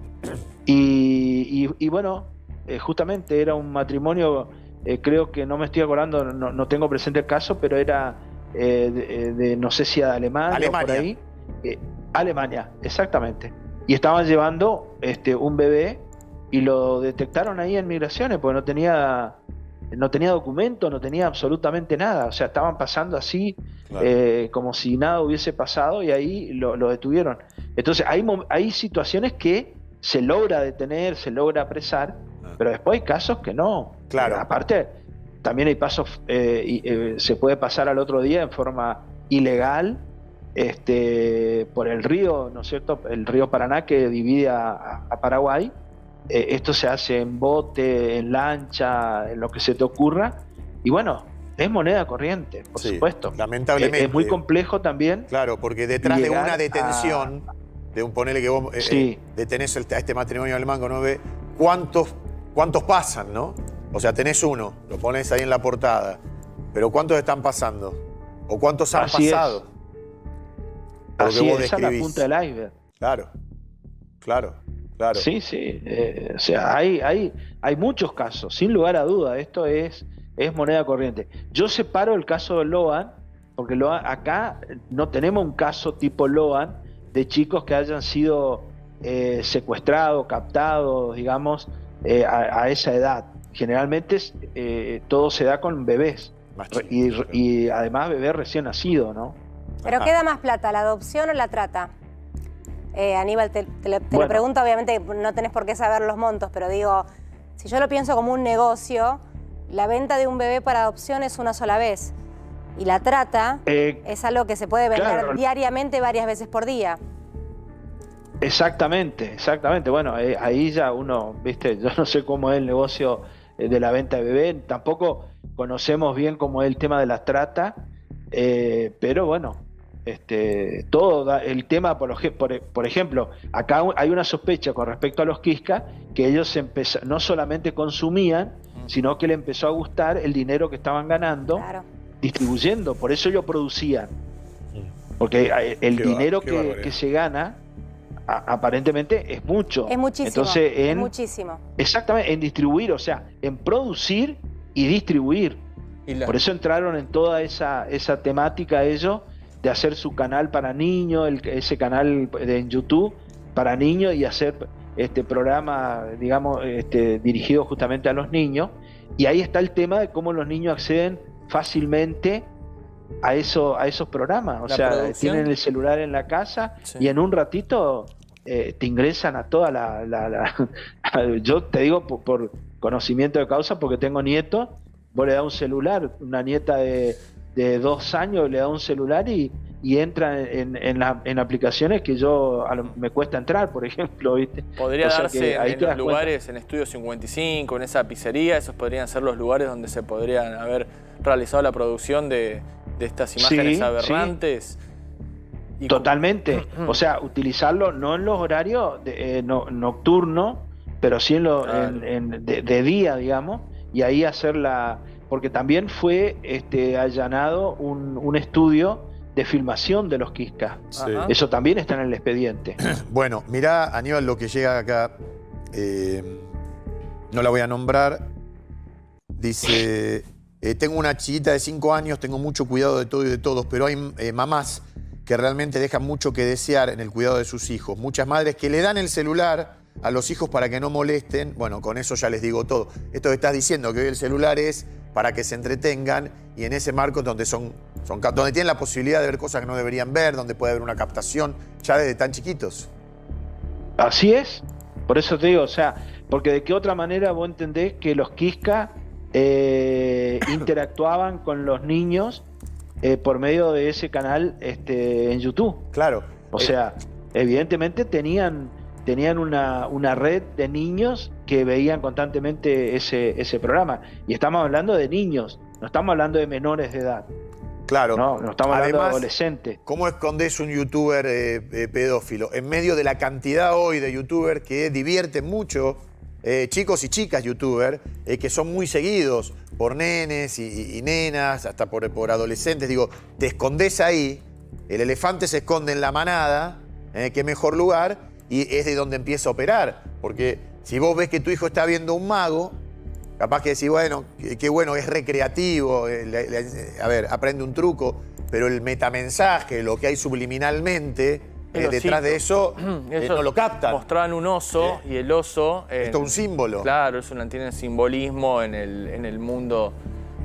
[SPEAKER 6] Y, bueno, eh, justamente era un matrimonio, eh, creo que no me estoy acordando, no, tengo presente el caso, pero era de, no sé si de Alemania, Alemania. por ahí. Alemania, exactamente y estaban llevando este, un bebé y lo detectaron ahí en migraciones porque no tenía no tenía documento, no tenía absolutamente nada, o sea, estaban pasando así eh, como si nada hubiese pasado y ahí lo, detuvieron. Entonces hay, hay situaciones que se logra detener, se logra apresar, ah. pero después hay casos que no.
[SPEAKER 1] Claro.
[SPEAKER 6] aparte, también hay pasos, eh, eh, se puede pasar al otro día en forma ilegal este, por el río, ¿no es cierto? El río Paraná que divide a, Paraguay. Eh, esto se hace en bote, en lancha, en lo que se te ocurra. Y bueno, es moneda corriente, por supuesto.
[SPEAKER 1] Lamentablemente.
[SPEAKER 6] Es, muy complejo también.
[SPEAKER 1] Claro, porque detrás de una detención, de un ponele que vos eh, eh, detenés a este matrimonio alemán con nueve, ¿cuántos, ¿cuántos pasan, no? O sea, tenés uno, lo pones ahí en la portada, pero ¿cuántos están pasando? ¿O cuántos han pasado?
[SPEAKER 6] Así es, esa es la punta del iceberg.
[SPEAKER 1] Claro, claro, claro.
[SPEAKER 6] Sí, sí. Eh, o sea, hay, hay, hay muchos casos, sin lugar a duda. Esto es, es moneda corriente. Yo separo el caso de Loan, porque acá no tenemos un caso tipo Loan de chicos que hayan sido eh, secuestrados, captados, digamos, eh, a, esa edad. Generalmente todo se da con bebés. Y, y, además bebés recién nacidos, ¿no?
[SPEAKER 4] ¿Pero qué da más plata, la adopción o la trata? Eh, Aníbal, te, lo, pregunto, obviamente no tenés por qué saber los montos, pero digo, si yo lo pienso como un negocio, la venta de un bebé para adopción es una sola vez. Y la trata eh, es algo que se puede vender diariamente varias veces por día.
[SPEAKER 6] Exactamente, exactamente. Bueno, eh, ahí ya uno, viste, yo no sé cómo es el negocio de la venta de bebé, tampoco conocemos bien cómo es el tema de la trata, pero bueno, este, todo el tema, por, por, ejemplo, acá hay una sospecha con respecto a los Kiska, que ellos no solamente consumían, sino que le empezó a gustar el dinero que estaban ganando distribuyendo, por eso ellos producían. Porque eh, el
[SPEAKER 1] Qué
[SPEAKER 6] dinero que, se gana a- aparentemente es mucho.
[SPEAKER 4] Es muchísimo.
[SPEAKER 6] Entonces,
[SPEAKER 4] es
[SPEAKER 6] en,
[SPEAKER 4] muchísimo.
[SPEAKER 6] exactamente, en distribuir, o sea, en producir y distribuir.
[SPEAKER 5] Y la-
[SPEAKER 6] Por eso entraron en toda esa, esa temática ellos de hacer su canal para niños, el- ese canal de- en YouTube para niños y hacer este programa, digamos, este, dirigido justamente a los niños. Y ahí está el tema de cómo los niños acceden fácilmente a, eso, a esos programas. O
[SPEAKER 5] La
[SPEAKER 6] sea,
[SPEAKER 5] producción-
[SPEAKER 6] tienen el celular en la casa
[SPEAKER 5] Sí.
[SPEAKER 6] y en un ratito eh, te ingresan a toda la... la- la- yo te digo por, por conocimiento de causa porque tengo nietos, vos le das un celular, una nieta de, de dos años le da un celular y, y entra en, en, la- en aplicaciones que yo a lo- me cuesta entrar, por ejemplo, ¿viste?
[SPEAKER 5] Podría
[SPEAKER 6] O sea
[SPEAKER 5] darse
[SPEAKER 6] ahí
[SPEAKER 5] en los
[SPEAKER 6] cuenta.
[SPEAKER 5] lugares, en Estudio 55, en esa pizzería, esos podrían ser los lugares donde se podrían haber realizado la producción de, de estas imágenes
[SPEAKER 6] Sí,
[SPEAKER 5] aberrantes. Y
[SPEAKER 6] Totalmente. O sea, utilizarlo no en los horarios de- eh, no- nocturnos, pero sí en lo,
[SPEAKER 5] Claro.
[SPEAKER 6] en- en- de, de día, digamos, y ahí hacer la... Porque también fue este, allanado un, un estudio de filmación de los Quisca.
[SPEAKER 1] Sí.
[SPEAKER 5] Ajá.
[SPEAKER 6] Eso también está en el expediente.
[SPEAKER 1] Bueno, mirá, Aníbal, lo que llega acá. eh, no la voy a nombrar. Dice, eh, tengo una chiquita de 5 años, tengo mucho cuidado de todo y de todos, pero hay eh, mamás que realmente dejan mucho que desear en el cuidado de sus hijos. Muchas madres que le dan el celular a los hijos para que no molesten. Bueno, con eso ya les digo todo. Esto que estás diciendo, que hoy el celular es para que se entretengan y en ese marco donde son, donde tienen la posibilidad de ver cosas que no deberían ver, donde puede haber una captación ya desde tan chiquitos.
[SPEAKER 6] Así es. Por eso te digo, o sea, porque de qué otra manera vos entendés que los Quisca eh, interactuaban con los niños eh, por medio de ese canal este, en YouTube.
[SPEAKER 1] Claro.
[SPEAKER 6] O
[SPEAKER 1] Eh,
[SPEAKER 6] sea, evidentemente tenían, tenían una, una red de niños que veían constantemente ese, ese programa. Y estamos hablando de niños, no estamos hablando de menores de edad,
[SPEAKER 1] claro.
[SPEAKER 6] no, no estamos hablando de adolescentes.
[SPEAKER 1] ¿Cómo escondes un youtuber eh, eh, pedófilo? En medio de la cantidad hoy de youtubers que divierten mucho, eh, chicos y chicas youtubers, que son muy seguidos por nenes y, y- y nenas, hasta por, por adolescentes. Digo, te escondes ahí, el elefante se esconde en la manada, qué mejor lugar, y es de donde empieza a operar. Porque si vos ves que tu hijo está viendo un mago, Capaz que decís, bueno, qué bueno, es recreativo, eh, le- le- a ver, aprende un truco, pero el metamensaje, lo que hay subliminalmente eh, detrás de eso, eh, no lo captan.
[SPEAKER 5] Mostraban un oso y el oso.
[SPEAKER 1] Esto es un símbolo.
[SPEAKER 5] Claro, eso no tiene simbolismo en el, en el mundo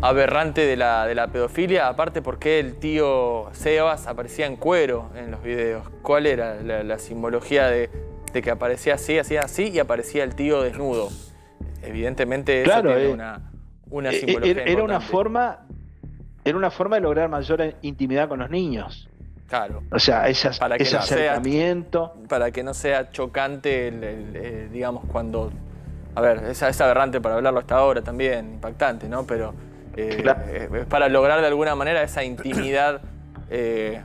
[SPEAKER 5] aberrante de la, de la pedofilia. Aparte, porque el tío Sebas aparecía en cuero en los videos? ¿Cuál era la, la simbología de, de que aparecía así, hacía así y aparecía el tío desnudo? Evidentemente, eso
[SPEAKER 6] Claro,
[SPEAKER 5] tiene
[SPEAKER 6] eh,
[SPEAKER 5] una, una
[SPEAKER 6] Eh,
[SPEAKER 5] simbología.
[SPEAKER 6] Era, era una forma, era una forma de lograr mayor intimidad con los niños.
[SPEAKER 5] Claro.
[SPEAKER 6] O sea, esas-
[SPEAKER 5] Para que
[SPEAKER 6] ese
[SPEAKER 5] no sea-
[SPEAKER 6] acercamiento.
[SPEAKER 5] para que no sea chocante, el- el, eh, digamos, cuando... A ver, es, es aberrante para hablarlo hasta ahora también, impactante, ¿no? Pero eh,
[SPEAKER 6] Claro.
[SPEAKER 5] eh, es para lograr de alguna manera esa intimidad eh,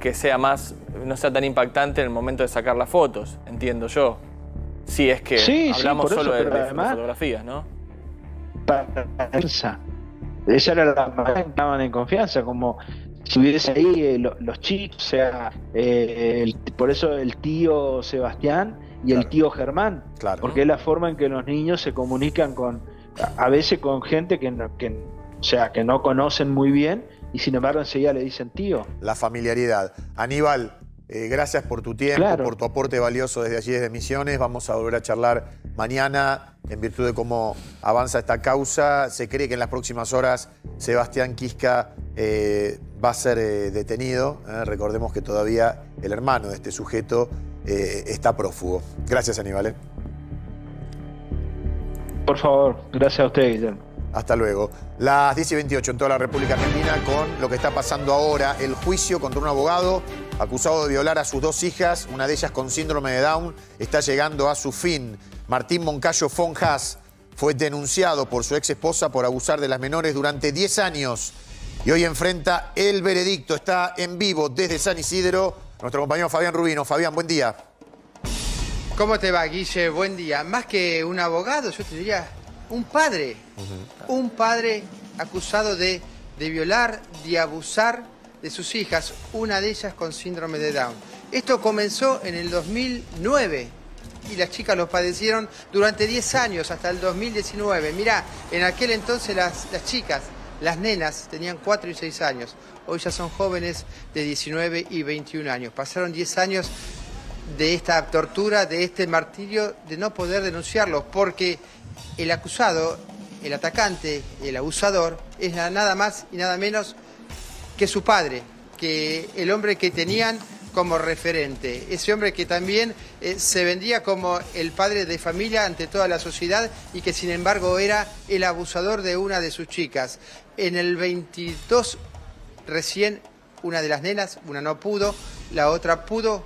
[SPEAKER 5] que sea más, no sea tan impactante en el momento de sacar las fotos, entiendo yo. Si es que
[SPEAKER 6] Sí, sí,
[SPEAKER 5] hablamos
[SPEAKER 6] eso,
[SPEAKER 5] solo de, de
[SPEAKER 6] además-
[SPEAKER 5] fotografías, ¿no?
[SPEAKER 6] para esa. Esa era la manera que estaban en confianza, como si hubiese ahí eh, lo- los chicos, o sea, el- por eso el tío Sebastián y el tío Germán,
[SPEAKER 1] Claro.
[SPEAKER 6] porque es la forma en que los niños se comunican con, a veces con gente que, no- que, o sea, que no conocen muy bien y sin embargo enseguida le dicen tío.
[SPEAKER 1] La familiaridad. Aníbal, eh, gracias por tu tiempo,
[SPEAKER 6] Claro.
[SPEAKER 1] por tu aporte valioso desde allí, desde Misiones. Vamos a volver a charlar mañana en virtud de cómo avanza esta causa. Se cree que en las próximas horas Sebastián Quisca eh, va a ser eh, detenido. Recordemos que todavía el hermano de este sujeto está prófugo. Gracias, Aníbal.
[SPEAKER 6] Por favor, gracias a usted, Guillermo.
[SPEAKER 1] Hasta luego. Las 10 y 28 en toda la República Argentina con lo que está pasando ahora, el juicio contra un abogado acusado de violar a sus dos hijas, una de ellas con síndrome de Down, está llegando a su fin. Martín Moncayo Fonjas fue denunciado por su ex esposa por abusar de las menores durante 10 años y hoy enfrenta el veredicto. Está en vivo desde San Isidro nuestro compañero Fabián Rubino. Fabián, buen día.
[SPEAKER 8] ¿Cómo te va, Guille? Buen día. Más que un abogado, yo te diría un padre. Un padre acusado de de violar, de abusar de sus hijas, una de ellas con síndrome de Down. Esto comenzó en el 2009 y las chicas lo padecieron durante 10 años, hasta el 2019. Mirá, en aquel entonces las, las chicas, las nenas, tenían 4 y 6 años. Hoy ya son jóvenes de 19 y 21 años. Pasaron 10 años de esta tortura, de este martirio, de no poder denunciarlos, porque el acusado, el atacante, el abusador, es nada más y nada menos que su padre, que el hombre que tenían como referente, ese hombre que también eh, se vendía como el padre de familia ante toda la sociedad y que sin embargo era el abusador de una de sus chicas. En el 22 recién una de las nenas, una no pudo, la otra pudo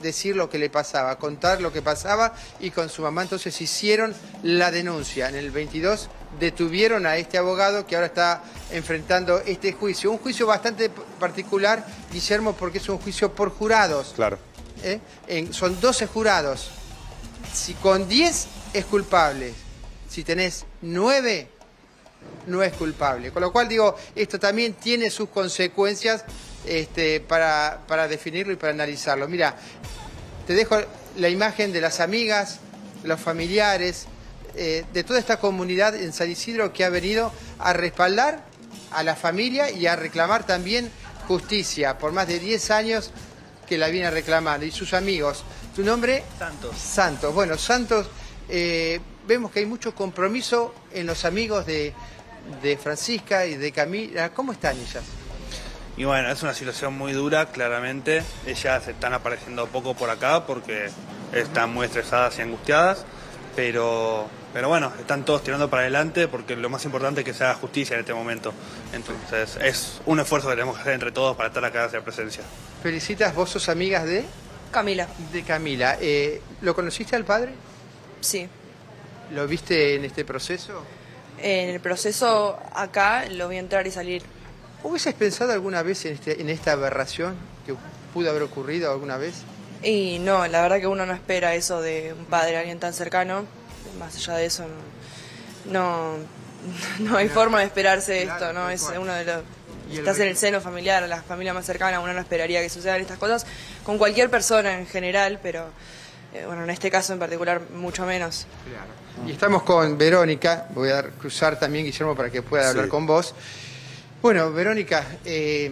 [SPEAKER 8] decir lo que le pasaba, contar lo que pasaba y con su mamá entonces hicieron la denuncia. En el 22 detuvieron a este abogado que ahora está enfrentando este juicio. Un juicio bastante particular, Guillermo, porque es un juicio por jurados.
[SPEAKER 1] Claro.
[SPEAKER 8] ¿Eh? son 12 jurados. Si con 10 es culpable, si tenés 9 no es culpable. Con lo cual digo, esto también tiene sus consecuencias este, para, para definirlo y para analizarlo. Mira, te dejo la imagen de las amigas, los familiares, eh, de toda esta comunidad en San Isidro que ha venido a respaldar a la familia y a reclamar también justicia por más de 10 años que la viene reclamando. Y sus amigos. ¿Tu nombre?
[SPEAKER 2] Santos.
[SPEAKER 8] Santos. Bueno, Santos, eh, vemos que hay mucho compromiso en los amigos de, de Francisca y de Camila. ¿Cómo están ellas?
[SPEAKER 9] Y bueno, es una situación muy dura, claramente. Ellas están apareciendo poco por acá porque están muy estresadas y angustiadas, pero, pero bueno, están todos tirando para adelante porque lo más importante es que se haga justicia en este momento. Entonces, es un esfuerzo que tenemos que hacer entre todos para estar acá hacer presencia.
[SPEAKER 8] Felicitas, vos sos amigas de...
[SPEAKER 10] Camila.
[SPEAKER 8] De Camila. Eh, ¿Lo conociste al padre?
[SPEAKER 10] Sí.
[SPEAKER 8] ¿Lo viste en este proceso?
[SPEAKER 10] En el proceso acá lo vi entrar y salir.
[SPEAKER 8] ¿Hubieses pensado alguna vez en, este, en esta aberración que pudo haber ocurrido alguna vez?
[SPEAKER 10] Y no, la verdad que uno no espera eso de un padre, alguien tan cercano. Más allá de eso, no, no, hay forma de esperarse esto, ¿no? Es uno de los... Estás en el seno familiar, la familia más cercana, uno no esperaría que sucedan estas cosas con cualquier persona en general, pero eh, bueno, en este caso en particular mucho menos.
[SPEAKER 8] Claro. Y estamos con Verónica, voy a cruzar también Guillermo para que pueda hablar con vos. Bueno, Verónica, eh,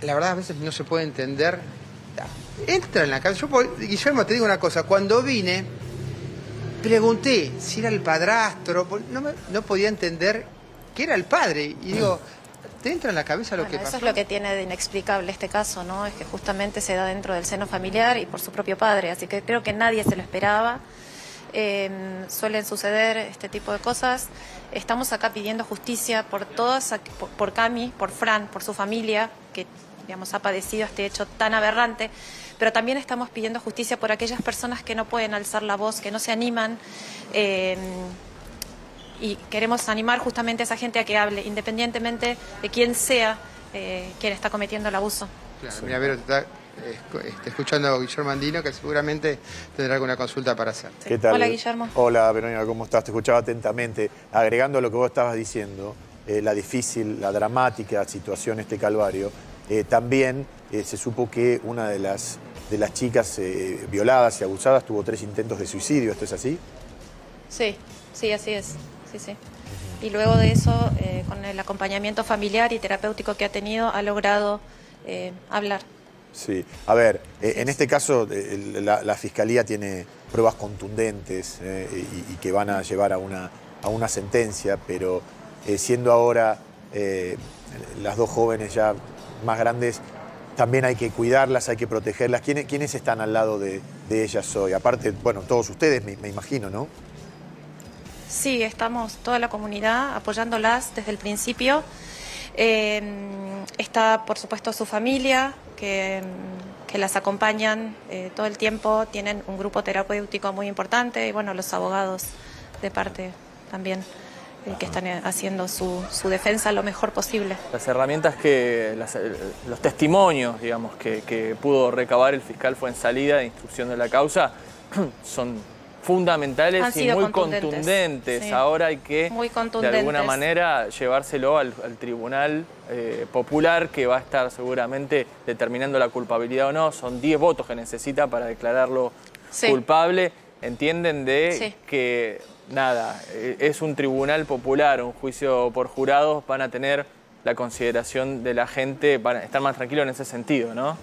[SPEAKER 8] la verdad a veces no se puede entender. Entra en la cabeza. Yo, Guillermo, te digo una cosa. Cuando vine, pregunté si era el padrastro. No, no podía entender que era el padre. Y digo, ¿te entra en la cabeza lo que pasó?
[SPEAKER 11] Eso es lo que tiene de inexplicable este caso, ¿no? Es que justamente se da dentro del seno familiar y por su propio padre. Así que creo que nadie se lo esperaba. Em, suelen suceder este tipo de cosas. Estamos acá pidiendo justicia por todas, por, Cami, por Fran, por su familia, que digamos, ha padecido este hecho tan aberrante, pero también estamos pidiendo justicia por aquellas personas que no pueden alzar la voz, que no se animan. Em, y queremos animar justamente a esa gente a que hable, independientemente de quién sea eh, quien está cometiendo el abuso.
[SPEAKER 8] Claro, mira, este, escuchando a Guillermo Andino, que seguramente tendrá alguna consulta para hacer.
[SPEAKER 1] ¿Qué tal?
[SPEAKER 11] Hola, Guillermo.
[SPEAKER 1] Hola, Verónica, ¿cómo estás? Te escuchaba atentamente. Agregando lo que vos estabas diciendo, eh, la difícil, la dramática situación, este calvario, eh, también eh, se supo que una de las, de las chicas violadas y abusadas tuvo tres intentos de suicidio. ¿Esto es así?
[SPEAKER 11] Sí, sí, así es. Sí, sí. Y luego de eso, con el acompañamiento familiar y terapéutico que ha tenido, ha logrado hablar.
[SPEAKER 1] Sí, a ver, eh, en este caso eh, la, Fiscalía tiene pruebas contundentes eh, y, que van a llevar a una, a una sentencia, pero siendo ahora las dos jóvenes ya más grandes, también hay que cuidarlas, hay que protegerlas. ¿Quiénes, quiénes están al lado de, ellas hoy? Aparte, bueno, todos ustedes me, imagino, ¿no?
[SPEAKER 11] Sí, estamos toda la comunidad apoyándolas desde el principio. Está, por supuesto, su familia, que, las acompañan eh, todo el tiempo, tienen un grupo terapéutico muy importante y bueno, los abogados de parte también eh, que están eh, haciendo su, defensa lo mejor posible.
[SPEAKER 5] Las herramientas que, los testimonios, digamos, que, pudo recabar el fiscal fue en salida de instrucción de la causa, son fundamentales y muy
[SPEAKER 11] contundentes,
[SPEAKER 5] contundentes.
[SPEAKER 11] sí.
[SPEAKER 5] Ahora hay que, de alguna manera, llevárselo al, al tribunal eh, popular que va a estar seguramente determinando la culpabilidad o no. Son 10 votos que necesita para declararlo
[SPEAKER 11] Sí.
[SPEAKER 5] culpable. Entienden de
[SPEAKER 11] Sí.
[SPEAKER 5] que, nada, eh, es un tribunal popular, un juicio por jurados, van a tener la consideración de la gente, van a estar más tranquilos en ese sentido, ¿no?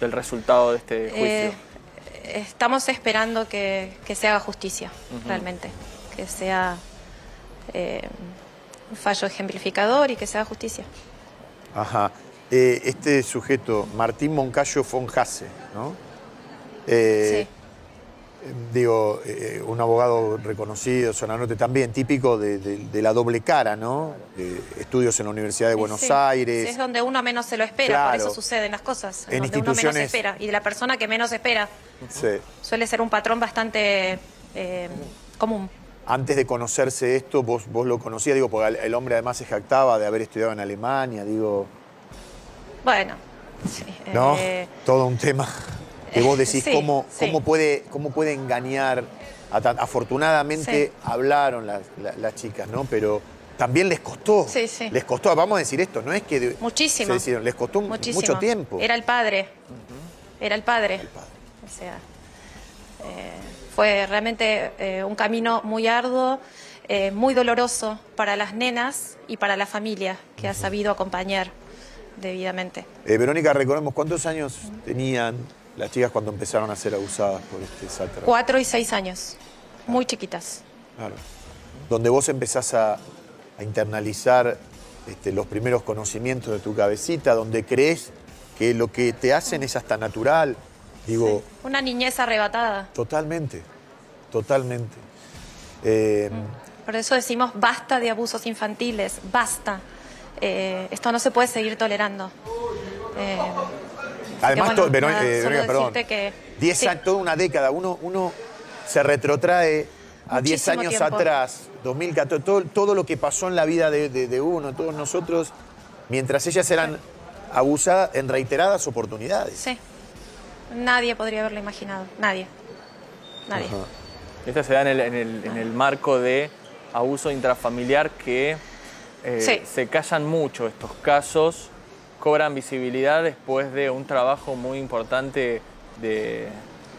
[SPEAKER 5] Del resultado de este juicio.
[SPEAKER 11] Eh, estamos esperando que, que se haga justicia, realmente. Que sea eh, un fallo ejemplificador y que se haga justicia.
[SPEAKER 1] Ajá. Eh, este sujeto, Martín Moncayo Fonjase, ¿no? Eh, Digo, eh, un abogado reconocido, sonanote también, típico de, de- de la doble cara, ¿no? Eh, estudios en la Universidad de Buenos
[SPEAKER 11] Sí,
[SPEAKER 1] Aires.
[SPEAKER 11] Es donde uno menos se lo espera, por eso suceden las cosas.
[SPEAKER 1] En
[SPEAKER 11] donde uno menos
[SPEAKER 1] instituciones-
[SPEAKER 11] espera. Y de la persona que menos espera
[SPEAKER 1] Sí.
[SPEAKER 11] suele ser un patrón bastante eh, común.
[SPEAKER 1] Antes de conocerse esto, vos, vos lo conocías, digo, porque el- hombre además se jactaba de haber estudiado en Alemania, digo,
[SPEAKER 11] Bueno, sí,
[SPEAKER 1] ¿no?
[SPEAKER 11] eh,
[SPEAKER 1] Todo un tema que vos decís
[SPEAKER 11] Sí,
[SPEAKER 1] cómo,
[SPEAKER 11] sí.
[SPEAKER 1] cómo, puede, cómo puede engañar. afortunadamente
[SPEAKER 11] Sí.
[SPEAKER 1] hablaron las, la- las chicas, ¿no? Pero también les costó.
[SPEAKER 11] Sí, sí.
[SPEAKER 1] Les costó, vamos a decir esto, no es que de-
[SPEAKER 11] Muchísimo.
[SPEAKER 1] se decidieron, les costó
[SPEAKER 11] muchísimo.
[SPEAKER 1] mucho tiempo.
[SPEAKER 11] Era el padre. Era el padre. O sea, eh, fue realmente eh, un camino muy arduo, eh, muy doloroso para las nenas y para la familia que ha sabido acompañar debidamente.
[SPEAKER 1] Verónica, recordemos cuántos años tenían las chicas cuando empezaron a ser abusadas por este sátiro.
[SPEAKER 11] Cuatro y seis años, muy chiquitas.
[SPEAKER 1] Claro. Donde vos empezás a, a internalizar este, los primeros conocimientos de tu cabecita, donde crees que lo que te hacen es hasta natural. Digo,
[SPEAKER 11] Una niñez arrebatada.
[SPEAKER 1] totalmente, totalmente. Eh,
[SPEAKER 11] Por eso decimos basta de abusos infantiles, basta. Eh, esto no se puede seguir tolerando. Eh,
[SPEAKER 1] Además,
[SPEAKER 11] que, bueno, nada,
[SPEAKER 1] eh,
[SPEAKER 11] solo
[SPEAKER 1] Verónica, perdón,
[SPEAKER 11] decirte que
[SPEAKER 1] 10
[SPEAKER 11] sí.
[SPEAKER 1] años, toda una década, uno, uno se retrotrae a 10
[SPEAKER 11] Muchísimo
[SPEAKER 1] años
[SPEAKER 11] tiempo.
[SPEAKER 1] atrás, 2014, todo, todo lo que pasó en la vida de, de- de uno, todos nosotros, mientras ellas eran abusadas en reiteradas oportunidades.
[SPEAKER 11] Sí. Nadie podría haberlo imaginado. Nadie. Nadie.
[SPEAKER 5] Esto se da en el, en el- en el marco de abuso intrafamiliar que eh,
[SPEAKER 11] Sí.
[SPEAKER 5] se callan mucho estos casos, cobran visibilidad después de un trabajo muy importante de,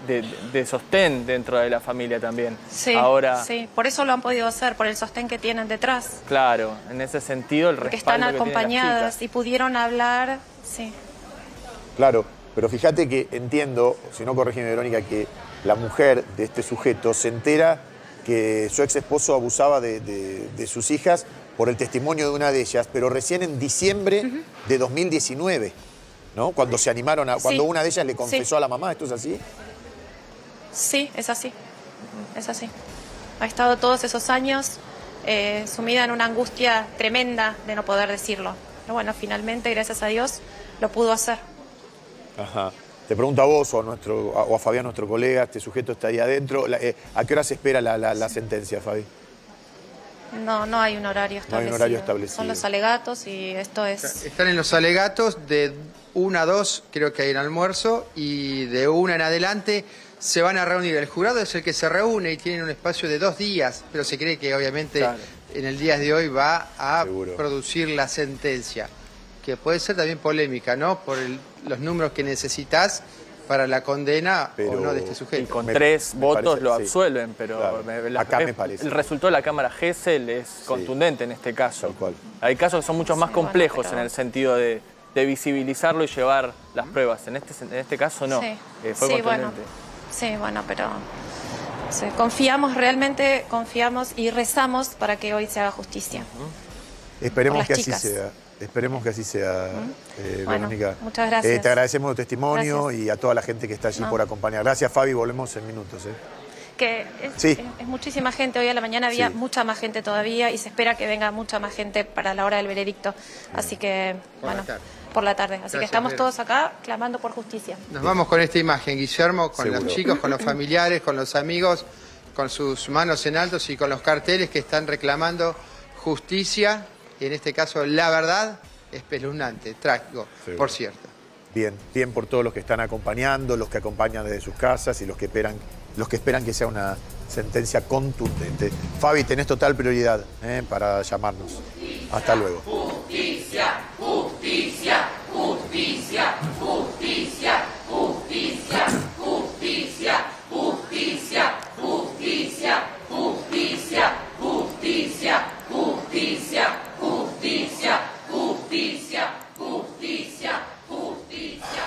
[SPEAKER 5] de- de sostén dentro de la familia también.
[SPEAKER 11] Sí,
[SPEAKER 5] Ahora,
[SPEAKER 11] sí. Por eso lo han podido hacer, por el sostén que tienen detrás.
[SPEAKER 5] claro, en ese sentido el
[SPEAKER 11] Porque están
[SPEAKER 5] que las
[SPEAKER 11] acompañadas
[SPEAKER 5] chicas.
[SPEAKER 11] y pudieron hablar. Sí.
[SPEAKER 1] Claro, pero fíjate que entiendo, si no corregime Verónica, que la mujer de este sujeto se entera que su ex esposo abusaba de, de- de sus hijas por el testimonio de una de ellas, pero recién en diciembre de 2019, ¿no? Cuando se animaron a. Cuando
[SPEAKER 11] Sí.
[SPEAKER 1] una de ellas le confesó
[SPEAKER 11] Sí.
[SPEAKER 1] a la mamá, ¿esto es así?
[SPEAKER 11] Sí, es así. Es así. Ha estado todos esos años eh, sumida en una angustia tremenda de no poder decirlo. Pero bueno, finalmente, gracias a Dios, lo pudo hacer.
[SPEAKER 1] Ajá. Te pregunto a vos o a, nuestro, o a Fabián, nuestro colega, este sujeto está ahí adentro. la- eh, ¿A qué hora se espera la, la- la sentencia, Fabi?
[SPEAKER 11] No, no hay un horario
[SPEAKER 1] No hay un
[SPEAKER 11] establecido.
[SPEAKER 1] horario establecido.
[SPEAKER 11] Son los alegatos y esto es...
[SPEAKER 8] Están en los alegatos de una a dos, creo que hay un almuerzo, y de una en adelante se van a reunir. El jurado es el que se reúne y tienen un espacio de dos días, pero se cree que obviamente
[SPEAKER 5] Claro.
[SPEAKER 8] en el día de hoy va a producir la sentencia, que puede ser también polémica, ¿no? Por el- los números que necesitas para la condena o no de este sujeto.
[SPEAKER 5] Y con
[SPEAKER 1] Me-
[SPEAKER 5] tres
[SPEAKER 1] me
[SPEAKER 5] votos
[SPEAKER 1] parece,
[SPEAKER 5] lo
[SPEAKER 1] sí.
[SPEAKER 5] absuelven, pero
[SPEAKER 1] Claro.
[SPEAKER 5] me- la-
[SPEAKER 1] Acá me parece.
[SPEAKER 5] el resultado de la Cámara Gesell es contundente en este caso. Hay casos que son mucho más complejos
[SPEAKER 11] pero-
[SPEAKER 5] en el sentido de, de visibilizarlo y llevar las pruebas. En este, en este caso no.
[SPEAKER 11] Sí.
[SPEAKER 5] Eh, fue
[SPEAKER 11] Sí, bueno.
[SPEAKER 5] contundente.
[SPEAKER 11] Sí, bueno, pero sí, confiamos realmente, confiamos y rezamos para que hoy se haga justicia.
[SPEAKER 1] Esperemos que así
[SPEAKER 11] chicas.
[SPEAKER 1] sea. Esperemos que así sea, eh,
[SPEAKER 11] Bueno,
[SPEAKER 1] Verónica.
[SPEAKER 11] muchas gracias.
[SPEAKER 1] Eh, te agradecemos tu testimonio
[SPEAKER 11] Gracias.
[SPEAKER 1] y a toda la gente que está allí
[SPEAKER 11] No.
[SPEAKER 1] por acompañar. Gracias, Fabi. Volvemos en minutos. ¿eh?
[SPEAKER 11] Que es,
[SPEAKER 1] Sí.
[SPEAKER 11] es- es muchísima gente, hoy a la mañana había
[SPEAKER 1] Sí.
[SPEAKER 11] mucha más gente todavía y se espera que venga mucha más gente para la hora del veredicto. Así que,
[SPEAKER 8] Por la
[SPEAKER 11] bueno,
[SPEAKER 8] tarde.
[SPEAKER 11] por la tarde. Así
[SPEAKER 8] Gracias,
[SPEAKER 11] que estamos
[SPEAKER 8] Vera.
[SPEAKER 11] todos acá clamando por justicia.
[SPEAKER 8] Nos vamos con esta imagen, Guillermo, con
[SPEAKER 1] Seguro.
[SPEAKER 8] los chicos, con los familiares, con los amigos, con sus manos en alto y con los carteles que están reclamando justicia, en este caso la verdad, espeluznante, trágico,
[SPEAKER 1] Seguro.
[SPEAKER 8] por cierto.
[SPEAKER 1] Bien, bien por todos los que están acompañando, los que acompañan desde sus casas y los que esperan, los que esperan que sea una, sentencia contundente. Fabi, tenés total prioridad eh, para llamarnos. Hasta luego.
[SPEAKER 12] Justicia, justicia, justicia, justicia, justicia, justicia, justicia, justicia, justicia, justicia, justicia, justicia, justicia, justicia, justicia.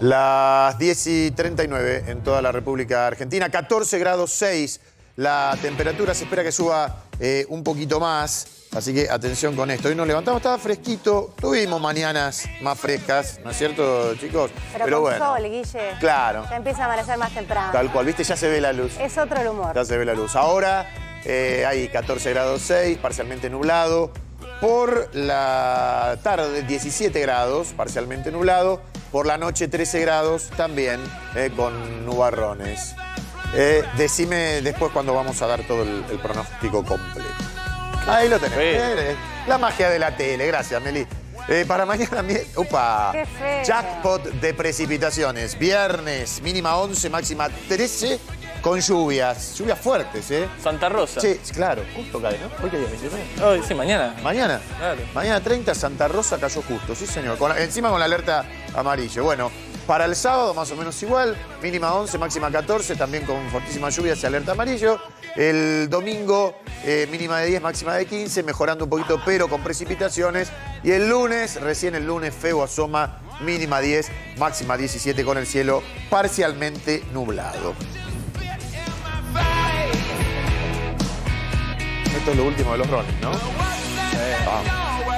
[SPEAKER 1] Las 10 y 39 en toda la República Argentina, 14 grados 6. La temperatura se espera que suba eh, un poquito más, así que atención con esto. Hoy nos levantamos, estaba fresquito, tuvimos mañanas más frescas, ¿no es cierto, chicos?
[SPEAKER 4] Pero, con sol, Guille.
[SPEAKER 1] Claro.
[SPEAKER 4] Ya empieza a amanecer más temprano.
[SPEAKER 1] Tal cual, viste, ya se ve la luz.
[SPEAKER 4] Es otro el humor.
[SPEAKER 1] Ya se ve la luz. Ahora eh, hay 14 grados 6, parcialmente nublado. Por la tarde 17 grados, parcialmente nublado. Por la noche 13 grados, también eh, con nubarrones. Eh, decime después cuando vamos a dar todo el, el pronóstico completo. Ahí lo tenés. Eh, La magia de la tele, gracias, Meli. Eh, para mañana, mi- upa, jackpot de precipitaciones. Viernes, mínima 11, máxima 13, con lluvias. Lluvias fuertes, ¿eh?
[SPEAKER 5] Santa Rosa.
[SPEAKER 1] Sí, claro, justo cae, ¿no? Hoy 29.
[SPEAKER 5] Hoy, sí, mañana.
[SPEAKER 1] Mañana.
[SPEAKER 5] Claro.
[SPEAKER 1] Mañana 30, Santa Rosa cayó justo, sí señor. Con la- encima con la alerta amarillo. Bueno, para el sábado más o menos igual, mínima 11, máxima 14, también con fortísimas lluvias y alerta amarillo. El domingo, eh, mínima de 10, máxima de 15, mejorando un poquito, pero con precipitaciones. Y el lunes, recién el lunes, feo asoma, mínima 10, máxima 17 con el cielo parcialmente nublado. Esto es lo último de los Rolling, ¿no? Vamos.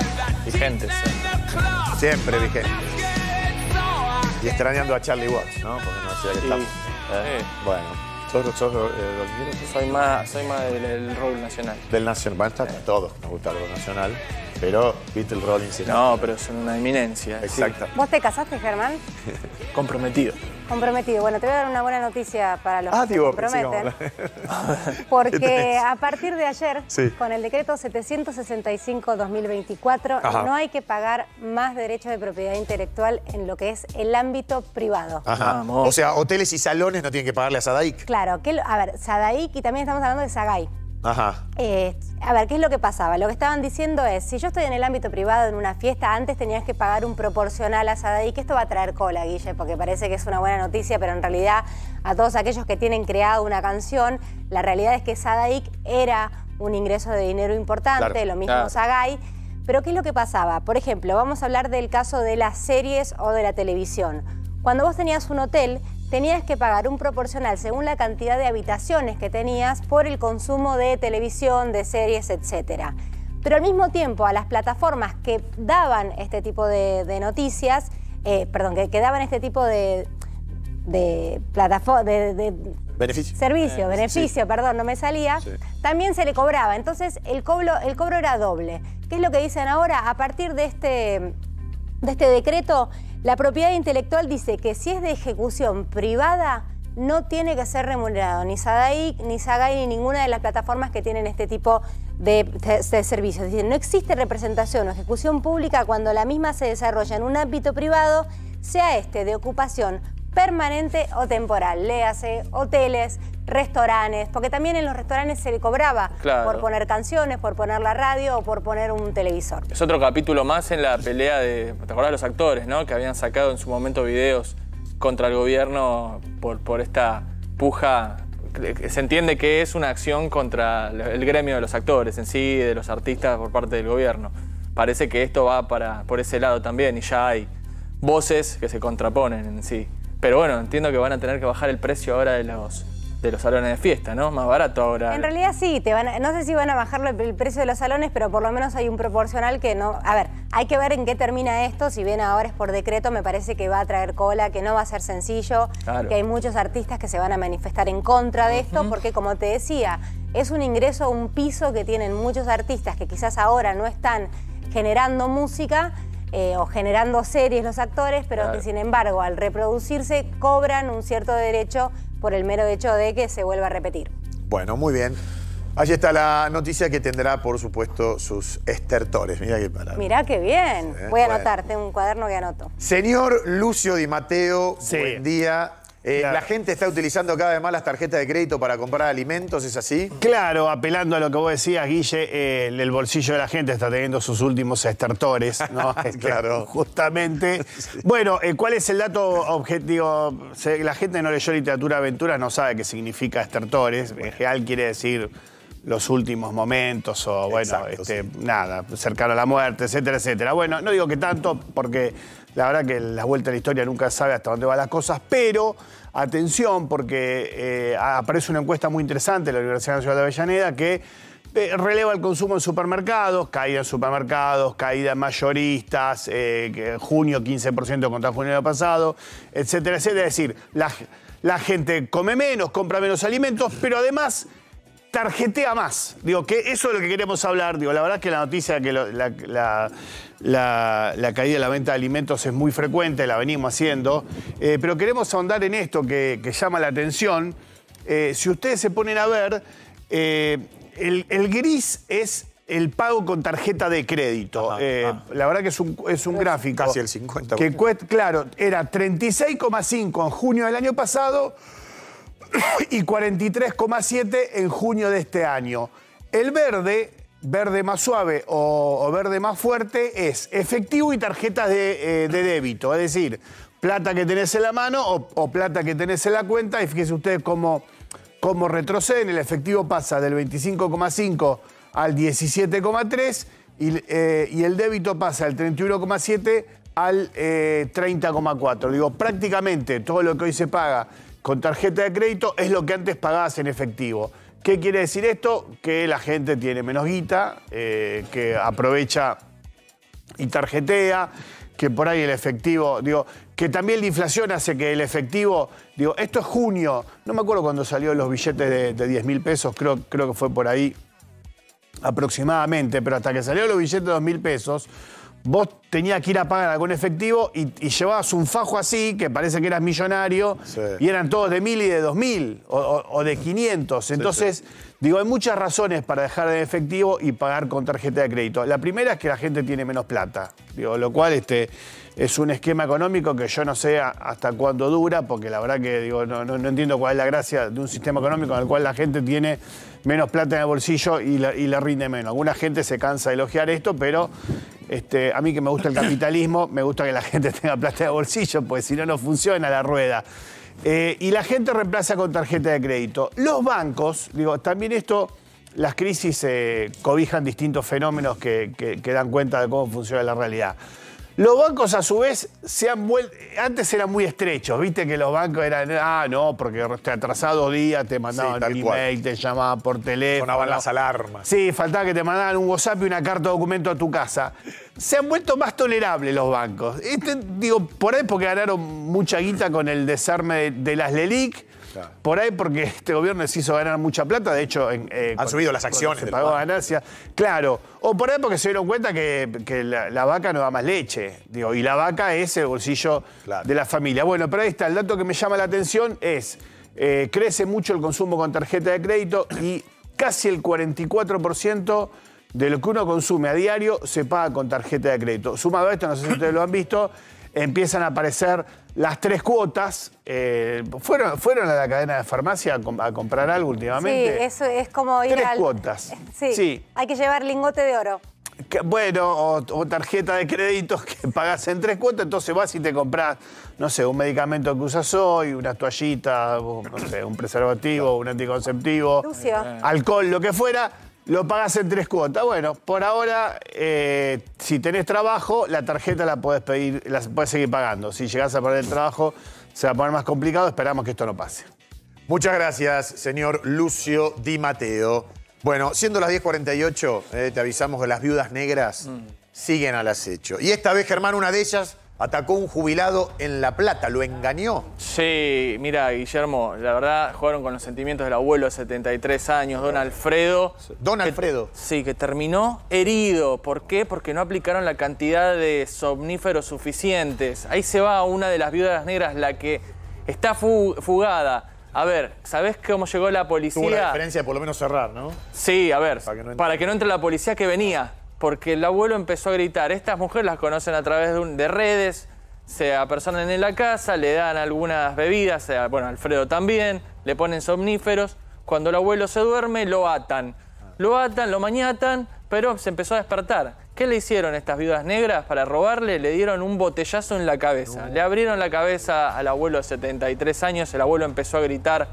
[SPEAKER 5] Vigentes.
[SPEAKER 1] Siempre vigente. Y extrañando a Charlie Watts, ¿no? Porque no hacía que
[SPEAKER 5] Sí.
[SPEAKER 1] estamos. ¿eh?
[SPEAKER 5] Sí.
[SPEAKER 1] Bueno, ¿sos, sos eh?
[SPEAKER 5] Soy más, soy más del, del rock nacional.
[SPEAKER 1] Del Nacional. Bueno, está todos nos gusta el rock nacional, pero Beatles, Rolling, sí.
[SPEAKER 5] No, pero son una eminencia.
[SPEAKER 1] Exacto.
[SPEAKER 4] ¿Vos te casaste, Germán?
[SPEAKER 5] sí. Comprometido.
[SPEAKER 4] Comprometido. Bueno, te voy a dar una buena noticia para los
[SPEAKER 1] Ah,
[SPEAKER 4] que
[SPEAKER 1] digo,
[SPEAKER 4] comprometen.
[SPEAKER 1] vamos a hablar. ¿Qué
[SPEAKER 4] Porque a partir de ayer,
[SPEAKER 1] Sí.
[SPEAKER 4] con el decreto 765-2024,
[SPEAKER 1] Ajá.
[SPEAKER 4] no hay que pagar más derechos de propiedad intelectual en lo que es el ámbito privado.
[SPEAKER 1] Ajá. O sea, hoteles y salones no tienen que pagarle a Sadaic.
[SPEAKER 4] Claro, que, a ver, Sadaic y también estamos hablando de Sagay.
[SPEAKER 1] Ajá.
[SPEAKER 4] Eh, a ver, ¿qué es lo que pasaba? Lo que estaban diciendo es, si yo estoy en el ámbito privado en una fiesta, antes tenías que pagar un proporcional a Sadaic. Esto va a traer cola, Guille, porque parece que es una buena noticia, pero en realidad a todos aquellos que tienen creado una canción, la realidad es que Sadaic era un ingreso de dinero importante,
[SPEAKER 1] Claro,
[SPEAKER 4] lo mismo
[SPEAKER 5] claro.
[SPEAKER 4] Sagay. Pero ¿qué es lo que pasaba? Por ejemplo, vamos a hablar del caso de las series o de la televisión. Cuando vos tenías un hotel, tenías que pagar un proporcional según la cantidad de habitaciones que tenías por el consumo de televisión, de series, etc. Pero al mismo tiempo, a las plataformas que daban este tipo de, de noticias, eh, perdón, que, que daban este tipo de, de plataforma, de, de
[SPEAKER 1] Beneficio.
[SPEAKER 4] servicio,
[SPEAKER 1] Eh,
[SPEAKER 4] beneficio, perdón, no me salía,
[SPEAKER 1] Sí.
[SPEAKER 4] también se le cobraba. Entonces el cobro, el cobro era doble. ¿Qué es lo que dicen ahora? A partir de este, de este decreto, la propiedad intelectual dice que si es de ejecución privada, no tiene que ser remunerado ni Sadaic, ni Sagay, ni ninguna de las plataformas que tienen este tipo de, servicios. Es no existe representación o ejecución pública cuando la misma se desarrolla en un ámbito privado, sea este de ocupación permanente o temporal. Léase hoteles, restaurantes, porque también en los restaurantes se le cobraba
[SPEAKER 5] Claro.
[SPEAKER 4] por poner canciones, por poner la radio o por poner un televisor.
[SPEAKER 5] Es otro capítulo más en la pelea de. ¿Te acordás de los actores, no? Que habían sacado en su momento videos contra el gobierno por, por esta puja. Se entiende que es una acción contra el gremio de los actores en sí, de los artistas por parte del gobierno. Parece que esto va para, por ese lado también y ya hay voces que se contraponen en sí. Pero bueno, entiendo que van a tener que bajar el precio ahora de los, de los salones de fiesta, ¿no? Más barato ahora.
[SPEAKER 4] En realidad sí, te van a- no sé si van a bajar el- el precio de los salones, pero por lo menos hay un proporcional que no... A ver, hay que ver en qué termina esto. Si bien ahora es por decreto, me parece que va a traer cola, que no va a ser sencillo,
[SPEAKER 5] Claro.
[SPEAKER 4] que hay muchos artistas que se van a manifestar en contra de esto, porque como te decía, es un ingreso, un piso que tienen muchos artistas que quizás ahora no están generando música. Eh, o generando series los actores, pero
[SPEAKER 5] Claro.
[SPEAKER 4] que sin embargo al reproducirse cobran un cierto derecho por el mero hecho de que se vuelva a repetir.
[SPEAKER 1] Bueno, muy bien. Allí está la noticia que tendrá, por supuesto, sus estertores. Mira qué parada.
[SPEAKER 4] Mirá qué bien.
[SPEAKER 1] Sí,
[SPEAKER 4] Voy a
[SPEAKER 1] bueno.
[SPEAKER 4] anotar, tengo un cuaderno que anoto.
[SPEAKER 1] Señor Lucio Di Matteo,
[SPEAKER 13] Sí.
[SPEAKER 1] buen día. Eh,
[SPEAKER 13] Claro.
[SPEAKER 1] La gente está utilizando cada vez más las tarjetas de crédito para comprar alimentos, ¿es así?
[SPEAKER 13] Claro, apelando a lo que vos decías, Guille, eh, el, bolsillo de la gente está teniendo sus últimos estertores, ¿no? Este,
[SPEAKER 1] Claro.
[SPEAKER 13] Justamente. Bueno, eh, ¿cuál es el dato objetivo? La gente no leyó literatura de aventuras, no sabe qué significa estertores. En general quiere decir los últimos momentos o, bueno,
[SPEAKER 1] Exacto,
[SPEAKER 13] este, nada, cercano a la muerte, etcétera, etcétera. Bueno, no digo que tanto, porque la verdad que la vuelta a la historia nunca sabe hasta dónde van las cosas, pero atención, porque eh, aparece una encuesta muy interesante de la Universidad Nacional de Avellaneda que eh, releva el consumo en supermercados, caída en supermercados, caída en mayoristas, eh, junio 15% contra junio del pasado, etcétera, etcétera. Es decir, la, la gente come menos, compra menos alimentos, pero además tarjetea más. Digo, que eso es lo que queremos hablar. Digo, la verdad es que la noticia que la- la- la caída de la venta de alimentos es muy frecuente, la venimos haciendo, eh, pero queremos ahondar en esto que, que llama la atención. Eh, si ustedes se ponen a ver, eh, el, el gris es el pago con tarjeta de crédito. Eh, La verdad que es un, es un gráfico.
[SPEAKER 1] Casi el 50%.
[SPEAKER 13] Que cuesta, claro, era 36,5 en junio del año pasado y 43,7 en junio de este año. El verde, verde más suave o, verde más fuerte, es efectivo y tarjetas de, eh, de débito. Es decir, plata que tenés en la mano o, plata que tenés en la cuenta. Y fíjense ustedes cómo, cómo retroceden. El efectivo pasa del 25,5 al 17,3 y, eh, y el débito pasa del 31,7 al eh, 30,4. Digo, prácticamente todo lo que hoy se paga con tarjeta de crédito es lo que antes pagabas en efectivo. ¿Qué quiere decir esto? Que la gente tiene menos guita, eh, que aprovecha y tarjetea, que por ahí el efectivo, digo, que también la inflación hace que el efectivo, digo, esto es junio, no me acuerdo cuando salió los billetes de, de 10 mil pesos, creo, creo que fue por ahí aproximadamente, pero hasta que salieron los billetes de 2 mil pesos, vos tenías que ir a pagar algún efectivo y, y llevabas un fajo así, que parece que eras millonario, y eran todos de mil y de dos mil, o, o- o de 500. Entonces, digo, hay muchas razones para dejar de efectivo y pagar con tarjeta de crédito. La primera es que la gente tiene menos plata, digo, lo cual este, es un esquema económico que yo no sé hasta cuándo dura, porque la verdad que digo, no, no- entiendo cuál es la gracia de un sistema económico en el cual la gente tiene menos plata en el bolsillo y la rinde menos. Alguna gente se cansa de elogiar esto, pero este, a mí que me gusta el capitalismo, me gusta que la gente tenga plata en el bolsillo, porque si no, no funciona la rueda. Eh, y la gente reemplaza con tarjeta de crédito. Los bancos, digo, también esto, las crisis eh, cobijan distintos fenómenos que- que dan cuenta de cómo funciona la realidad. Los bancos, a su vez, se han vuelto. Antes eran muy estrechos, viste que los bancos eran. Ah, no, porque te atrasado dos días, te mandaban
[SPEAKER 1] cual.
[SPEAKER 13] email, te llamaban por teléfono.
[SPEAKER 1] Sonaban las alarmas.
[SPEAKER 13] Sí, faltaba que te mandaran un WhatsApp y una carta de documento a tu casa. Se han vuelto más tolerables los bancos. Este, digo, por ahí porque ganaron mucha guita con el desarme de, de las LELIC. Por ahí porque este gobierno les hizo ganar mucha plata. De hecho, en, eh, cuando-
[SPEAKER 1] subido las acciones
[SPEAKER 13] Se pagó ganancia. Claro. O por ahí porque se dieron cuenta que, que la, la vaca no da más leche. Digo, y la vaca es el bolsillo de la familia. Bueno, pero ahí está. El dato que me llama la atención es, eh, crece mucho el consumo con tarjeta de crédito y casi el 44% de lo que uno consume a diario se paga con tarjeta de crédito. Sumado a esto, no sé si ustedes lo han visto, empiezan a aparecer las tres cuotas. Eh, ¿fueron, ¿Fueron a la cadena de farmacia a, com- a comprar algo
[SPEAKER 4] Sí,
[SPEAKER 13] últimamente?
[SPEAKER 4] eso es como ir
[SPEAKER 13] Tres
[SPEAKER 4] al...
[SPEAKER 13] cuotas.
[SPEAKER 4] Sí,
[SPEAKER 13] Sí.
[SPEAKER 4] hay que llevar lingote de oro.
[SPEAKER 13] Que- Bueno, o, o tarjeta de crédito que pagas en tres cuotas, entonces vas y te compras, no sé, un medicamento que usas hoy, una toallita, o, no sé, un preservativo, un anticonceptivo,
[SPEAKER 4] Lucio.
[SPEAKER 13] alcohol, lo que fuera, lo pagas en tres cuotas. Bueno, por ahora, eh, si tenés trabajo, la tarjeta la podés pedir, la podés seguir pagando. Si llegás a perder el trabajo, se va a poner más complicado, esperamos que esto no pase.
[SPEAKER 1] Muchas gracias, señor Lucio Di Mateo. Bueno, siendo las 10.48, eh, te avisamos que las viudas negras siguen al acecho. Y esta vez, Germán, una de ellas atacó un jubilado en La Plata, lo engañó.
[SPEAKER 5] Sí, mira, Guillermo, la verdad jugaron con los sentimientos del abuelo de 73 años, don Alfredo.
[SPEAKER 1] Don Alfredo.
[SPEAKER 5] Sí, que terminó herido. ¿Por qué? Porque no aplicaron la cantidad de somníferos suficientes. Ahí se va una de las viudas negras, la que está fu- fugada. A ver, ¿sabés cómo llegó la policía?
[SPEAKER 1] Tuvo la diferencia de por lo menos cerrar, ¿no?
[SPEAKER 5] Sí, a ver,
[SPEAKER 1] Para que no entre.
[SPEAKER 5] para que no entre la policía que venía, porque el abuelo empezó a gritar. Estas mujeres las conocen a través de, un- de redes, se apersonan en la casa, le dan algunas bebidas, eh, bueno, Alfredo también, le ponen somníferos. Cuando el abuelo se duerme, lo atan. Lo atan, lo mañatan, pero se empezó a despertar. ¿Qué le hicieron estas viudas negras para robarle? Le dieron un botellazo en la cabeza. Le abrieron la cabeza al abuelo de 73 años, el abuelo empezó a gritar,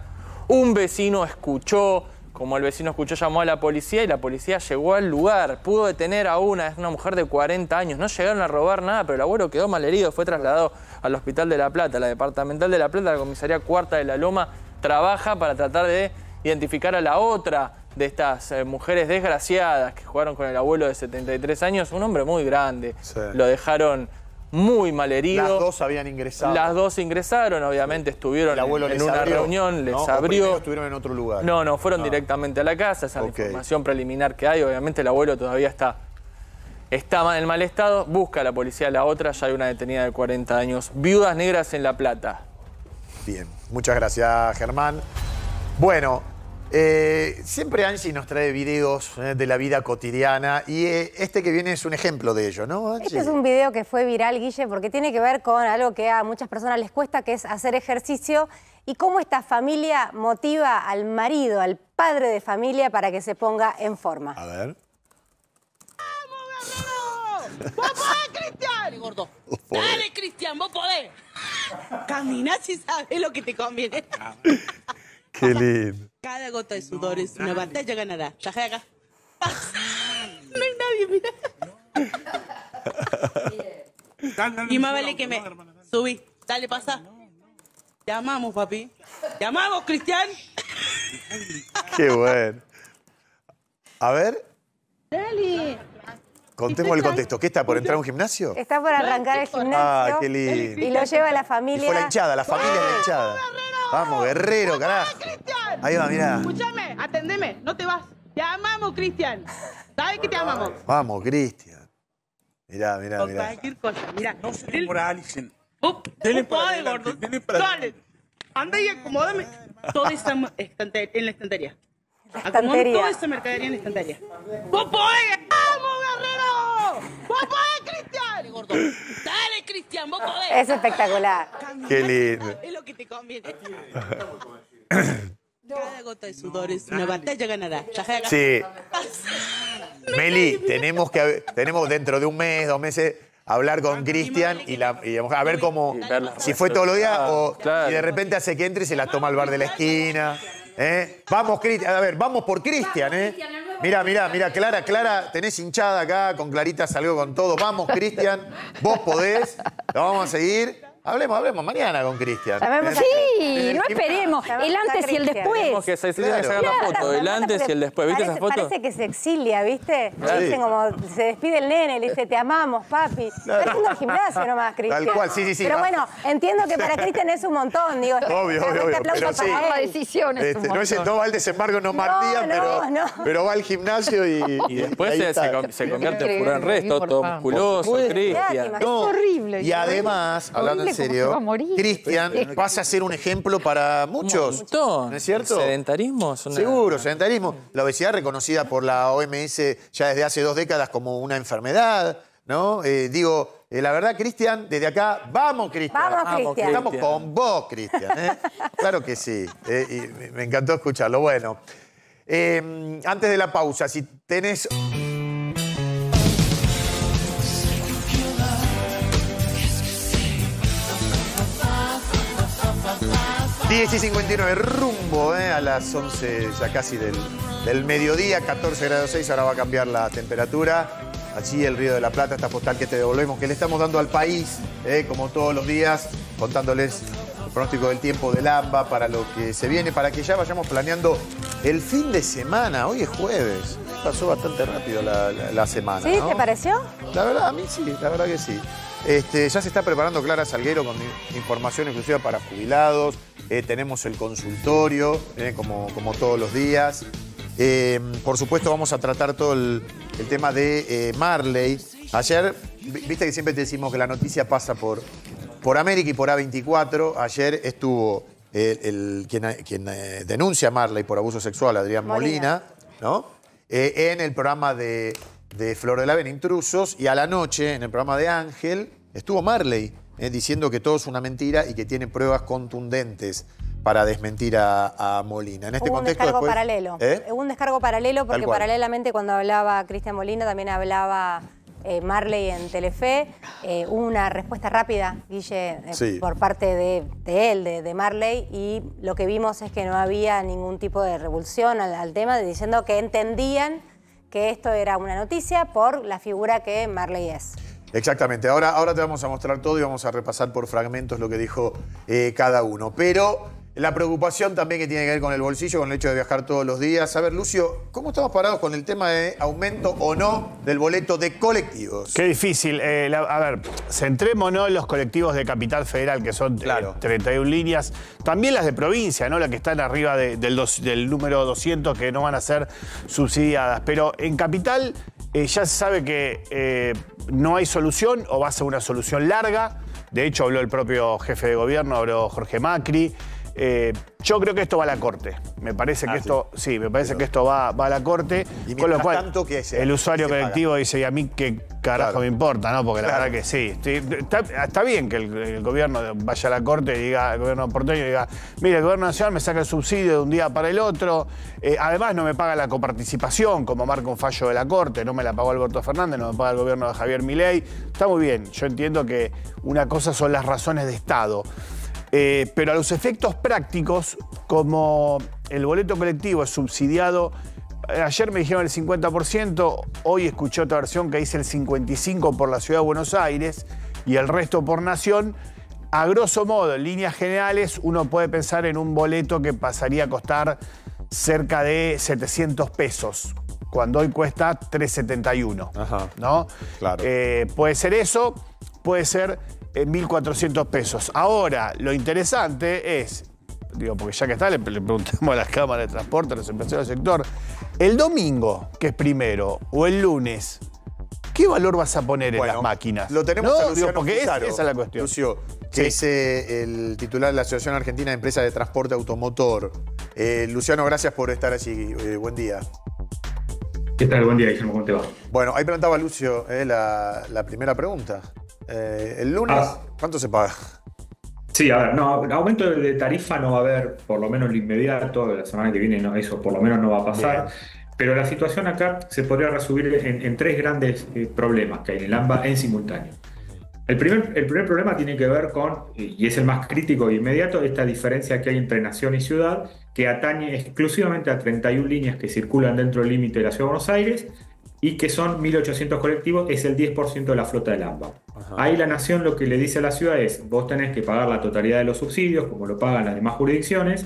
[SPEAKER 5] un vecino escuchó, como el vecino escuchó llamó a la policía y la policía llegó al lugar, pudo detener a una, es una mujer de 40 años, no llegaron a robar nada, pero el abuelo quedó mal herido, fue trasladado al Hospital de La Plata, la Departamental de La Plata, la Comisaría Cuarta de la Loma, trabaja para tratar de identificar a la otra de estas eh, mujeres desgraciadas que jugaron con el abuelo de 73 años, un hombre muy grande. Lo dejaron muy mal herido.
[SPEAKER 1] Las dos habían ingresado.
[SPEAKER 5] Las dos ingresaron, obviamente estuvieron
[SPEAKER 1] El abuelo
[SPEAKER 5] en,
[SPEAKER 1] les
[SPEAKER 5] una
[SPEAKER 1] abrió,
[SPEAKER 5] reunión, les
[SPEAKER 1] ¿no? ¿O
[SPEAKER 5] abrió.
[SPEAKER 1] primero estuvieron en otro lugar.
[SPEAKER 5] No, no, fueron
[SPEAKER 1] Ah.
[SPEAKER 5] directamente a la casa, esa es la información preliminar que hay. Obviamente el abuelo todavía está, está en mal estado, busca a la policía a la otra, ya hay una detenida de 40 años. Viudas negras en La Plata.
[SPEAKER 1] Bien, muchas gracias, Germán. Bueno, eh, siempre Angie nos trae videos eh, de la vida cotidiana y eh, este que viene es un ejemplo de ello, ¿no, Angie?
[SPEAKER 4] Este es un video que fue viral, Guille, porque tiene que ver con algo que a muchas personas les cuesta, que es hacer ejercicio y cómo esta familia motiva al marido, al padre de familia, para que se ponga en forma.
[SPEAKER 1] A ver.
[SPEAKER 14] ¡Vos podés, Cristian! gordo. Dale, Cristian, vos podés. Camina si sabes lo que te conviene.
[SPEAKER 1] Qué lindo.
[SPEAKER 14] Cada gota de sudor es una batalla ganada. No hay nadie, mira. Y más vale que me subí. Dale, pasa. Te amamos, papi. Te amamos, Cristian.
[SPEAKER 1] Qué bueno. A ver,
[SPEAKER 14] Dale.
[SPEAKER 1] Contemos el contexto. ¿Qué está por entrar a un gimnasio?
[SPEAKER 4] Está por arrancar el gimnasio
[SPEAKER 1] Ah, qué lindo.
[SPEAKER 4] y lo lleva la
[SPEAKER 1] Y
[SPEAKER 4] familia.
[SPEAKER 1] fue la hinchada, la familia es la hinchada. Vamos, guerrero, carajo. Ahí va, mirá.
[SPEAKER 14] Escúchame, atendeme, no te vas. Te amamos, Cristian. ¿Sabes que te amamos?
[SPEAKER 1] Vamos, Cristian. Mirá, mirá, mirá.
[SPEAKER 14] cualquier cosa. Mira, no se
[SPEAKER 15] Moralicen.
[SPEAKER 14] Vos,
[SPEAKER 15] Dele
[SPEAKER 14] vos
[SPEAKER 15] para adelante,
[SPEAKER 14] gordo.
[SPEAKER 15] dele para
[SPEAKER 14] Dale. Anda y acomódame toda esa en la estantería. Acomódame
[SPEAKER 4] Estantería.
[SPEAKER 14] toda esa mercadería en la estantería. ¡Vos podés! ¡Vamos, guerrero! ¡Vos podés, Dale, Cristian, vos podés.
[SPEAKER 4] Es espectacular.
[SPEAKER 1] Qué lindo.
[SPEAKER 14] Es lo que te conviene. Cada gota de sudor es una batalla ganada.
[SPEAKER 1] Sí. Meli, tenemos que tenemos dentro de un mes, dos meses, hablar con Cristian y, la, y a ver cómo, si fue todos los días o y de repente hace que entre y se la toma al bar de la esquina. ¿eh? Vamos, Cristian, a ver, vamos por Cristian, ¿eh? Mira, mira, mira, Clara, Clara, tenés hinchada acá, con Clarita salgo con todo. Vamos, Cristian, vos podés, lo vamos a seguir. Hablemos, hablemos mañana con Cristian.
[SPEAKER 16] Sí, no esperemos. El antes y el después.
[SPEAKER 5] Que se sacar la foto, el antes y el después. ¿Viste
[SPEAKER 4] parece,
[SPEAKER 5] esa foto?
[SPEAKER 4] Parece que se exilia, ¿viste?
[SPEAKER 5] Sí.
[SPEAKER 4] Dicen como, se despide el nene, le dice, te amamos, papi. Está haciendo el gimnasio nomás, Cristian.
[SPEAKER 1] Tal cual, sí, sí, sí.
[SPEAKER 4] Pero
[SPEAKER 1] Ah.
[SPEAKER 4] bueno, entiendo que para Cristian es un montón, digo.
[SPEAKER 1] Obvio, obvio,
[SPEAKER 4] este
[SPEAKER 1] obvio.
[SPEAKER 4] aplauso
[SPEAKER 1] Pero sí.
[SPEAKER 4] para él.
[SPEAKER 1] Este, no, es, no va al desembarco, no Martía,
[SPEAKER 4] no,
[SPEAKER 1] pero,
[SPEAKER 4] no.
[SPEAKER 1] pero va al gimnasio y.
[SPEAKER 5] Y después se, convierte en furor en resto, todo musculoso, Cristian.
[SPEAKER 1] No,
[SPEAKER 16] horrible.
[SPEAKER 1] Y además, hablando en serio,
[SPEAKER 16] va a morir.
[SPEAKER 1] Cristian pasa a ser un ejemplo para muchos.
[SPEAKER 5] Un montón.
[SPEAKER 1] ¿No es cierto?
[SPEAKER 5] El sedentarismo es una...
[SPEAKER 1] Seguro, sedentarismo. La obesidad reconocida por la OMS ya desde hace dos décadas como una enfermedad, ¿no? Eh, digo, eh, la verdad, Cristian, desde acá, vamos, Cristian.
[SPEAKER 4] Vamos, Cristian.
[SPEAKER 1] Estamos con vos, Cristian. ¿eh? claro que sí. eh, y me- me encantó escucharlo. Bueno, eh, antes de la pausa, si tenés 10 y 59, rumbo eh, a las 11 ya casi del, del mediodía, 14 grados 6, ahora va a cambiar la temperatura. Allí el Río de la Plata, esta postal que te devolvemos, que le estamos dando al país, eh, como todos los días, contándoles el pronóstico del tiempo del AMBA para lo que se viene, para que ya vayamos planeando el fin de semana. Hoy es jueves, pasó bastante rápido la, la- la semana.
[SPEAKER 4] ¿Sí?
[SPEAKER 1] ¿no?
[SPEAKER 4] ¿Te pareció?
[SPEAKER 1] La verdad, a mí sí, la verdad que sí. Este, ya se está preparando Clara Salguero con información exclusiva para jubilados. Eh, tenemos el consultorio, eh, como, como todos los días. Eh, por supuesto, vamos a tratar todo el, el tema de eh, Marley. Ayer, vi- viste que siempre te decimos que la noticia pasa por, por América y por A24. Ayer estuvo el, quien, quien, denuncia a Marley por abuso sexual, Adrián
[SPEAKER 4] Molina.
[SPEAKER 1] Molina, ¿no? En el programa de, de Flor de la Ven Intrusos y a la noche, en el programa de Ángel, estuvo Marley eh, diciendo que todo es una mentira y que tiene pruebas contundentes para desmentir a, a Molina. En este
[SPEAKER 4] Hubo un
[SPEAKER 1] contexto
[SPEAKER 4] descargo
[SPEAKER 1] después-
[SPEAKER 4] paralelo.
[SPEAKER 1] ¿Eh?
[SPEAKER 4] Hubo un descargo paralelo porque paralelamente cuando hablaba Cristian Molina también hablaba eh, Marley en Telefe. Eh, hubo una respuesta rápida, Guille, eh,
[SPEAKER 1] Sí.
[SPEAKER 4] por parte de, de él, de, de Marley, y lo que vimos es que no había ningún tipo de revulsión al, al tema, diciendo que entendían que esto era una noticia por la figura que Marley es.
[SPEAKER 1] Exactamente. Ahora, ahora te vamos a mostrar todo y vamos a repasar por fragmentos lo que dijo eh, cada uno. Pero la preocupación también que tiene que ver con el bolsillo, con el hecho de viajar todos los días. A ver, Lucio, ¿cómo estamos parados con el tema de aumento o no del boleto de colectivos?
[SPEAKER 13] Qué difícil. Eh, la- a ver, centrémonos en los colectivos de Capital Federal, que son eh, 31 líneas. También las de provincia, ¿no? Las que están arriba de- del, dos- del número 200, que no van a ser subsidiadas. Pero en Capital eh, ya se sabe que eh, no hay solución o va a ser una solución larga. De hecho, habló el propio jefe de gobierno, habló Jorge Macri. Eh, yo creo que esto va a la corte. Me parece que
[SPEAKER 1] Ah,
[SPEAKER 13] esto, sí, me parece que esto va, va a la corte.
[SPEAKER 1] Y
[SPEAKER 13] con lo cual,
[SPEAKER 1] tanto, ¿qué se-
[SPEAKER 13] el usuario
[SPEAKER 1] paga?
[SPEAKER 13] colectivo dice, ¿y a mí qué carajo
[SPEAKER 1] Claro.
[SPEAKER 13] me importa? ¿no? Porque la verdad que sí. Estoy- está, está bien que el, el gobierno vaya a la corte y diga, el gobierno porteño diga, mire, el gobierno nacional me saca el subsidio de un día para el otro. Eh, además, no me paga la coparticipación, como marca un fallo de la corte. No me la pagó Alberto Fernández, no me paga el gobierno de Javier Milei. Está muy bien. Yo entiendo que una cosa son las razones de Estado. Eh, pero a los efectos prácticos, como el boleto colectivo es subsidiado, eh, ayer me dijeron el 50%, hoy escuché otra versión que dice el 55% por la ciudad de Buenos Aires y el resto por nación. A grosso modo, en líneas generales, uno puede pensar en un boleto que pasaría a costar cerca de 700 pesos, cuando hoy cuesta 371. ¿no?
[SPEAKER 1] Claro.
[SPEAKER 13] Eh, puede ser eso, puede ser eh, 1.400 pesos. Ahora, lo interesante es, digo, porque ya que está, le, le preguntamos a las cámaras de transporte, a los empresarios del sector, el domingo, que es primero, o el lunes, ¿qué valor vas a poner en las máquinas?
[SPEAKER 1] Lo tenemos
[SPEAKER 13] ¿No?
[SPEAKER 1] a
[SPEAKER 13] Digo, porque es- esa es la cuestión.
[SPEAKER 1] Lucio,
[SPEAKER 13] Sí.
[SPEAKER 1] que es eh, el titular de la Asociación Argentina de Empresas de Transporte Automotor. Eh, Luciano, gracias por estar allí. Eh, buen día.
[SPEAKER 15] ¿Qué tal? Buen día, Guillermo. ¿Cómo te va?
[SPEAKER 1] Bueno, ahí preguntaba Lucio eh, la, la primera pregunta. Eh, el lunes,
[SPEAKER 15] Ah.
[SPEAKER 1] ¿cuánto se paga?
[SPEAKER 15] Sí, a ver, no, aumento de tarifa no va a haber, por lo menos lo inmediato, la semana que viene no, eso por lo menos no va a pasar. Pero la situación acá se podría resumir en, en tres grandes eh, problemas que hay en el AMBA en simultáneo. El primer, el primer problema tiene que ver con, y es el más crítico e inmediato, esta diferencia que hay entre nación y ciudad, que atañe exclusivamente a 31 líneas que circulan dentro del límite de la Ciudad de Buenos Aires y que son 1.800 colectivos, es el 10% de la flota del AMBA. Ahí la nación lo que le dice a la ciudad es, vos tenés que pagar la totalidad de los subsidios, como lo pagan las demás jurisdicciones,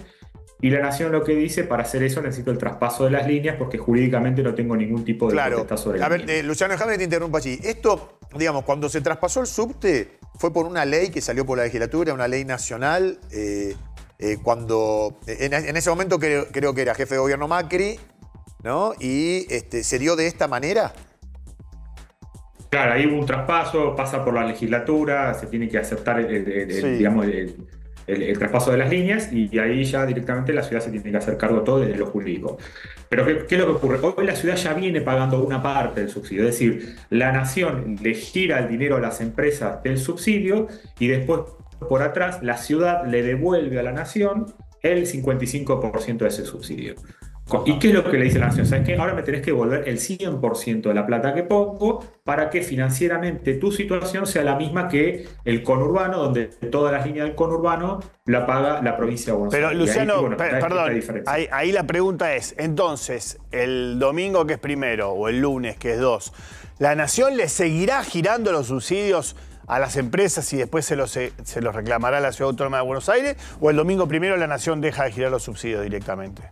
[SPEAKER 15] y la nación lo que dice, para hacer eso necesito el traspaso de las líneas porque jurídicamente no tengo ningún tipo de
[SPEAKER 1] Claro.
[SPEAKER 15] sobre la
[SPEAKER 1] A ver, eh, Luciano, déjame que te interrumpa allí. Esto, digamos, cuando se traspasó el subte, fue por una ley que salió por la legislatura, una ley nacional. eh, eh, cuando. En, en ese momento creo, creo que era jefe de gobierno Macri, ¿no? Y este, se dio de esta manera.
[SPEAKER 15] Claro, ahí hubo un traspaso, pasa por la legislatura, se tiene que aceptar el, el- el-
[SPEAKER 1] Sí.
[SPEAKER 15] digamos, el, traspaso de las líneas y, ahí ya directamente la ciudad se tiene que hacer cargo todo desde lo jurídico. Pero ¿qué, qué es lo que ocurre? Hoy la ciudad ya viene pagando una parte del subsidio, es decir, la nación le gira el dinero a las empresas del subsidio y después por atrás la ciudad le devuelve a la nación el 55% de ese subsidio. ¿Y qué es lo que le dice la nación? ¿Sabes qué? Ahora me tenés que devolver el 100% de la plata que pongo para que financieramente tu situación sea la misma que el conurbano, donde todas las líneas del conurbano la paga la provincia de Buenos
[SPEAKER 13] Pero
[SPEAKER 15] Aires. Ahí,
[SPEAKER 13] Luciano,
[SPEAKER 15] bueno,
[SPEAKER 13] per-
[SPEAKER 15] está esta
[SPEAKER 13] perdón, ahí, ahí la pregunta es, entonces, el domingo que es primero o el lunes que es dos, ¿la nación le seguirá girando los subsidios a las empresas y después se los, se, se los reclamará la Ciudad Autónoma de Buenos Aires? ¿O el domingo primero la nación deja de girar los subsidios directamente?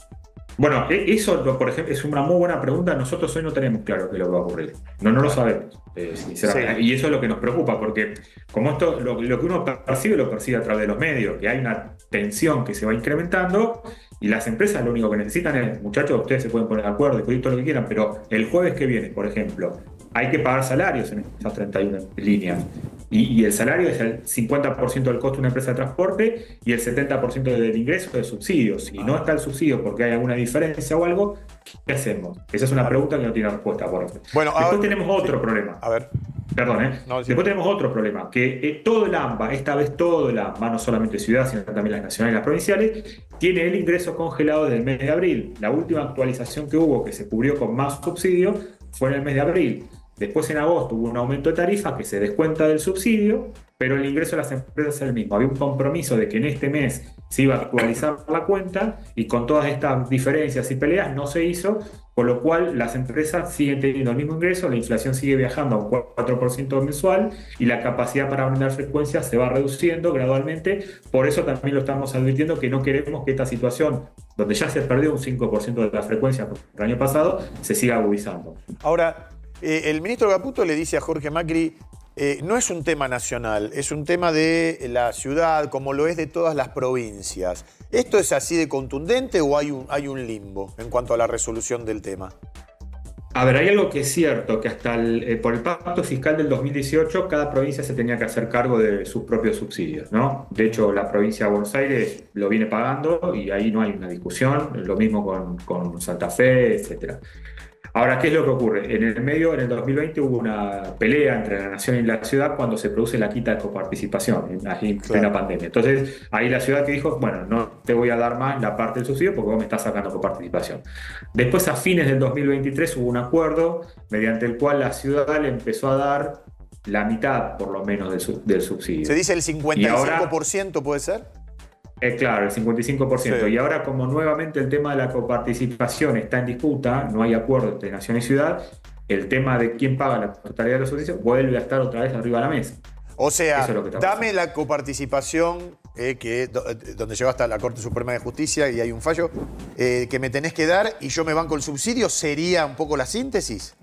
[SPEAKER 15] Bueno, e- eso, por ejemplo, es una muy buena pregunta. Nosotros hoy no tenemos claro qué es lo que va a ocurrir. No, no lo sabemos, eh, sinceramente.
[SPEAKER 13] Sí.
[SPEAKER 15] Y eso es lo que nos preocupa, porque como esto, lo, lo que uno percibe, lo percibe a través de los medios, que hay una tensión que se va incrementando y las empresas lo único que necesitan es, muchachos, ustedes se pueden poner de acuerdo, discutir todo lo que quieran, pero el jueves que viene, por ejemplo, hay que pagar salarios en esas 31 líneas. Y, y el salario es el 50% del costo de una empresa de transporte y el 70% del ingreso de subsidios. Si no está el subsidio porque hay alguna diferencia o algo, ¿qué hacemos? Esa es una pregunta que no tiene respuesta. Por.
[SPEAKER 1] Bueno,
[SPEAKER 15] Después tenemos otro problema.
[SPEAKER 1] A ver.
[SPEAKER 15] Perdón, ¿eh? Después tenemos otro problema, que eh, todo el AMBA, esta vez todo el AMBA, no solamente ciudad, sino también las nacionales y las provinciales, tiene el ingreso congelado del mes de abril. La última actualización que hubo, que se cubrió con más subsidio, fue en el mes de abril. Después en agosto hubo un aumento de tarifa que se descuenta del subsidio, pero el ingreso de las empresas es el mismo. Había un compromiso de que en este mes se iba a actualizar la cuenta y con todas estas diferencias y peleas no se hizo, con lo cual las empresas siguen teniendo el mismo ingreso, la inflación sigue viajando a un 4% mensual y la capacidad para brindar frecuencias se va reduciendo gradualmente. Por eso también lo estamos advirtiendo que no queremos que esta situación, donde ya se perdió un 5% de la frecuencia el año pasado, se siga agudizando.
[SPEAKER 1] Ahora, eh, el ministro Caputo le dice a Jorge Macri, eh, no es un tema nacional, es un tema de la ciudad, como lo es de todas las provincias. ¿Esto es así de contundente o hay un, hay un limbo en cuanto a la resolución del tema?
[SPEAKER 15] A ver, hay algo que es cierto, que hasta eh, por el pacto fiscal del 2018 cada provincia se tenía que hacer cargo de sus propios subsidios, ¿no? De hecho, la provincia de Buenos Aires lo viene pagando y ahí no hay una discusión, lo mismo con, con Santa Fe, etcétera. Ahora, ¿qué es lo que ocurre? En el medio, en el 2020, hubo una pelea entre la nación y la ciudad cuando se produce la quita de coparticipación en, plena pandemia. Entonces, ahí la ciudad que dijo, bueno, no te voy a dar más la parte del subsidio porque vos me estás sacando coparticipación. Después, a fines del 2023, hubo un acuerdo mediante el cual la ciudad le empezó a dar la mitad, por lo menos, del, subsidio.
[SPEAKER 1] ¿Se dice el 55%, puede ser?
[SPEAKER 15] Eh, claro, el 55%. Y ahora como nuevamente el tema de la coparticipación está en disputa, no hay acuerdo entre nación y ciudad, el tema de quién paga la totalidad de los servicios vuelve a estar otra vez arriba de la mesa.
[SPEAKER 1] O sea, dame la coparticipación eh, que, eh, donde llegó hasta la Corte Suprema de Justicia y hay un fallo, que me tenés que dar y yo me banco el subsidio, ¿sería un poco la síntesis?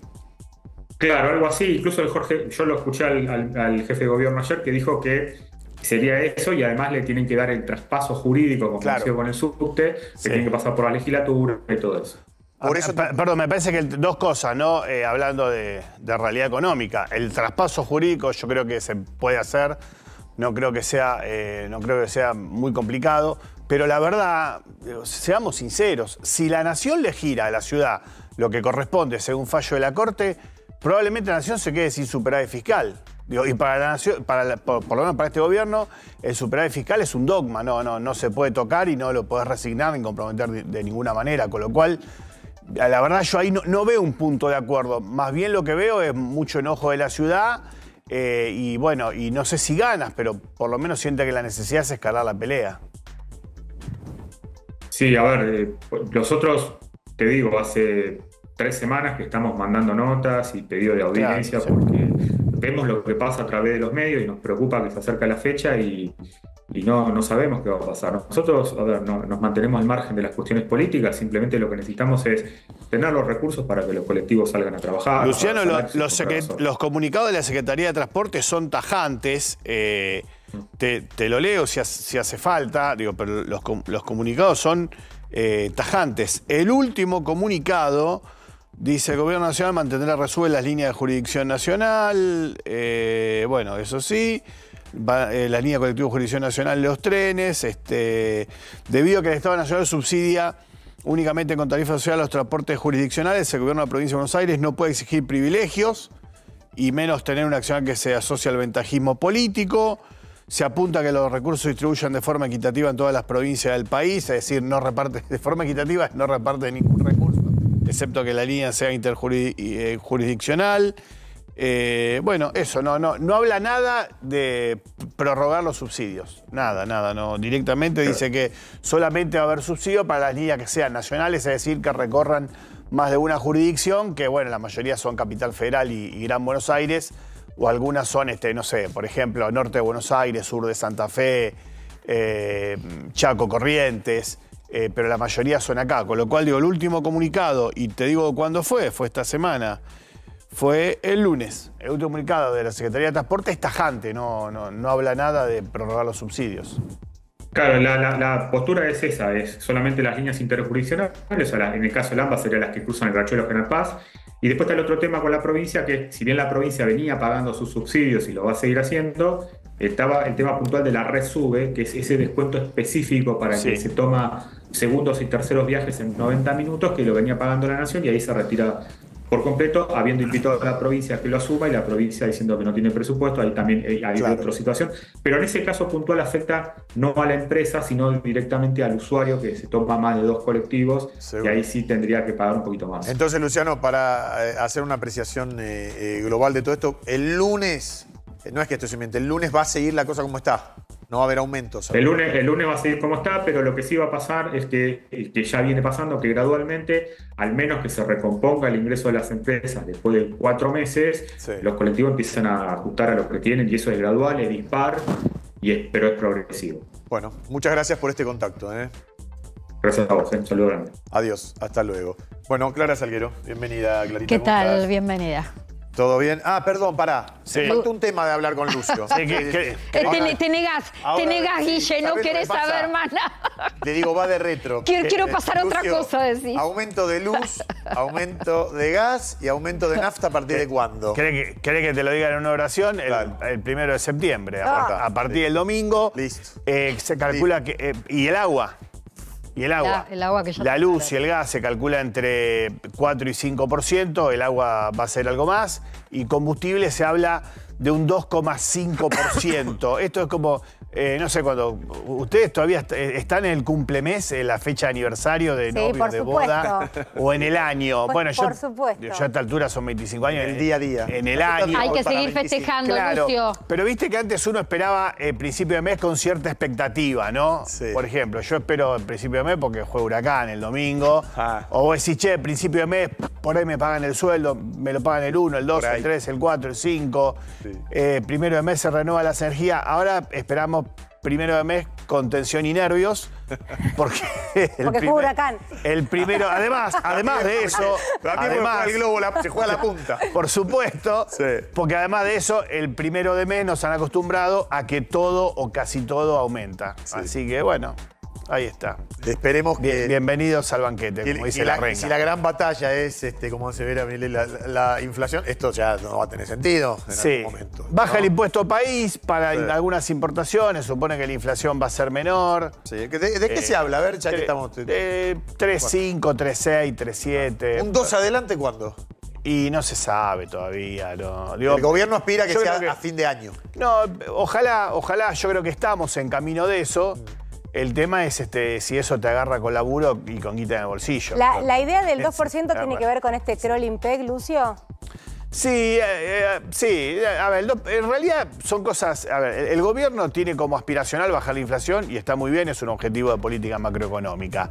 [SPEAKER 15] Claro, algo así. Incluso el Jorge, yo lo escuché al jefe de gobierno ayer que dijo que Sería eso y además le tienen que dar el traspaso jurídico como claro. con el subte, que tienen que pasar por la legislatura y todo eso.
[SPEAKER 13] Por eso, perdón, me parece que dos cosas, ¿no? Eh, hablando de, realidad económica. El traspaso jurídico yo creo que se puede hacer, no creo que sea, eh, no creo que sea muy complicado, pero la verdad, seamos sinceros, si la nación le gira a la ciudad lo que corresponde según fallo de la Corte, probablemente la nación se quede sin superávit fiscal y para la nación, para por, lo menos para este gobierno, el superávit fiscal es un dogma, no, no, no se puede tocar y no lo puedes resignar ni comprometer de, ninguna manera. Con lo cual, la verdad, yo ahí no, veo un punto de acuerdo. Más bien lo que veo es mucho enojo de la ciudad. Eh, y bueno, y no sé si ganas, pero por lo menos siente que la necesidad es escalar la pelea.
[SPEAKER 15] Sí, a ver, eh, nosotros, te digo, hace tres semanas que estamos mandando notas y pedido de audiencia porque vemos lo que pasa a través de los medios y nos preocupa que se acerca la fecha y, no, no, sabemos qué va a pasar. Nosotros, a ver, nos mantenemos al margen de las cuestiones políticas, simplemente lo que necesitamos es tener los recursos para que los colectivos salgan a trabajar.
[SPEAKER 13] Luciano, los, comunicados de la Secretaría de Transporte son tajantes. Eh, te, lo leo si, hace falta, digo, pero los, comunicados son eh, tajantes. El último comunicado Dice, el Gobierno Nacional mantendrá resueltas las líneas de jurisdicción nacional. Eh, bueno, eso sí. Eh, la línea colectivo de jurisdicción nacional de los trenes. Este, debido a que el Estado Nacional subsidia únicamente con tarifa social los transportes jurisdiccionales, el Gobierno de la Provincia de Buenos Aires no puede exigir privilegios y menos tener una acción que se asocie al ventajismo político. Se apunta a que los recursos se distribuyan de forma equitativa en todas las provincias del país, es decir, no reparte de forma equitativa, no reparte ningún recurso excepto que la línea sea interjurisdiccional. Eh, bueno, eso, no, no, no habla nada de prorrogar los subsidios. Nada, nada, no. Directamente dice que solamente va a haber subsidio para las líneas que sean nacionales, es decir, que recorran más de una jurisdicción, que bueno, la mayoría son Capital Federal y, Gran Buenos Aires, o algunas son, este, no sé, por ejemplo, norte de Buenos Aires, sur de Santa Fe, eh, Chaco Corrientes. Eh, pero la mayoría son acá. Con lo cual digo, el último comunicado, y te digo cuándo fue, fue esta semana, fue el lunes. El último comunicado de la Secretaría de Transporte es tajante, no, no, habla nada de prorrogar los subsidios.
[SPEAKER 15] Claro, la, postura es esa, es solamente las líneas interjurisdiccionales, en el caso de ambas serían las que cruzan el Rachuelo General Paz, y después está el otro tema con la provincia, que si bien la provincia venía pagando sus subsidios y lo va a seguir haciendo, estaba el tema puntual de la red sube, que es ese descuento específico para que se toma segundos y terceros viajes en 90 minutos, que lo venía pagando la nación y ahí se retira por completo, habiendo invitado a la provincia a que lo asuma y la provincia diciendo que no tiene presupuesto, ahí también eh, hay
[SPEAKER 1] Claro.
[SPEAKER 15] otra situación. Pero en ese caso puntual afecta no a la empresa, sino directamente al usuario que se toma más de dos colectivos y ahí sí tendría que pagar un poquito más.
[SPEAKER 1] Entonces, Luciano, para eh, hacer una apreciación eh, eh, global de todo esto, el lunes, no es que esto se miente, el lunes va a seguir la cosa como está. No va a haber aumentos.
[SPEAKER 15] El lunes, el lunes va a seguir como está, pero lo que sí va a pasar es que, que ya viene pasando, que gradualmente, al menos que se recomponga el ingreso de las empresas después de cuatro meses, los colectivos empiezan a ajustar a lo que tienen y eso es gradual, es dispar, y es, pero es progresivo.
[SPEAKER 1] Bueno, muchas gracias por este contacto. ¿eh?
[SPEAKER 15] Gracias a vos, ¿eh? un saludo grande.
[SPEAKER 1] Adiós, hasta luego. Bueno, Clara Salguero, bienvenida, Clarita.
[SPEAKER 16] ¿Qué
[SPEAKER 1] ¿cómo
[SPEAKER 16] tal? Bienvenida.
[SPEAKER 1] ¿Todo bien? Ah, perdón, pará.
[SPEAKER 13] Sí.
[SPEAKER 1] Me faltó un tema de hablar con Lucio.
[SPEAKER 13] Sí, que- que-
[SPEAKER 16] Eh, te,
[SPEAKER 1] Ahora-
[SPEAKER 16] te negás,
[SPEAKER 1] ahora-
[SPEAKER 16] te negás,
[SPEAKER 1] sí,
[SPEAKER 16] Guille, no
[SPEAKER 1] ¿sabés lo
[SPEAKER 16] querés
[SPEAKER 1] que
[SPEAKER 16] saber más nada.
[SPEAKER 1] Te digo, va de retro.
[SPEAKER 16] Quiero-
[SPEAKER 1] Eh,
[SPEAKER 16] quiero
[SPEAKER 1] eh,
[SPEAKER 16] pasar a otra cosa, decís.
[SPEAKER 1] Aumento de luz, aumento de gas y aumento de nafta a partir de cuándo.
[SPEAKER 13] ¿Querés que, que te lo diga en una oración? El, el primero de septiembre. A,
[SPEAKER 1] Ah.
[SPEAKER 13] a partir del domingo. eh, se calcula que. eh, y el agua. Y el agua.
[SPEAKER 16] La- el agua que
[SPEAKER 13] La luz y el gas se calcula entre 4 y 5%, el agua va a ser algo más, y combustible se habla de un 2,5%. Esto es como, eh, no sé, cuando ustedes todavía est- eh, están en el cumplemés, en la fecha de aniversario de
[SPEAKER 4] Sí,
[SPEAKER 13] novio,
[SPEAKER 4] por
[SPEAKER 13] de boda, o en el año.
[SPEAKER 4] Pues,
[SPEAKER 13] bueno, yo,
[SPEAKER 4] por supuesto.
[SPEAKER 13] yo a esta altura son 25 años.
[SPEAKER 1] El día a día.
[SPEAKER 13] En el año.
[SPEAKER 16] Hay que seguir festejando,
[SPEAKER 13] Claro,
[SPEAKER 16] Lucio.
[SPEAKER 13] Pero viste que antes uno esperaba el principio de mes con cierta expectativa, ¿no? Por ejemplo, yo espero el principio de mes porque juega Huracán el domingo.
[SPEAKER 1] Ah.
[SPEAKER 13] O vos decís, che, principio de mes, por ahí me pagan el sueldo, me lo pagan el 1, el 2,
[SPEAKER 1] Por ahí.
[SPEAKER 13] el 3, el 4, el 5. Eh, primero de mes se renueva la energía. Ahora esperamos primero de mes con tensión y nervios. Porque, el,
[SPEAKER 4] Porque fue
[SPEAKER 13] primer-
[SPEAKER 4] huracán.
[SPEAKER 13] el primero, además, además de eso, además,
[SPEAKER 1] el globo, la- se juega la punta.
[SPEAKER 13] por supuesto, porque además de eso, el primero de mes nos han acostumbrado a que todo o casi todo aumenta. Así que bueno, ahí está.
[SPEAKER 1] Esperemos que.
[SPEAKER 13] bienvenidos al banquete, como
[SPEAKER 1] y
[SPEAKER 13] dice
[SPEAKER 1] la,
[SPEAKER 13] la,
[SPEAKER 1] y
[SPEAKER 13] reina.
[SPEAKER 1] si la gran batalla es, este, como se ve la, la- la inflación, esto ya no va a tener sentido en
[SPEAKER 13] Sí.
[SPEAKER 1] algún momento.
[SPEAKER 13] Baja el impuesto país para
[SPEAKER 1] Sí.
[SPEAKER 13] algunas importaciones, supone que la inflación va a ser menor.
[SPEAKER 1] Sí, ¿De, de qué
[SPEAKER 13] Eh,
[SPEAKER 1] se habla? A ver, ya que
[SPEAKER 13] tre-
[SPEAKER 1] estamos.
[SPEAKER 13] eh, 3.5, 3.6, 3.7.
[SPEAKER 1] ¿Un 2 adelante cuándo?
[SPEAKER 13] Y no se sabe todavía. No. Digo,
[SPEAKER 1] el gobierno aspira a que sea a fin de año.
[SPEAKER 13] No, ojalá, ojalá, yo creo que estamos en camino de eso. El tema es este, si eso te agarra con laburo y con guita en el bolsillo.
[SPEAKER 4] La, la idea del
[SPEAKER 13] Es-
[SPEAKER 4] 2% tiene que ver con este crawling peg, Lucio.
[SPEAKER 13] Sí, eh, eh, sí. A ver, en realidad son cosas. A ver, el, gobierno tiene como aspiracional bajar la inflación y está muy bien, es un objetivo de política macroeconómica.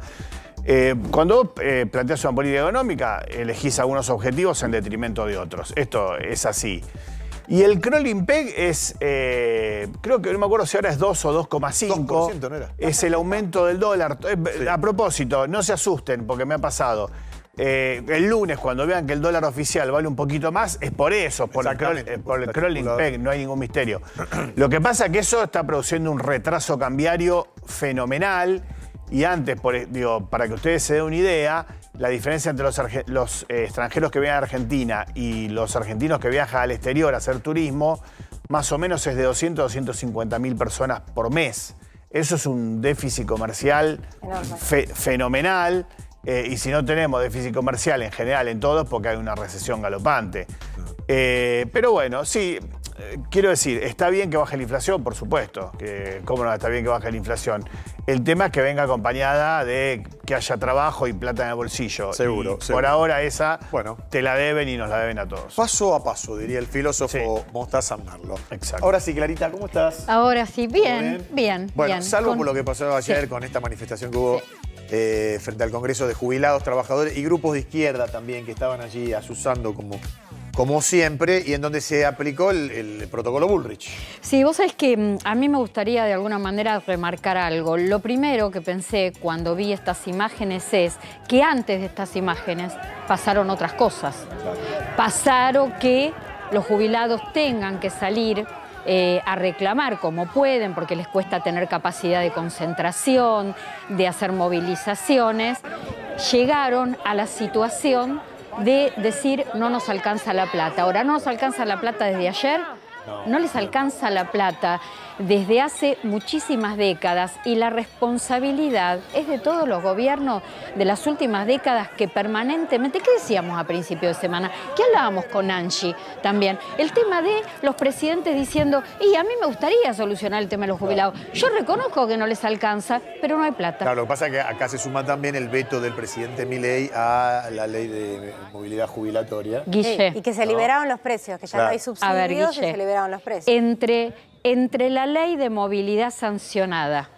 [SPEAKER 13] Eh, cuando vos eh, planteas una política económica, elegís algunos objetivos en detrimento de otros. Esto es así. Y el crawling peg es, eh, creo que no me acuerdo si ahora es 2 o 2,5.
[SPEAKER 1] 2%, ¿no era?
[SPEAKER 13] Es el aumento del dólar. Eh, A propósito, no se asusten porque me ha pasado. Eh, el lunes, cuando vean que el dólar oficial vale un poquito más, es por eso, por el, crawl- eh, por el crawling peg, no hay ningún misterio. Lo que pasa es que eso está produciendo un retraso cambiario fenomenal. Y antes, por, digo, para que ustedes se den una idea, la diferencia entre los, eh, extranjeros que vienen a Argentina y los argentinos que viajan al exterior a hacer turismo, más o menos es de 200 a 250 mil personas por mes. Eso es un déficit comercial fe- fenomenal. eh, y si no tenemos déficit comercial en general en todos, porque hay una recesión galopante. Eh, pero bueno, sí, eh, quiero decir, está bien que baje la inflación, por supuesto. Que, ¿Cómo no está bien que baje la inflación? El tema es que venga acompañada de que haya trabajo y plata en el bolsillo.
[SPEAKER 1] Seguro,
[SPEAKER 13] Y Por ahora esa
[SPEAKER 1] Bueno.
[SPEAKER 13] te la deben y nos la deben a todos.
[SPEAKER 1] Paso a paso, diría el filósofo Mostaza Merlo.
[SPEAKER 13] Exacto.
[SPEAKER 1] Ahora sí, Clarita, ¿cómo estás?
[SPEAKER 16] Ahora sí, bien,
[SPEAKER 1] bien?
[SPEAKER 16] bien.
[SPEAKER 1] Bueno,
[SPEAKER 16] bien.
[SPEAKER 1] salvo
[SPEAKER 16] Con-
[SPEAKER 1] por lo que pasó ayer
[SPEAKER 16] Sí.
[SPEAKER 1] con esta manifestación que hubo eh, frente al Congreso de Jubilados, Trabajadores y grupos de izquierda también que estaban allí asusando como, como siempre y en donde se aplicó el, el protocolo Bullrich.
[SPEAKER 16] Sí, vos sabés que mm, a mí me gustaría de alguna manera remarcar algo. Lo primero que pensé cuando vi estas imágenes es que antes de estas imágenes pasaron otras cosas. Pasaron que los jubilados tengan que salir eh, a reclamar como pueden, porque les cuesta tener capacidad de concentración, de hacer movilizaciones, llegaron a la situación de decir no nos alcanza la plata. Ahora, ¿no nos alcanza la plata desde ayer? No les alcanza la plata. Desde hace muchísimas décadas y la responsabilidad es de todos los gobiernos de las últimas décadas que permanentemente, ¿qué decíamos a principio de semana? ¿Qué hablábamos con Angie también? El tema de los presidentes diciendo, y a mí me gustaría solucionar el tema de los jubilados. Yo reconozco que no les alcanza, pero no hay plata.
[SPEAKER 1] Claro, lo que pasa es que acá se suma también el veto del presidente Milei a la ley de movilidad jubilatoria.
[SPEAKER 16] Guille.
[SPEAKER 4] Y que se liberaron los precios, que ya
[SPEAKER 1] Claro.
[SPEAKER 4] no hay
[SPEAKER 16] A
[SPEAKER 4] subsidios
[SPEAKER 16] ver,
[SPEAKER 4] y se liberaron los precios.
[SPEAKER 16] Entre, entre la ley de movilidad sancionada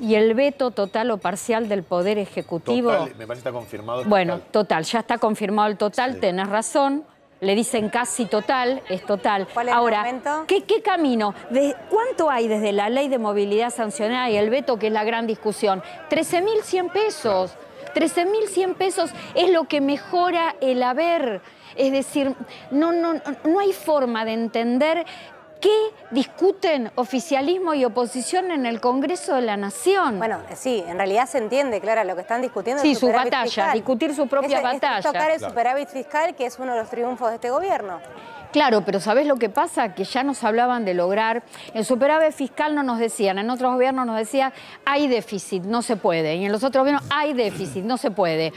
[SPEAKER 16] y el veto total o parcial del Poder Ejecutivo.
[SPEAKER 1] Total, me parece que está confirmado.
[SPEAKER 16] Bueno,
[SPEAKER 1] total.
[SPEAKER 16] total, ya está confirmado el total, tenés razón. Le dicen casi total, es total.
[SPEAKER 4] ¿Cuál es el
[SPEAKER 16] Ahora,
[SPEAKER 4] aumento?
[SPEAKER 16] ¿qué, qué camino? De, ¿Cuánto hay desde la ley de movilidad sancionada y el veto, que es la gran discusión? 13.100 pesos. 13.100 pesos es lo que mejora el haber. Es decir, no, no, no hay forma de entender qué discuten oficialismo y oposición en el Congreso de la Nación.
[SPEAKER 4] Bueno, sí, en realidad se entiende, Clara, lo que están discutiendo
[SPEAKER 16] Sí,
[SPEAKER 4] es
[SPEAKER 16] su batalla,
[SPEAKER 4] fiscal.
[SPEAKER 16] discutir su propia
[SPEAKER 4] Es- es
[SPEAKER 16] batalla.
[SPEAKER 4] tocar el
[SPEAKER 16] Claro.
[SPEAKER 4] superávit fiscal, que es uno de los triunfos de este gobierno.
[SPEAKER 16] Claro, pero ¿sabés lo que pasa? Que ya nos hablaban de lograr. El superávit fiscal no nos decían, en otros gobiernos nos decían, hay déficit, no se puede. Y en los otros gobiernos, hay déficit, no se puede.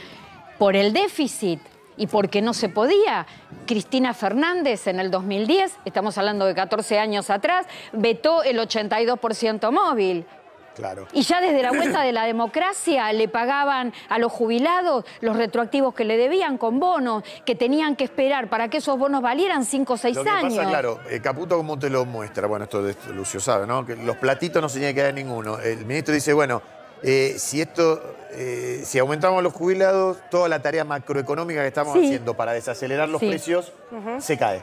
[SPEAKER 16] Por el déficit y porque no se podía, Cristina Fernández en el 2010, estamos hablando de 14 años atrás, vetó el 82% móvil.
[SPEAKER 1] Claro.
[SPEAKER 16] Y ya desde la vuelta de la democracia le pagaban a los jubilados los retroactivos que le debían con bonos, que tenían que esperar para que esos bonos valieran 5 o 6
[SPEAKER 1] Lo que
[SPEAKER 16] años.
[SPEAKER 1] pasa, claro, eh, Caputo, ¿cómo te lo muestra? Bueno, esto, de Lucio sabe, ¿no? Que los platitos no se tiene que dar ninguno. El ministro dice, bueno, eh, si esto, eh, si aumentamos los jubilados, toda la tarea macroeconómica que estamos
[SPEAKER 16] Sí.
[SPEAKER 1] haciendo para desacelerar los
[SPEAKER 16] Sí.
[SPEAKER 1] precios se cae.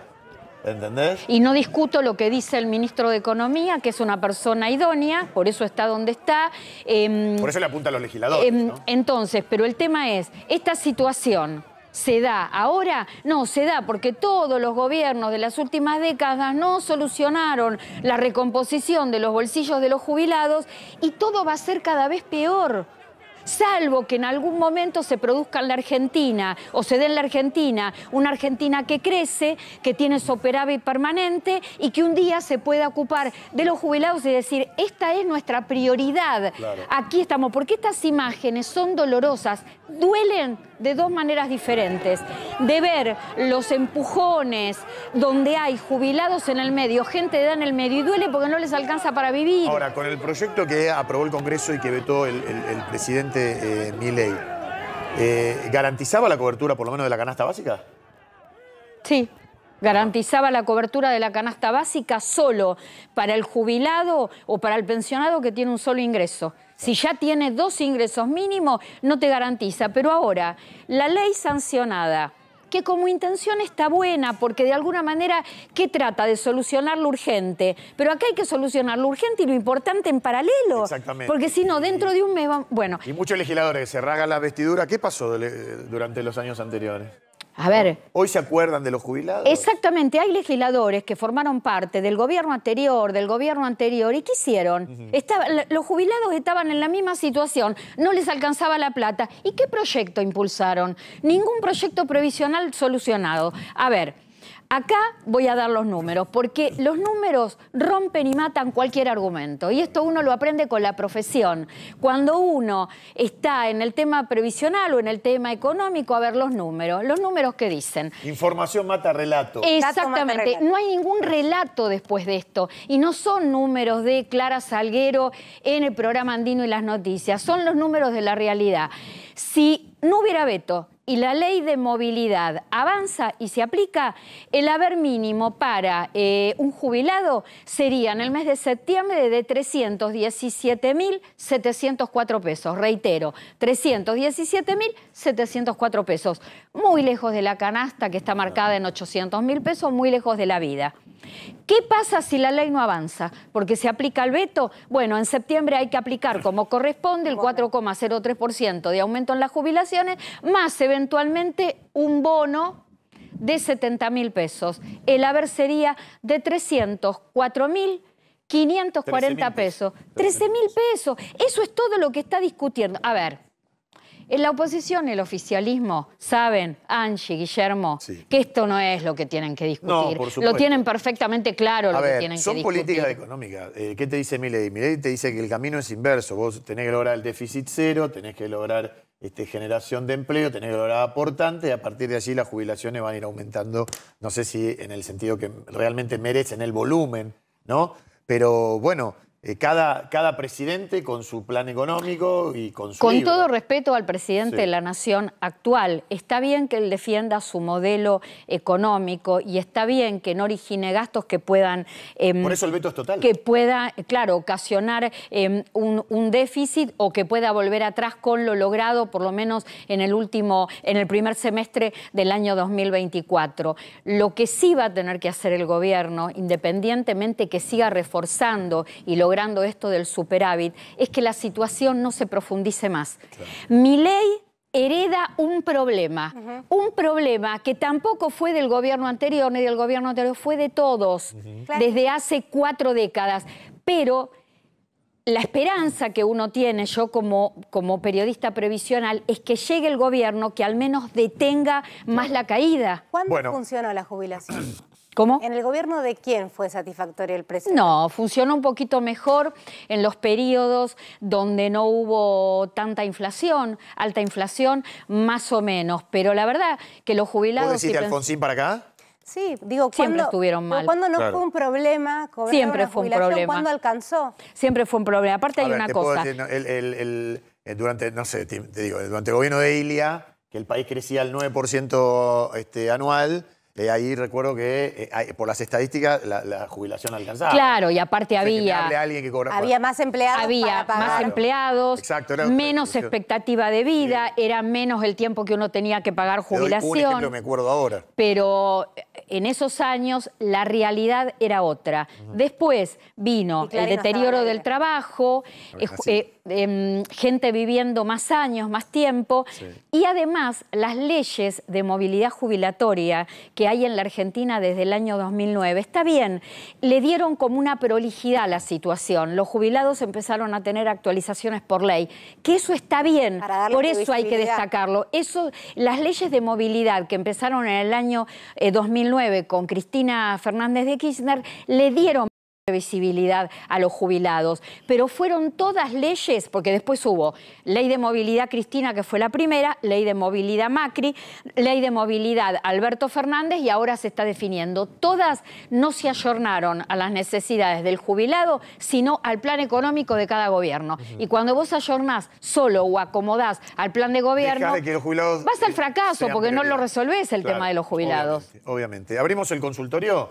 [SPEAKER 1] ¿Entendés?
[SPEAKER 16] Y no discuto lo que dice el ministro de Economía, que es una persona idónea, por eso está donde está. Em,
[SPEAKER 1] Por eso le apunta a los legisladores.
[SPEAKER 16] em,
[SPEAKER 1] ¿no?
[SPEAKER 16] Entonces, pero el tema es, esta situación ¿Se da ahora? No, se da porque todos los gobiernos de las últimas décadas no solucionaron la recomposición de los bolsillos de los jubilados y todo va a ser cada vez peor. Salvo que en algún momento se produzca en la Argentina o se dé en la Argentina una Argentina que crece, que tiene superávit permanente y que un día se pueda ocupar de los jubilados y decir, esta es nuestra prioridad.
[SPEAKER 17] Claro.
[SPEAKER 16] Aquí estamos, porque estas imágenes son dolorosas, duelen de dos maneras diferentes. De ver los empujones donde hay jubilados en el medio, gente de edad en el medio, y duele porque no les alcanza para vivir.
[SPEAKER 1] Ahora, con el proyecto que aprobó el Congreso y que vetó el, el- el presidente eh, Milei, eh, ¿garantizaba la cobertura por lo menos de la canasta básica?
[SPEAKER 16] Sí, garantizaba la cobertura de la canasta básica solo para el jubilado o para el pensionado que tiene un solo ingreso. Si ya tiene dos ingresos mínimos, no te garantiza. Pero ahora, la ley sancionada, que como intención está buena, porque de alguna manera, ¿qué trata? De solucionar lo urgente. Pero acá hay que solucionar lo urgente y lo importante en paralelo.
[SPEAKER 1] Exactamente.
[SPEAKER 16] Porque si no, dentro de un mes... va- Bueno,
[SPEAKER 1] Y muchos legisladores que se rasgan la vestidura. ¿Qué pasó durante los años anteriores?
[SPEAKER 16] A ver...
[SPEAKER 1] ¿Hoy se acuerdan de los jubilados?
[SPEAKER 16] Exactamente, hay legisladores que formaron parte del gobierno anterior, del gobierno anterior, ¿y qué hicieron? Estaba- los jubilados estaban en la misma situación, no les alcanzaba la plata. ¿Y qué proyecto impulsaron? Ningún proyecto previsional solucionado. A ver. Acá voy a dar los números, porque los números rompen y matan cualquier argumento. Y esto uno lo aprende con la profesión. Cuando uno está en el tema previsional o en el tema económico, a ver los números. Los números que dicen.
[SPEAKER 1] Información mata relato.
[SPEAKER 16] Exactamente, no hay ningún relato después de esto y no son números de Clara Salguero en el programa Andino y las noticias, son los números de la realidad. Si no hubiera veto y la ley de movilidad avanza y se aplica, el haber mínimo para eh, un jubilado sería en el mes de septiembre de 317.704 pesos. Reitero, 317.704 pesos. Muy lejos de la canasta que está marcada en 800.000 pesos, muy lejos de la vida. ¿Qué pasa si la ley no avanza? Porque se aplica el veto. Bueno, en septiembre hay que aplicar como corresponde el 4,03% de aumento en las jubilaciones, más eventualmente un bono de 70 mil pesos. El haber sería de 304 mil 540 pesos. 13 mil pesos. Eso es todo lo que está discutiendo. A ver, En la oposición, el oficialismo, saben, Angie, Guillermo, que esto no es lo que tienen que discutir.
[SPEAKER 1] No, por
[SPEAKER 16] lo tienen perfectamente claro
[SPEAKER 1] A
[SPEAKER 16] lo que tienen
[SPEAKER 1] son
[SPEAKER 16] que discutir.
[SPEAKER 1] políticas económicas. Eh, ¿Qué te dice Milei? Milei te dice que el camino es inverso. Vos tenés que lograr el déficit cero, tenés que lograr este, generación de empleo, que lograr aportante y a partir de allí las jubilaciones van a ir aumentando, no sé si en el sentido que realmente merecen el volumen, ¿no? Pero bueno, eh, cada, cada presidente con su plan económico y con su
[SPEAKER 16] Con
[SPEAKER 1] libro.
[SPEAKER 16] todo respeto al presidente
[SPEAKER 1] Sí.
[SPEAKER 16] de la nación actual, está bien que él defienda su modelo económico y está bien que no origine gastos que puedan... em,
[SPEAKER 1] Por eso el veto es total.
[SPEAKER 16] que pueda, claro, ocasionar em, un, un déficit o que pueda volver atrás con lo logrado, por lo menos en el último, en el primer semestre del año 2024. Lo que sí va a tener que hacer el gobierno, independientemente que siga reforzando y logrando esto del superávit, es que la situación no se profundice más. Mi ley hereda un problema, un problema que tampoco fue del gobierno anterior ni del gobierno anterior, fue de todos,
[SPEAKER 4] Claro.
[SPEAKER 16] desde hace cuatro décadas. Pero la esperanza que uno tiene, yo como, como periodista previsional, es que llegue el gobierno que al menos detenga más la caída.
[SPEAKER 4] ¿Cuándo funcionó la jubilación?
[SPEAKER 16] ¿Cómo?
[SPEAKER 4] ¿En el gobierno de quién fue satisfactorio el precio?
[SPEAKER 16] No, funcionó un poquito mejor en los periodos donde no hubo tanta inflación, alta inflación, más o menos. Pero la verdad que los jubilados...
[SPEAKER 1] ¿Vos decís de Alfonsín para acá?
[SPEAKER 4] Sí, digo,
[SPEAKER 16] Siempre
[SPEAKER 4] ¿cuándo-
[SPEAKER 16] estuvieron
[SPEAKER 4] pero
[SPEAKER 16] mal.
[SPEAKER 4] ¿Cuándo no
[SPEAKER 1] Claro.
[SPEAKER 4] fue un problema cobrar
[SPEAKER 16] Siempre
[SPEAKER 4] una
[SPEAKER 16] fue un
[SPEAKER 4] jubilación?
[SPEAKER 16] problema.
[SPEAKER 4] ¿Cuándo alcanzó?
[SPEAKER 16] Siempre fue un problema. Aparte
[SPEAKER 1] A
[SPEAKER 16] hay
[SPEAKER 1] ver,
[SPEAKER 16] una
[SPEAKER 1] te puedo
[SPEAKER 16] cosa.
[SPEAKER 1] decir, no, el- el- el- durante, no sé, te, te digo, durante el gobierno de Ilia, que el país crecía al 9% este, anual, eh, ahí recuerdo que eh, por las estadísticas la, la jubilación alcanzaba.
[SPEAKER 16] Claro, y aparte
[SPEAKER 1] O sea, que me
[SPEAKER 16] había...
[SPEAKER 1] hable alguien que cobra-
[SPEAKER 4] Había más empleados
[SPEAKER 16] Había
[SPEAKER 4] para pagar.
[SPEAKER 16] más empleados,
[SPEAKER 1] Exacto,
[SPEAKER 16] menos expectativa de vida, era menos el tiempo que uno tenía que pagar
[SPEAKER 1] Te doy un ejemplo
[SPEAKER 16] jubilación.
[SPEAKER 1] me acuerdo ahora.
[SPEAKER 16] pero en esos años la realidad era otra. Después vino el deterioro del trabajo, eh. Eh, em, gente viviendo más años, más tiempo, y además las leyes de movilidad jubilatoria que hay en la Argentina desde el año 2009, está bien, le dieron como una prolijidad a la situación. Los jubilados empezaron a tener actualizaciones por ley, que eso está bien, por eso hay que
[SPEAKER 4] previsibilidad.
[SPEAKER 16] destacar sacarlo. Eso, las leyes de movilidad que empezaron en el año eh, 2009 con Cristina Fernández de Kirchner le dieron visibilidad a los jubilados, pero fueron todas leyes, porque después hubo ley de movilidad Cristina, que fue la primera, ley de movilidad Macri, ley de movilidad Alberto Fernández y ahora se está definiendo. Todas no se ayornaron a las necesidades del jubilado, sino al plan económico de cada gobierno. Y cuando vos ayornás solo o acomodás al plan de gobierno,
[SPEAKER 1] Dejá de que los jubilados,
[SPEAKER 16] vas al fracaso porque no lo resolvés el
[SPEAKER 1] Claro,
[SPEAKER 16] tema de los jubilados.
[SPEAKER 1] Obviamente, obviamente. Abrimos el consultorio.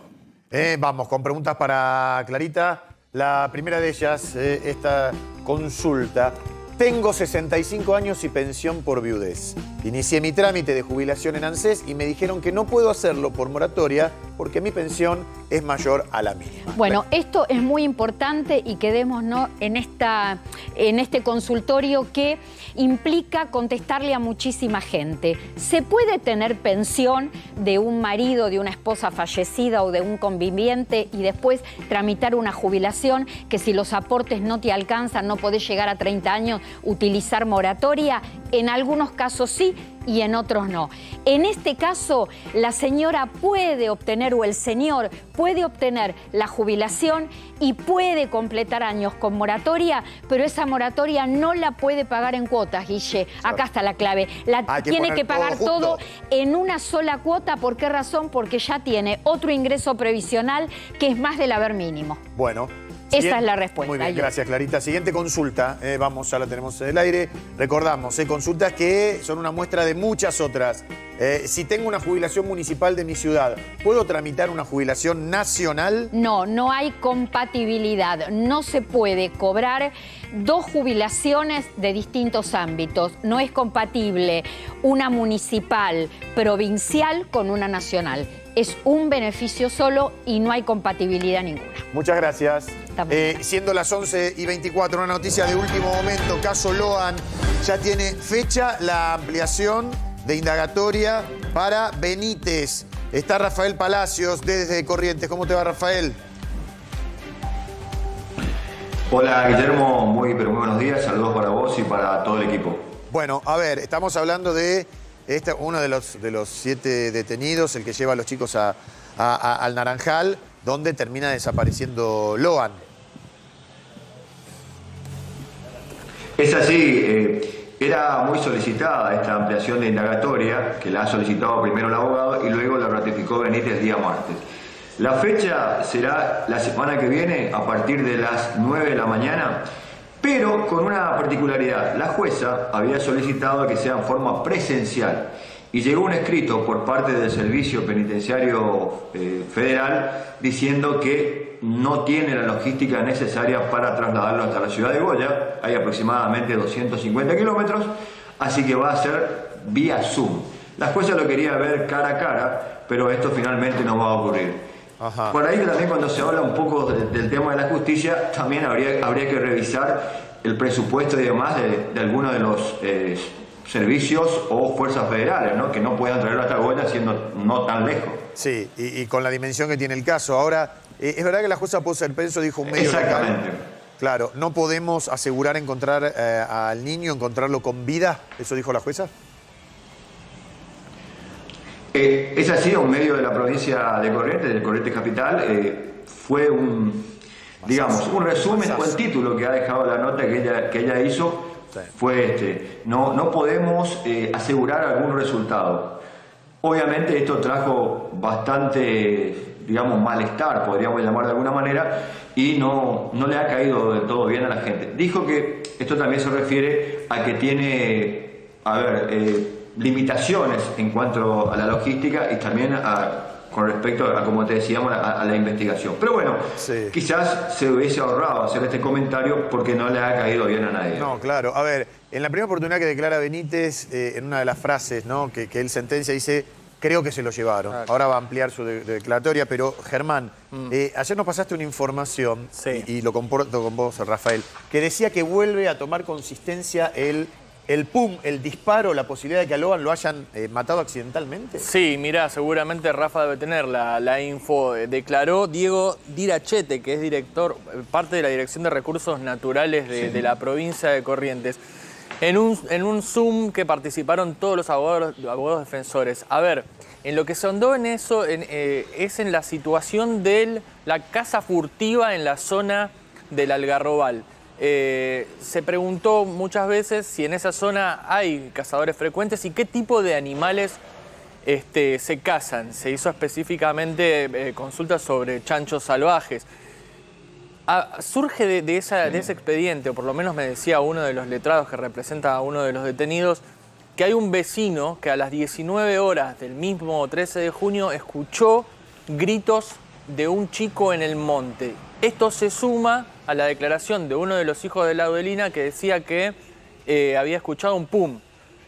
[SPEAKER 1] Eh, vamos con preguntas para Clarita. La primera de ellas, eh, esta consulta. Tengo 65 años y pensión por viudez. Inicié mi trámite de jubilación en ANSES y me dijeron que no puedo hacerlo por moratoria porque mi pensión es mayor a la mínima.
[SPEAKER 16] Bueno, esto es muy importante y quedémonos en, esta, en este consultorio que implica contestarle a muchísima gente. ¿Se puede tener pensión de un marido, de una esposa fallecida o de un conviviente y después tramitar una jubilación que si los aportes no te alcanzan, no podés llegar a 30 años, utilizar moratoria? En algunos casos sí y en otros no. En este caso, la señora puede obtener o el señor puede obtener la jubilación y puede completar años con moratoria, pero esa moratoria no la puede pagar en cuotas, Guille. Acá está la clave. La
[SPEAKER 1] Hay
[SPEAKER 16] tiene que pagar
[SPEAKER 1] todo
[SPEAKER 16] todo, en una sola cuota. ¿Por qué razón? Porque ya tiene otro ingreso previsional que es más del haber mínimo.
[SPEAKER 1] Bueno.
[SPEAKER 16] Esa es la respuesta,
[SPEAKER 1] Muy bien, gracias Clarita. Siguiente consulta, eh, vamos, ya la tenemos en el aire. Recordamos, eh, consultas que son una muestra de muchas otras. Eh, si tengo una jubilación municipal de mi ciudad, ¿puedo tramitar una jubilación nacional?
[SPEAKER 16] No, no hay compatibilidad. No se puede cobrar dos jubilaciones de distintos ámbitos. No es compatible una municipal provincial con una nacional. Es un beneficio solo y no hay compatibilidad ninguna.
[SPEAKER 1] Muchas gracias. Eh, siendo las 11 y 24, una noticia de último momento, caso Loan, ya tiene fecha la ampliación de indagatoria para Benítez. Está Rafael Palacios desde Corrientes. ¿Cómo te va, Rafael?
[SPEAKER 17] Hola Guillermo, muy pero muy buenos días, saludos para vos y para todo el equipo.
[SPEAKER 1] Bueno, a ver, estamos hablando de este, uno de los, de los siete detenidos, el que lleva a los chicos a- al Naranjal, donde termina desapareciendo Loan.
[SPEAKER 17] Es así, eh, era muy solicitada esta ampliación de indagatoria, que la ha solicitado primero el abogado y luego la ratificó Benítez el día martes. La fecha será la semana que viene a partir de las 9 de la mañana, pero con una particularidad. La jueza había solicitado que sea en forma presencial y llegó un escrito por parte del Servicio Penitenciario eh, Federal diciendo que no tiene la logística necesaria para trasladarlo hasta la ciudad de Goya, hay aproximadamente 250 kilómetros, así que va a ser vía Zoom. La jueza lo quería ver cara a cara, pero esto finalmente no va a ocurrir. Por ahí también cuando se habla un poco de- del tema de la justicia, también habría, habría que revisar el presupuesto y demás de, de algunos de los eh, servicios o fuerzas federales, ¿no? que no puedan traerlo hasta Goya siendo no tan lejos.
[SPEAKER 1] Sí, y, y con la dimensión que tiene el caso. Ahora, eh, es verdad que la jueza puso el peso, dijo un medio
[SPEAKER 17] Exactamente.
[SPEAKER 1] local. Claro, no podemos asegurar encontrar eh, al niño, encontrarlo con vida. ¿Eso dijo la jueza?
[SPEAKER 17] Eh, es así, un medio de la provincia de Corrientes, de Corrientes Capital, eh, fue un, digamos, un resumen o el título que ha dejado la nota que ella, que ella hizo fue este, no, no podemos eh, asegurar algún resultado. Obviamente esto trajo bastante, digamos, malestar, podríamos llamar de alguna manera, y no, no le ha caído del todo bien a la gente. Dijo que esto también se refiere a que tiene, a ver, eh, limitaciones en cuanto a la logística y también a- con respecto a, como te decíamos, a, a la investigación. Pero bueno, quizás se hubiese ahorrado hacer este comentario porque no le ha caído bien a nadie.
[SPEAKER 1] No, claro. A ver, en la primera oportunidad que declara Benítez, eh, en una de las frases ¿no? que, que él sentencia, dice, creo que se lo llevaron. Ahora va a ampliar su de- declaratoria, pero Germán, eh, ayer nos pasaste una información, y, y lo comporto con vos, Rafael, que decía que vuelve a tomar consistencia el, el pum, el disparo, la posibilidad de que a Loan lo hayan eh, matado accidentalmente.
[SPEAKER 5] Sí, mirá, seguramente Rafa debe tener la, la info. Eh, Declaró Diego Dirachete, que es director, parte de la Dirección de Recursos Naturales de,
[SPEAKER 18] Sí.
[SPEAKER 5] de la provincia de Corrientes, en un, en un Zoom que participaron todos los abogados, abogados defensores. A ver, en lo que se ahondó en eso en, eh, es en la situación de la casa furtiva en la zona del Algarrobal. Eh, se preguntó muchas veces si en esa zona hay cazadores frecuentes y qué tipo de animales este, se cazan. Se hizo específicamente eh, consultas sobre chanchos salvajes. Ah, surge de, de ese expediente, o por lo menos me decía uno de los letrados que representa a uno de los detenidos, que hay un vecino que a las 19 horas del mismo 13 de junio escuchó gritos de un chico en el monte. Esto se suma a la declaración de uno de los hijos de la Adelina que decía que eh, había escuchado un pum.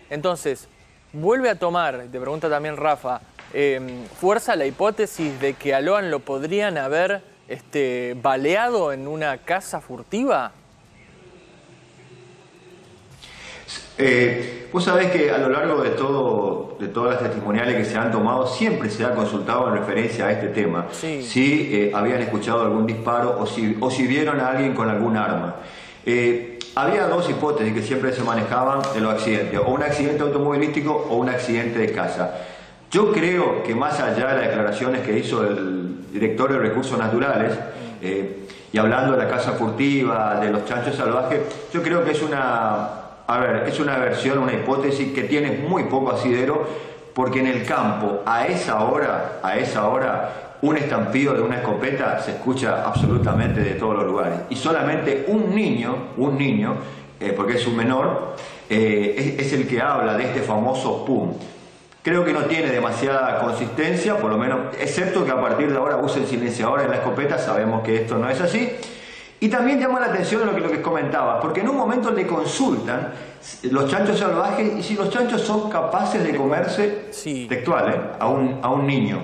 [SPEAKER 5] Entonces, vuelve a tomar, te pregunta también Rafa, eh, fuerza la hipótesis de que a Loan lo podrían haber este, baleado en una casa furtiva.
[SPEAKER 17] Eh, vos sabés que a lo largo de, todo, de todas las testimoniales que se han tomado, siempre se ha consultado en referencia a este tema. Si eh, habían escuchado algún disparo o si, o si vieron a alguien con algún arma. Eh, había dos hipótesis que siempre se manejaban de los accidentes, o un accidente automovilístico o un accidente de casa. Yo creo que más allá de las declaraciones que hizo el director de Recursos Naturales, eh, y hablando de la casa furtiva, de los chanchos salvajes, yo creo que es una, a ver, es una versión, una hipótesis que tiene muy poco asidero, porque en el campo, a esa hora, a esa hora, un estampido de una escopeta se escucha absolutamente de todos los lugares. Y solamente un niño, un niño, eh, porque es un menor, eh, es, es el que habla de este famoso pum. Creo que no tiene demasiada consistencia, por lo menos, excepto que a partir de ahora usen silenciador en la escopeta, sabemos que esto no es así. Y también llama la atención lo que, lo que comentaba, porque en un momento le consultan los chanchos salvajes y si los chanchos son capaces de comerse, textual, ¿eh? a, un, a un niño.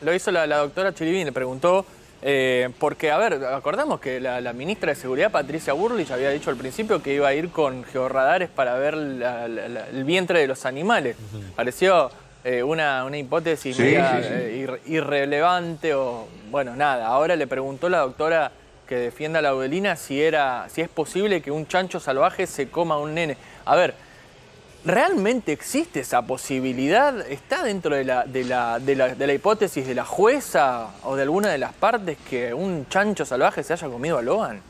[SPEAKER 5] Lo hizo la, la doctora Chiribín, le preguntó, eh, porque, a ver, acordamos que la, la ministra de Seguridad, Patricia Burlich, había dicho al principio que iba a ir con georradares para ver la- la- la- el vientre de los animales. Pareció eh, una, una hipótesis
[SPEAKER 17] Sí,
[SPEAKER 5] media,
[SPEAKER 17] sí, sí.
[SPEAKER 5] eh, irre- irrelevante o, bueno, nada. Ahora le preguntó la doctora que defienda la Audelina si, era, si es posible que un chancho salvaje se coma a un nene. A ver, ¿realmente existe esa posibilidad? ¿Está dentro de la, de, la, de, la, de la hipótesis de la jueza o de alguna de las partes que un chancho salvaje se haya comido a Logan?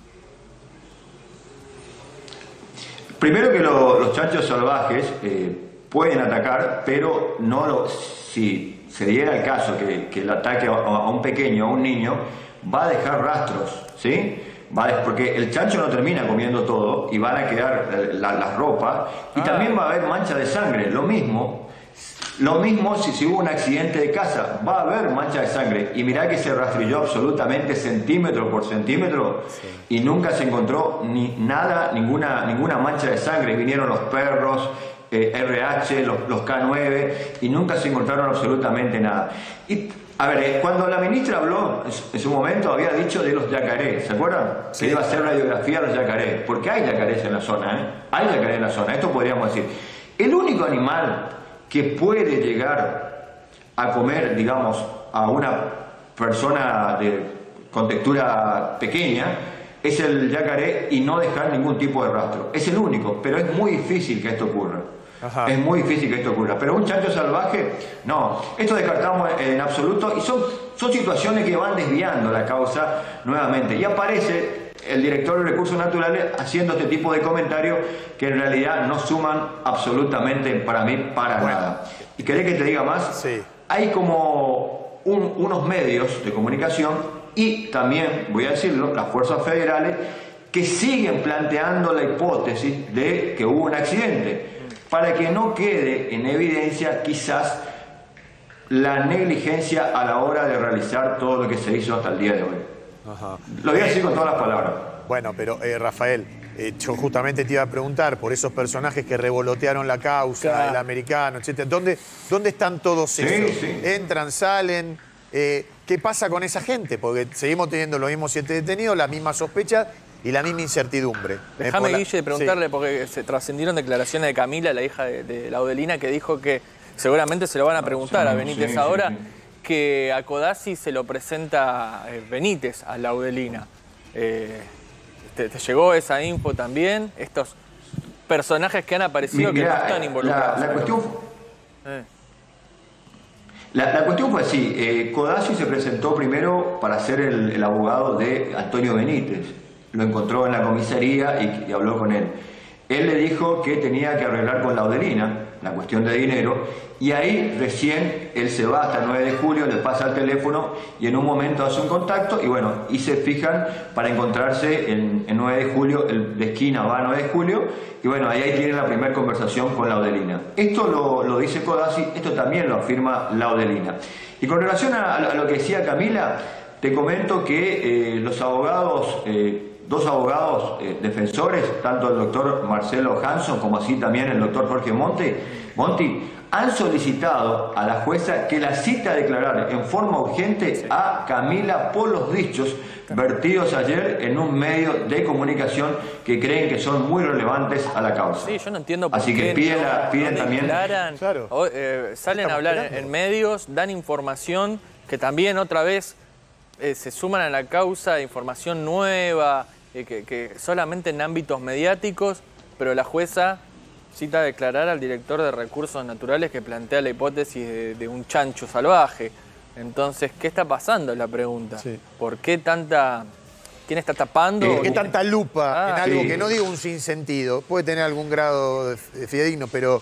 [SPEAKER 17] Primero que lo- los chanchos salvajes eh, pueden atacar, pero no lo, si se diera el caso que, que el ataque a, a un pequeño, a un niño, va a dejar rastros, ¿sí? Va a des- porque el chancho no termina comiendo todo y van a quedar eh, la- las ropas y también va a haber mancha de sangre, lo mismo. Lo mismo si, si hubo un accidente de casa, va a haber mancha de sangre. Y mirá que se rastrilló absolutamente centímetro por centímetro y nunca se encontró ni nada, ninguna, ninguna mancha de sangre. Vinieron los perros, eh, RH, los, los K9 y nunca se encontraron absolutamente nada. Y a ver, eh, cuando la ministra habló en su- en su momento había dicho de los yacarés, ¿se acuerdan? Que iba a hacer una radiografía de los yacarés, porque hay yacarés en la zona, ¿eh? Hay yacarés en la zona, esto podríamos decir. El único animal que puede llegar a comer, digamos, a una persona de, con textura pequeña es el yacaré y no dejar ningún tipo de rastro. Es el único, pero es muy difícil que esto ocurra. Es muy difícil que esto ocurra. Pero un chancho salvaje, no. Esto descartamos en absoluto y son, son situaciones que van desviando la causa nuevamente. Y aparece el director de recursos naturales haciendo este tipo de comentarios que en realidad no suman absolutamente para mí para nada. ¿Y querés que te diga más? Hay como un- unos medios de comunicación y también, voy a decirlo, las fuerzas federales que siguen planteando la hipótesis de que hubo un accidente para que no quede en evidencia quizás la negligencia a la hora de realizar todo lo que se hizo hasta el día de hoy. Lo voy a decir con todas las palabras.
[SPEAKER 1] Bueno, pero eh, Rafael, eh, yo justamente te iba a preguntar por esos personajes que revolotearon la causa,
[SPEAKER 5] Claro.
[SPEAKER 1] el americano, etcétera. ¿Dónde, ¿Dónde están todos
[SPEAKER 17] Sí,
[SPEAKER 1] esos?
[SPEAKER 17] sí.
[SPEAKER 1] Entran, salen. eh, ¿Qué pasa con esa gente? Porque seguimos teniendo los mismos siete detenidos, la misma sospecha y la misma incertidumbre. Eh,
[SPEAKER 5] Déjame, Guille, de preguntarle, porque se trascendieron declaraciones de Camila, la hija de, de Laudelina, que dijo que seguramente se lo van a preguntar a
[SPEAKER 17] sí,
[SPEAKER 5] Benítez
[SPEAKER 17] sí,
[SPEAKER 5] ahora,
[SPEAKER 17] sí.
[SPEAKER 5] que a Codazzi se lo presenta eh, Benítez a Laudelina. Eh, te, te llegó esa info también? Estos personajes que han aparecido que no están
[SPEAKER 17] la-
[SPEAKER 5] involucrados.
[SPEAKER 17] la cuestión
[SPEAKER 5] Eh.
[SPEAKER 17] La, la cuestión fue así, eh, Codazzi se presentó primero para ser el, el abogado de Antonio Benítez. Lo encontró en la comisaría y, habló con él. Él le dijo que tenía que arreglar con Laudelina la cuestión de dinero y ahí recién él se va hasta el 9 de julio, le pasa el teléfono y en un momento hace un contacto y bueno, y se fijan para encontrarse en, en 9 de julio, el de esquina va a 9 de julio y bueno, ahí, ahí tienen la primera conversación con Laudelina. Esto lo, dice Codazzi, esto también lo afirma Laudelina. Y con relación a, a lo que decía Camila, te comento que eh, los abogados, eh, dos abogados eh, defensores, tanto el doctor Marcelo Hanson como así también el doctor Jorge Monte, Monti, han solicitado a la jueza que la cita a declarar en forma urgente a Camila por los dichos vertidos ayer en un medio de comunicación que creen que son muy relevantes a la causa.
[SPEAKER 5] Sí, yo no entiendo por
[SPEAKER 17] Así
[SPEAKER 5] qué
[SPEAKER 17] que piden,
[SPEAKER 5] no-
[SPEAKER 17] la- piden
[SPEAKER 5] no
[SPEAKER 17] también...
[SPEAKER 5] declaran, o, eh, salen a hablar en, en medios, dan información que también otra vez eh, se suman a la causa, información nueva, eh, que, que solamente en ámbitos mediáticos, pero la jueza cita a declarar al director de recursos naturales que plantea la hipótesis de, de un chancho salvaje. Entonces, ¿qué está pasando? Es la pregunta. ¿Por qué tanta... ¿Quién está tapando?
[SPEAKER 1] ¿Por qué tanta lupa
[SPEAKER 5] Ah,
[SPEAKER 1] en algo
[SPEAKER 5] sí.
[SPEAKER 1] que no digo un sinsentido? Puede tener algún grado de fidedigno, pero.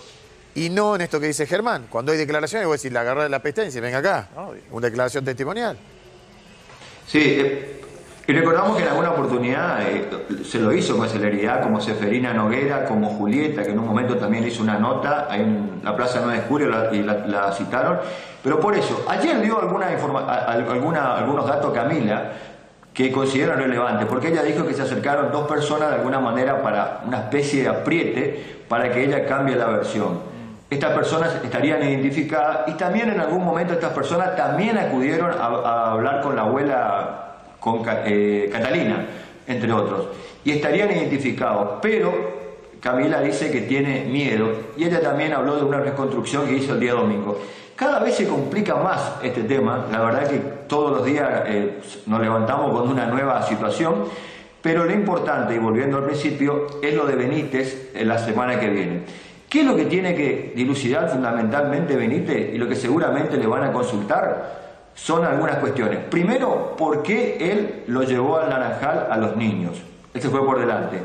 [SPEAKER 1] Y no en esto que dice Germán. Cuando hay declaraciones, voy a decir, la agarra de la pestaña y dice, venga acá. Una declaración testimonial.
[SPEAKER 17] Sí, eh, y recordamos que en alguna oportunidad eh, se lo hizo con celeridad, como Seferina Noguera, como Julieta, que en un momento también hizo una nota en la Plaza 9 de Julio y la, citaron. Pero por eso, ayer dio alguna informa- algunos datos Camila que consideran relevantes, porque ella dijo que se acercaron dos personas de alguna manera para una especie de apriete para que ella cambie la versión. Estas personas estarían identificadas y también en algún momento estas personas también acudieron a hablar con la abuela con eh, Catalina, entre otros, y estarían identificados, pero Camila dice que tiene miedo y ella también habló de una reconstrucción que hizo el día domingo. Cada vez se complica más este tema, la verdad que todos los días eh, nos levantamos con una nueva situación, pero lo importante, y volviendo al principio, es lo de Benítez en la semana que viene. ¿Qué es lo que tiene que dilucidar fundamentalmente Benítez y lo que seguramente le van a consultar? Son algunas cuestiones. Primero, ¿por qué él lo llevó al naranjal a los niños? Ese fue por delante.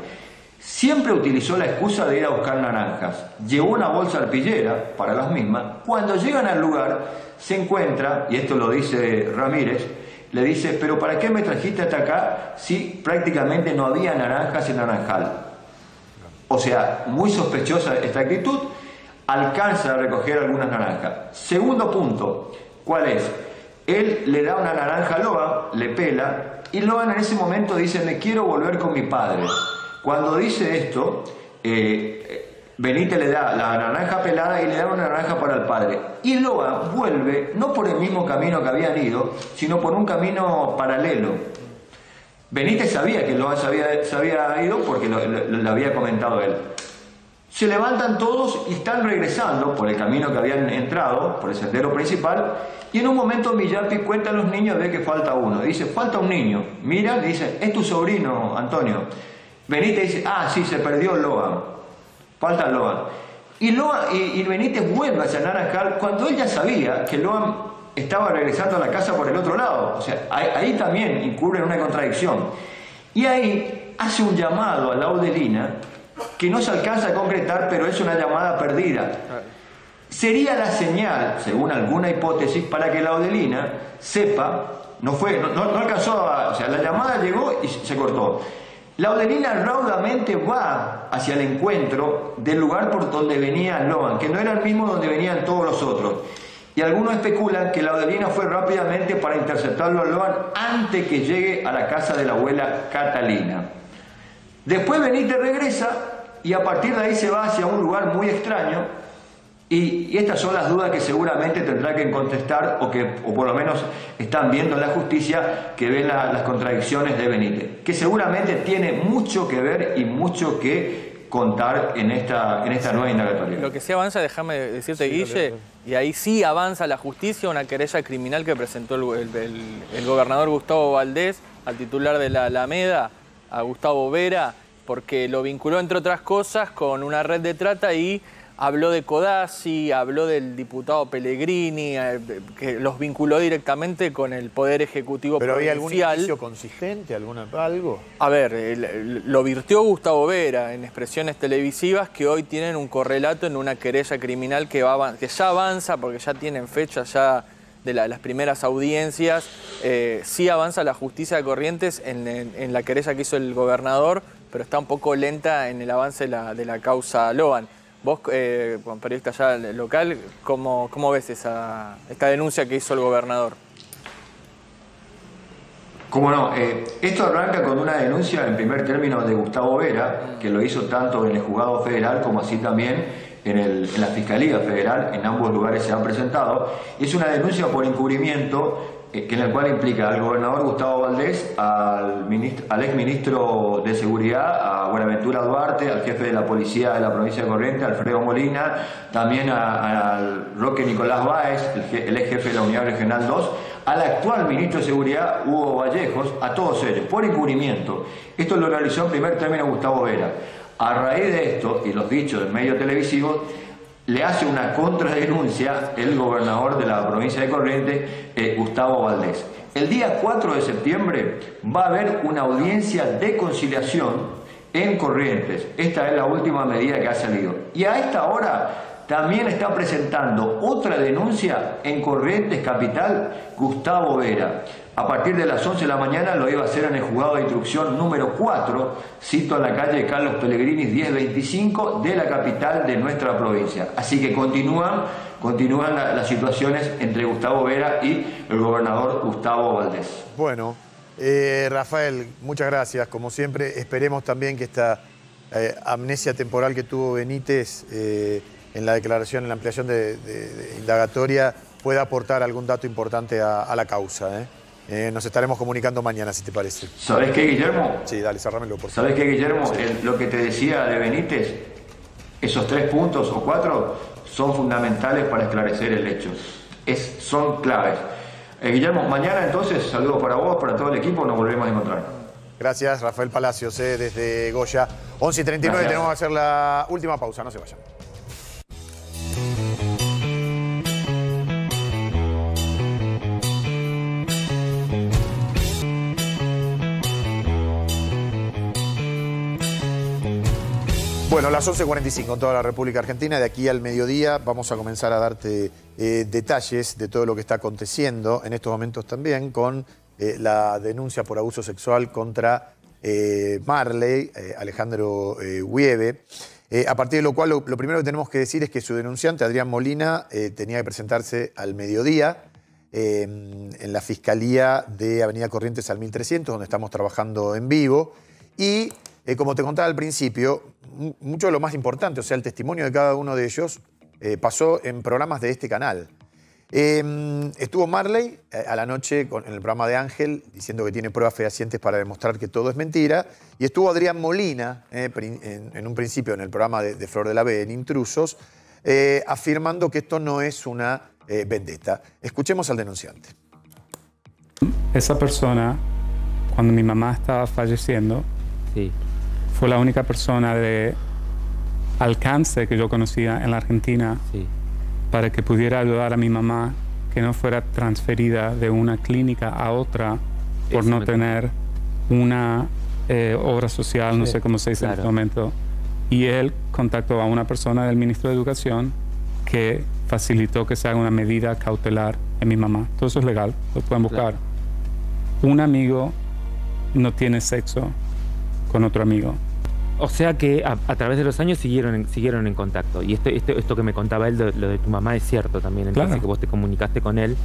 [SPEAKER 17] Siempre utilizó la excusa de ir a buscar naranjas. Llevó una bolsa arpillera para las mismas. Cuando llegan al lugar, se encuentra, y esto lo dice Ramírez, le dice, pero ¿para qué me trajiste hasta acá si prácticamente no había naranjas en naranjal? O sea, muy sospechosa esta actitud, alcanza a recoger algunas naranjas. Segundo punto, ¿cuál es? Él le da una naranja a Logan, le pela, y Logan en ese momento dice, me quiero volver con mi padre. Cuando dice esto, eh, Benítez le da la naranja pelada y le da una naranja para el padre. Y Loa vuelve, no por el mismo camino que habían ido, sino por un camino paralelo. Benítez sabía que Loa se había, ido porque lo, había comentado él. Se levantan todos y están regresando por el camino que habían entrado, por el sendero principal, y en un momento Millapi cuenta a los niños, ve que falta uno. Dice, falta un niño. Mira, dice, es tu sobrino, Antonio. Benítez dice, ah, sí, se perdió Loa. Falta Loan. Y, y, Benítez vuelve a Naranjal cuando él ya sabía que Loan estaba regresando a la casa por el otro lado. O sea, ahí, también incurre en una contradicción. Y ahí hace un llamado a la Laudelina que no se alcanza a concretar, pero es una llamada perdida. Sería la señal, según alguna hipótesis, para que la Laudelina sepa, no fue, no, no alcanzó a, o sea, la llamada llegó y se cortó. Laudelina raudamente va hacia el encuentro del lugar por donde venía Loan, que no era el mismo donde venían todos los otros. Y algunos especulan que Laudelina fue rápidamente para interceptarlo a Loan antes que llegue a la casa de la abuela Catalina. Después Benítez regresa y a partir de ahí se va hacia un lugar muy extraño y, estas son las dudas que seguramente tendrá que contestar o que o por lo menos están viendo en la justicia que ven las contradicciones de Benítez, que seguramente tiene mucho que ver y mucho que contar en esta, en esta nueva indagatoria.
[SPEAKER 5] Lo que sí avanza, déjame decirte, Guille, y ahí sí avanza la justicia, una querella criminal que presentó el, el gobernador Gustavo Valdés al titular de la Alameda, a Gustavo Vera, porque lo vinculó, entre otras cosas, con una red de trata y habló de Codazzi, habló del diputado Pellegrini, eh, que los vinculó directamente con el Poder Ejecutivo
[SPEAKER 1] ¿Pero había algún indicio consistente, alguna, algo?
[SPEAKER 5] A ver, lo virtió Gustavo Vera en expresiones televisivas que hoy tienen un correlato en una querella criminal que, va, que ya avanza, porque ya tienen fecha ya de las primeras audiencias. Eh, sí avanza la justicia de Corrientes en, la querella que hizo el gobernador, pero está un poco lenta en el avance de la, causa Logan. Vos, eh, periodista ya local, ¿cómo, cómo ves esa, esta denuncia que hizo el gobernador?
[SPEAKER 17] Cómo no, eh, esto arranca con una denuncia en primer término de Gustavo Vera, que lo hizo tanto en el juzgado federal como así también en, el, la Fiscalía Federal, en ambos lugares se han presentado. Es una denuncia por encubrimiento eh, en el cual implica al gobernador Gustavo Valdés, al, ministro, al ex ministro de Seguridad, a Buenaventura Duarte, al jefe de la policía de la provincia de Corrientes, Alfredo Molina, también al Roque Nicolás Báez, el, ex jefe de la Unidad Regional 2, al actual ministro de Seguridad, Hugo Vallejos, a todos ellos, por encubrimiento. Esto lo realizó en primer término Gustavo Vera. A raíz de esto y los dichos del medio televisivo, le hace una contradenuncia el gobernador de la provincia de Corrientes, eh, Gustavo Valdés. El día 4 de septiembre va a haber una audiencia de conciliación en Corrientes. Esta es la última medida que ha salido. Y a esta hora también está presentando otra denuncia en Corrientes Capital, Gustavo Vera. A partir de las 11 de la mañana lo iba a hacer en el juzgado de instrucción número 4, cito en la calle Carlos Pellegrini 1025 de la capital de nuestra provincia. Así que continúan, continúan las situaciones entre Gustavo Vera y el gobernador Gustavo Valdés.
[SPEAKER 1] Bueno, eh, Rafael, muchas gracias. Como siempre, esperemos también que esta eh, amnesia temporal que tuvo Benítez eh, en la declaración, en la ampliación de, indagatoria, pueda aportar algún dato importante a, a la causa. Eh, nos estaremos comunicando mañana, si te parece.
[SPEAKER 17] ¿Sabes qué, Guillermo?
[SPEAKER 1] Sí, dale, cerrámelo, por
[SPEAKER 17] favor. ¿Sabes qué, Guillermo? lo que te decía de Benítez, esos tres puntos o cuatro son fundamentales para esclarecer el hecho. Es, son claves. Eh, Guillermo, mañana entonces, saludos para vos, para todo el equipo, nos volvemos a encontrar.
[SPEAKER 1] Gracias, Rafael Palacios, eh, desde Goya. 11 y 39, tenemos que hacer la última pausa, no se vayan. Bueno, las 11.45 en toda la República Argentina. De aquí al mediodía vamos a comenzar a darte eh, detalles de todo lo que está aconteciendo en estos momentos también con eh, la denuncia por abuso sexual contra eh, Marley, Alejandro Hueve. A partir de lo cual, lo, primero que tenemos que decir es que su denunciante, Adrián Molina, tenía que presentarse al mediodía en la Fiscalía de Avenida Corrientes al 1300, donde estamos trabajando en vivo. Y, como te contaba al principio, mucho de lo más importante, o sea, el testimonio de cada uno de ellos, eh, pasó en programas de este canal. Eh, estuvo Marley eh, a la noche con- en el programa de Ángel diciendo que tiene pruebas fehacientes para demostrar que todo es mentira. Y estuvo Adrián Molina eh, en, en un principio en el programa de, de Flor de la B, en Intrusos, eh, afirmando que esto no es una eh, vendetta. Escuchemos al denunciante.
[SPEAKER 18] Esa persona, cuando mi mamá estaba falleciendo, fue la única persona de alcance que yo conocía en la Argentina para que pudiera ayudar a mi mamá que no fuera transferida de una clínica a otra por no tener una eh, obra social, no sé cómo se dice en este momento. Y él contactó a una persona del Ministro de Educación que facilitó que se haga una medida cautelar en mi mamá. Todo eso es legal, lo pueden buscar. Un amigo no tiene sexo con otro amigo.
[SPEAKER 19] O sea que a, a través de los años siguieron en, siguieron en contacto. Y esto, esto, esto que me contaba él, lo de tu mamá, es cierto también. Entonces,
[SPEAKER 18] Claro.
[SPEAKER 19] que vos te comunicaste con él.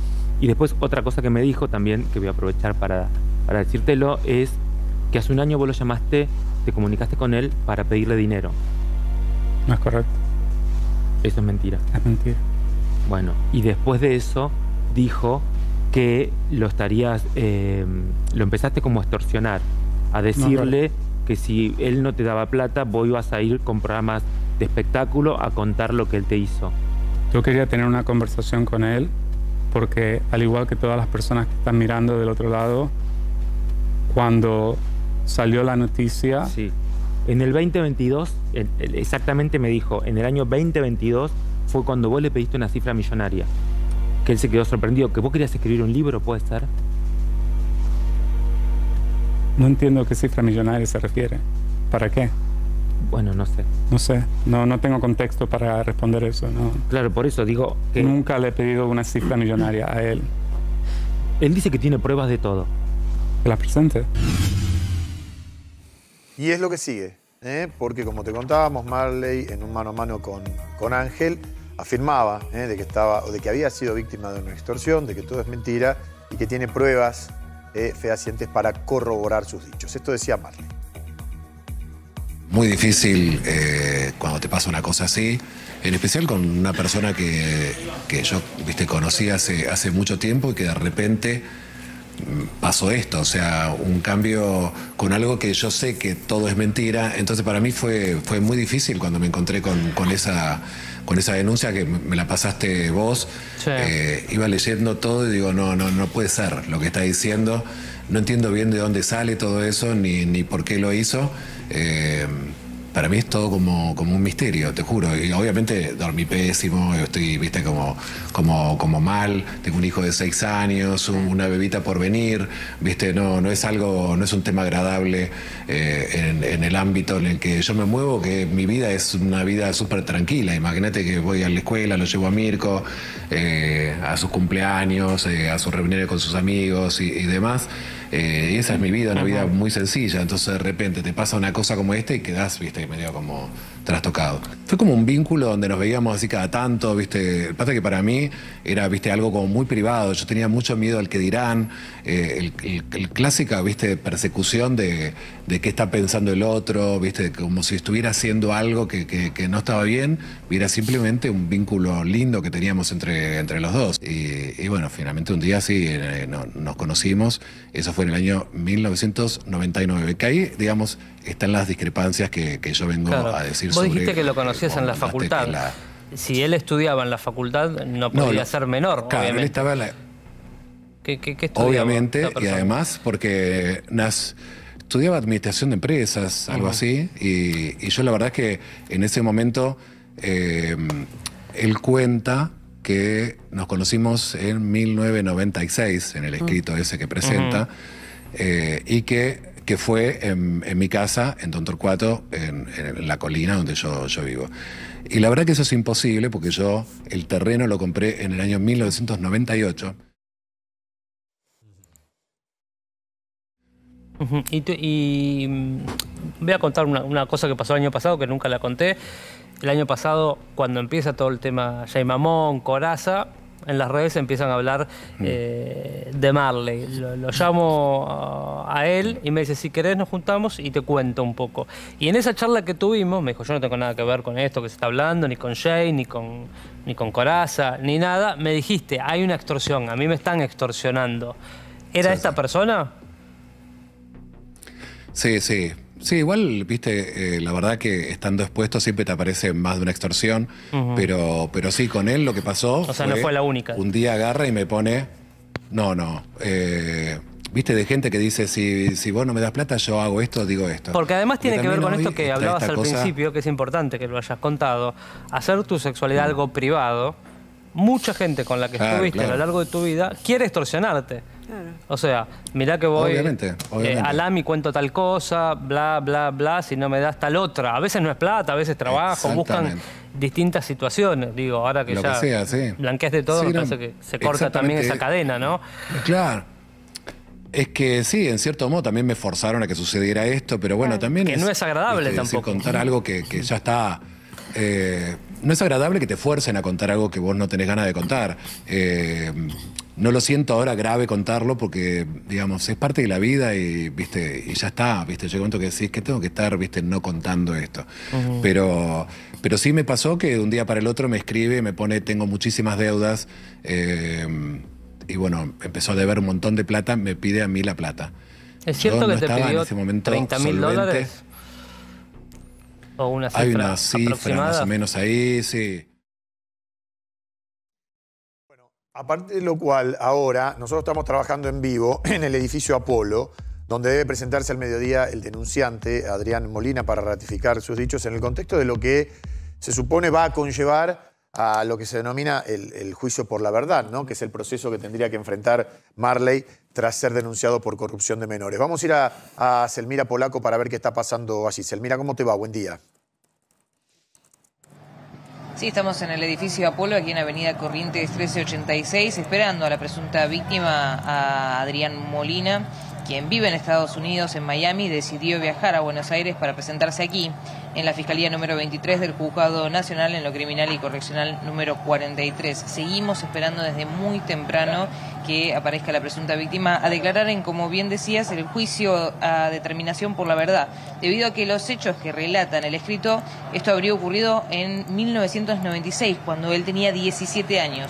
[SPEAKER 19] Y después, otra cosa que me dijo también, que voy a aprovechar para, para decírtelo, es que hace un año vos lo llamaste, te comunicaste con él para pedirle dinero.
[SPEAKER 18] No es correcto.
[SPEAKER 19] Eso es mentira.
[SPEAKER 18] Es mentira.
[SPEAKER 19] Bueno, y después de eso dijo que lo estarías, eh, lo empezaste como a extorsionar, a decirle que si él no te daba plata, vos ibas a ir con programas de espectáculo a contar lo que él te hizo.
[SPEAKER 18] Yo quería tener una conversación con él porque al igual que todas las personas que están mirando del otro lado, cuando salió la noticia,
[SPEAKER 19] Sí. En el 2022, el- el- exactamente me dijo, en el año 2022 fue cuando vos le pediste una cifra millonaria. Que él se quedó sorprendido, que vos querías escribir un libro, puede ser.
[SPEAKER 18] No entiendo a qué cifra millonaria se refiere. ¿Para qué?
[SPEAKER 19] Bueno, no sé.
[SPEAKER 18] No sé, no, no tengo contexto para responder eso. No.
[SPEAKER 19] Claro, por eso digo que...
[SPEAKER 18] Nunca le he pedido una cifra millonaria a él.
[SPEAKER 19] Él dice que tiene pruebas de todo.
[SPEAKER 18] Que las presente.
[SPEAKER 1] Y es lo que sigue, ¿eh? porque como te contábamos, Marley en un mano a mano con, con Ángel afirmaba ¿eh? de, que estaba, o de que había sido víctima de una extorsión, de que todo es mentira y que tiene pruebas eh, fehacientes para corroborar sus dichos. Esto decía Marley.
[SPEAKER 20] Muy difícil eh, cuando te pasa una cosa así, en especial con una persona que, que yo viste, conocí hace, hace mucho tiempo y que de repente mm, pasó esto, o sea, un cambio con algo que yo sé que todo es mentira. Entonces para mí fue, fue muy difícil cuando me encontré con, con esa, con esa denuncia que me la pasaste vos. Eh, iba leyendo todo y digo, no, no, no puede ser lo que está diciendo. No entiendo bien de dónde sale todo eso, ni, ni por qué lo hizo. Eh, para mí es todo como, como un misterio, te juro. Obviamente dormí pésimo, estoy, viste, como, como, como mal. Tengo un hijo de seis años, un- una bebita por venir, viste, no, no es algo, no es un tema agradable eh, en, el ámbito en el que yo me muevo, que mi vida es una vida súper tranquila. Imagínate que voy a la escuela, lo llevo a Mirko, eh, a sus cumpleaños, eh, a sus reuniones con sus amigos y demás. Eh, y esa es mi vida, una vida muy sencilla. Entonces de repente te pasa una cosa como esta y quedás, viste, medio como trastocado. Fue como un vínculo donde nos veíamos así cada tanto, viste. Pasa que para mí era, viste, algo como muy privado. Yo tenía mucho miedo al que dirán, eh, el, el- el clásica, viste, persecución de, de qué está pensando el otro, viste, como si estuviera haciendo algo que, que- que no estaba bien. Era simplemente un vínculo lindo que teníamos entre, entre los dos. Y, y bueno, finalmente un día sí eh, no- nos conocimos. Eso fue en el año 1999. Que ahí, digamos, están las discrepancias que, que yo vengo
[SPEAKER 21] Claro.
[SPEAKER 20] a decir
[SPEAKER 21] Vos
[SPEAKER 20] sobre
[SPEAKER 21] dijiste que lo conocías en la facultad.
[SPEAKER 20] la-
[SPEAKER 21] Si él estudiaba en la facultad, no podía ser menor,
[SPEAKER 20] Claro, él
[SPEAKER 21] obviamente.
[SPEAKER 20] estaba en la,
[SPEAKER 21] ¿Qué, qué-
[SPEAKER 20] Obviamente, y además porque Nas estudiaba administración de empresas, algo así, y, y yo la verdad que en ese momento eh, él cuenta que nos conocimos en 1996, en el escrito ese que presenta, eh, y que que fue en, en mi casa, en Don Torcuato, en, en la colina donde yo, yo vivo. Y la verdad que eso es imposible porque yo el terreno lo compré en el año 1998.
[SPEAKER 21] Ujú. Y, tú- y, mm, voy a contar una, una cosa que pasó el año pasado, que nunca la conté. El año pasado, cuando empieza todo el tema Jay Mamón, Coraza, en las redes empiezan a hablar eh, de Marley. Lo, lo llamo a, a él y me dice, si querés nos juntamos y te cuento un poco. Y en esa charla que tuvimos, me dijo, yo no tengo nada que ver con esto que se está hablando, ni con Jay, ni con, ni con Coraza, ni nada. Me dijiste, hay una extorsión, a mí me están extorsionando. ¿Era esta persona?
[SPEAKER 20] Sí, sí. Sí, igual, viste, eh, la verdad que estando expuesto siempre te aparece más de una extorsión, pero, pero sí, con él lo que pasó.
[SPEAKER 21] O sea, no fue la única.
[SPEAKER 20] Un día agarra y me pone. No, no. eh, viste, de gente que dice: si, si vos no me das plata, yo hago esto, digo esto.
[SPEAKER 21] Porque además tiene que ver con esto que hablabas al
[SPEAKER 20] cosa-
[SPEAKER 21] principio, que es importante que lo hayas contado. Hacer tu sexualidad algo privado, mucha gente con la que estuviste a lo largo de tu vida quiere extorsionarte. O sea, mirá que voy
[SPEAKER 20] Obviamente,
[SPEAKER 21] eh,
[SPEAKER 20] obviamente.
[SPEAKER 21] a LAM y cuento tal cosa, bla, bla, bla, si no me das tal otra. A veces no es plata, a veces trabajo, buscan distintas situaciones. Digo, ahora que
[SPEAKER 20] Lo
[SPEAKER 21] ya
[SPEAKER 20] que sea, sí.
[SPEAKER 21] blanqueaste todo,
[SPEAKER 20] Sí,
[SPEAKER 21] me
[SPEAKER 20] no,
[SPEAKER 21] parece que se corta también esa cadena, ¿no?
[SPEAKER 20] Claro. Es que sí, en cierto modo también me forzaron a que sucediera esto, pero bueno, también
[SPEAKER 21] Que no es agradable
[SPEAKER 20] decir,
[SPEAKER 21] tampoco.
[SPEAKER 20] contar algo que, que ya está. eh, no es agradable que te fuercen a contar algo que vos no tenés ganas de contar. Eh, no lo siento ahora grave contarlo porque, digamos, es parte de la vida y, viste, y ya está, viste. Llega un momento que decís que tengo que estar, viste, no contando esto. Pero, pero sí me pasó que de un día para el otro me escribe me pone, tengo muchísimas deudas. eh, y bueno, empezó a deber un montón de plata, me pide a mí la plata.
[SPEAKER 21] ¿Es cierto
[SPEAKER 20] Yo
[SPEAKER 21] que
[SPEAKER 20] no
[SPEAKER 21] te pidió
[SPEAKER 20] ese momento
[SPEAKER 21] 30 mil dólares? ¿O una cifra
[SPEAKER 20] Hay una cifra
[SPEAKER 21] aproximada?
[SPEAKER 20] más o menos ahí, sí.
[SPEAKER 1] Aparte de lo cual, ahora nosotros estamos trabajando en vivo en el edificio Apolo, donde debe presentarse al mediodía el denunciante Adrián Molina para ratificar sus dichos en el contexto de lo que se supone va a conllevar a lo que se denomina el, juicio por la verdad, ¿no? que es el proceso que tendría que enfrentar Marley tras ser denunciado por corrupción de menores. Vamos a ir a, a Selmira Polaco para ver qué está pasando allí. Selmira, ¿cómo te va? Buen día.
[SPEAKER 22] Sí, estamos en el edificio Apolo, aquí en Avenida Corrientes 1386, esperando a la presunta víctima, a Adrián Molina, quien vive en Estados Unidos, en Miami, decidió viajar a Buenos Aires para presentarse aquí, en la Fiscalía número 23 del Juzgado Nacional en lo Criminal y Correccional número 43. Seguimos esperando desde muy temprano que aparezca la presunta víctima a declarar en, como bien decías, el juicio a determinación por la verdad, debido a que los hechos que relatan el escrito, esto habría ocurrido en 1996, cuando él tenía 17 años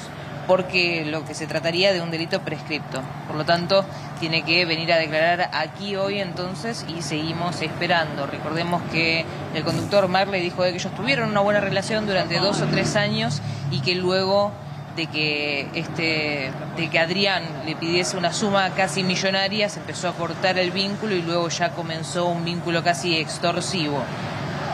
[SPEAKER 22] porque lo que se trataría de un delito prescripto. Por lo tanto, tiene que venir a declarar aquí hoy entonces y seguimos esperando. Recordemos que el conductor Marley dijo de que ellos tuvieron una buena relación durante dos o tres años y que luego de que este de que Adrián le pidiese una suma casi millonaria se empezó a cortar el vínculo y luego ya comenzó un vínculo casi extorsivo.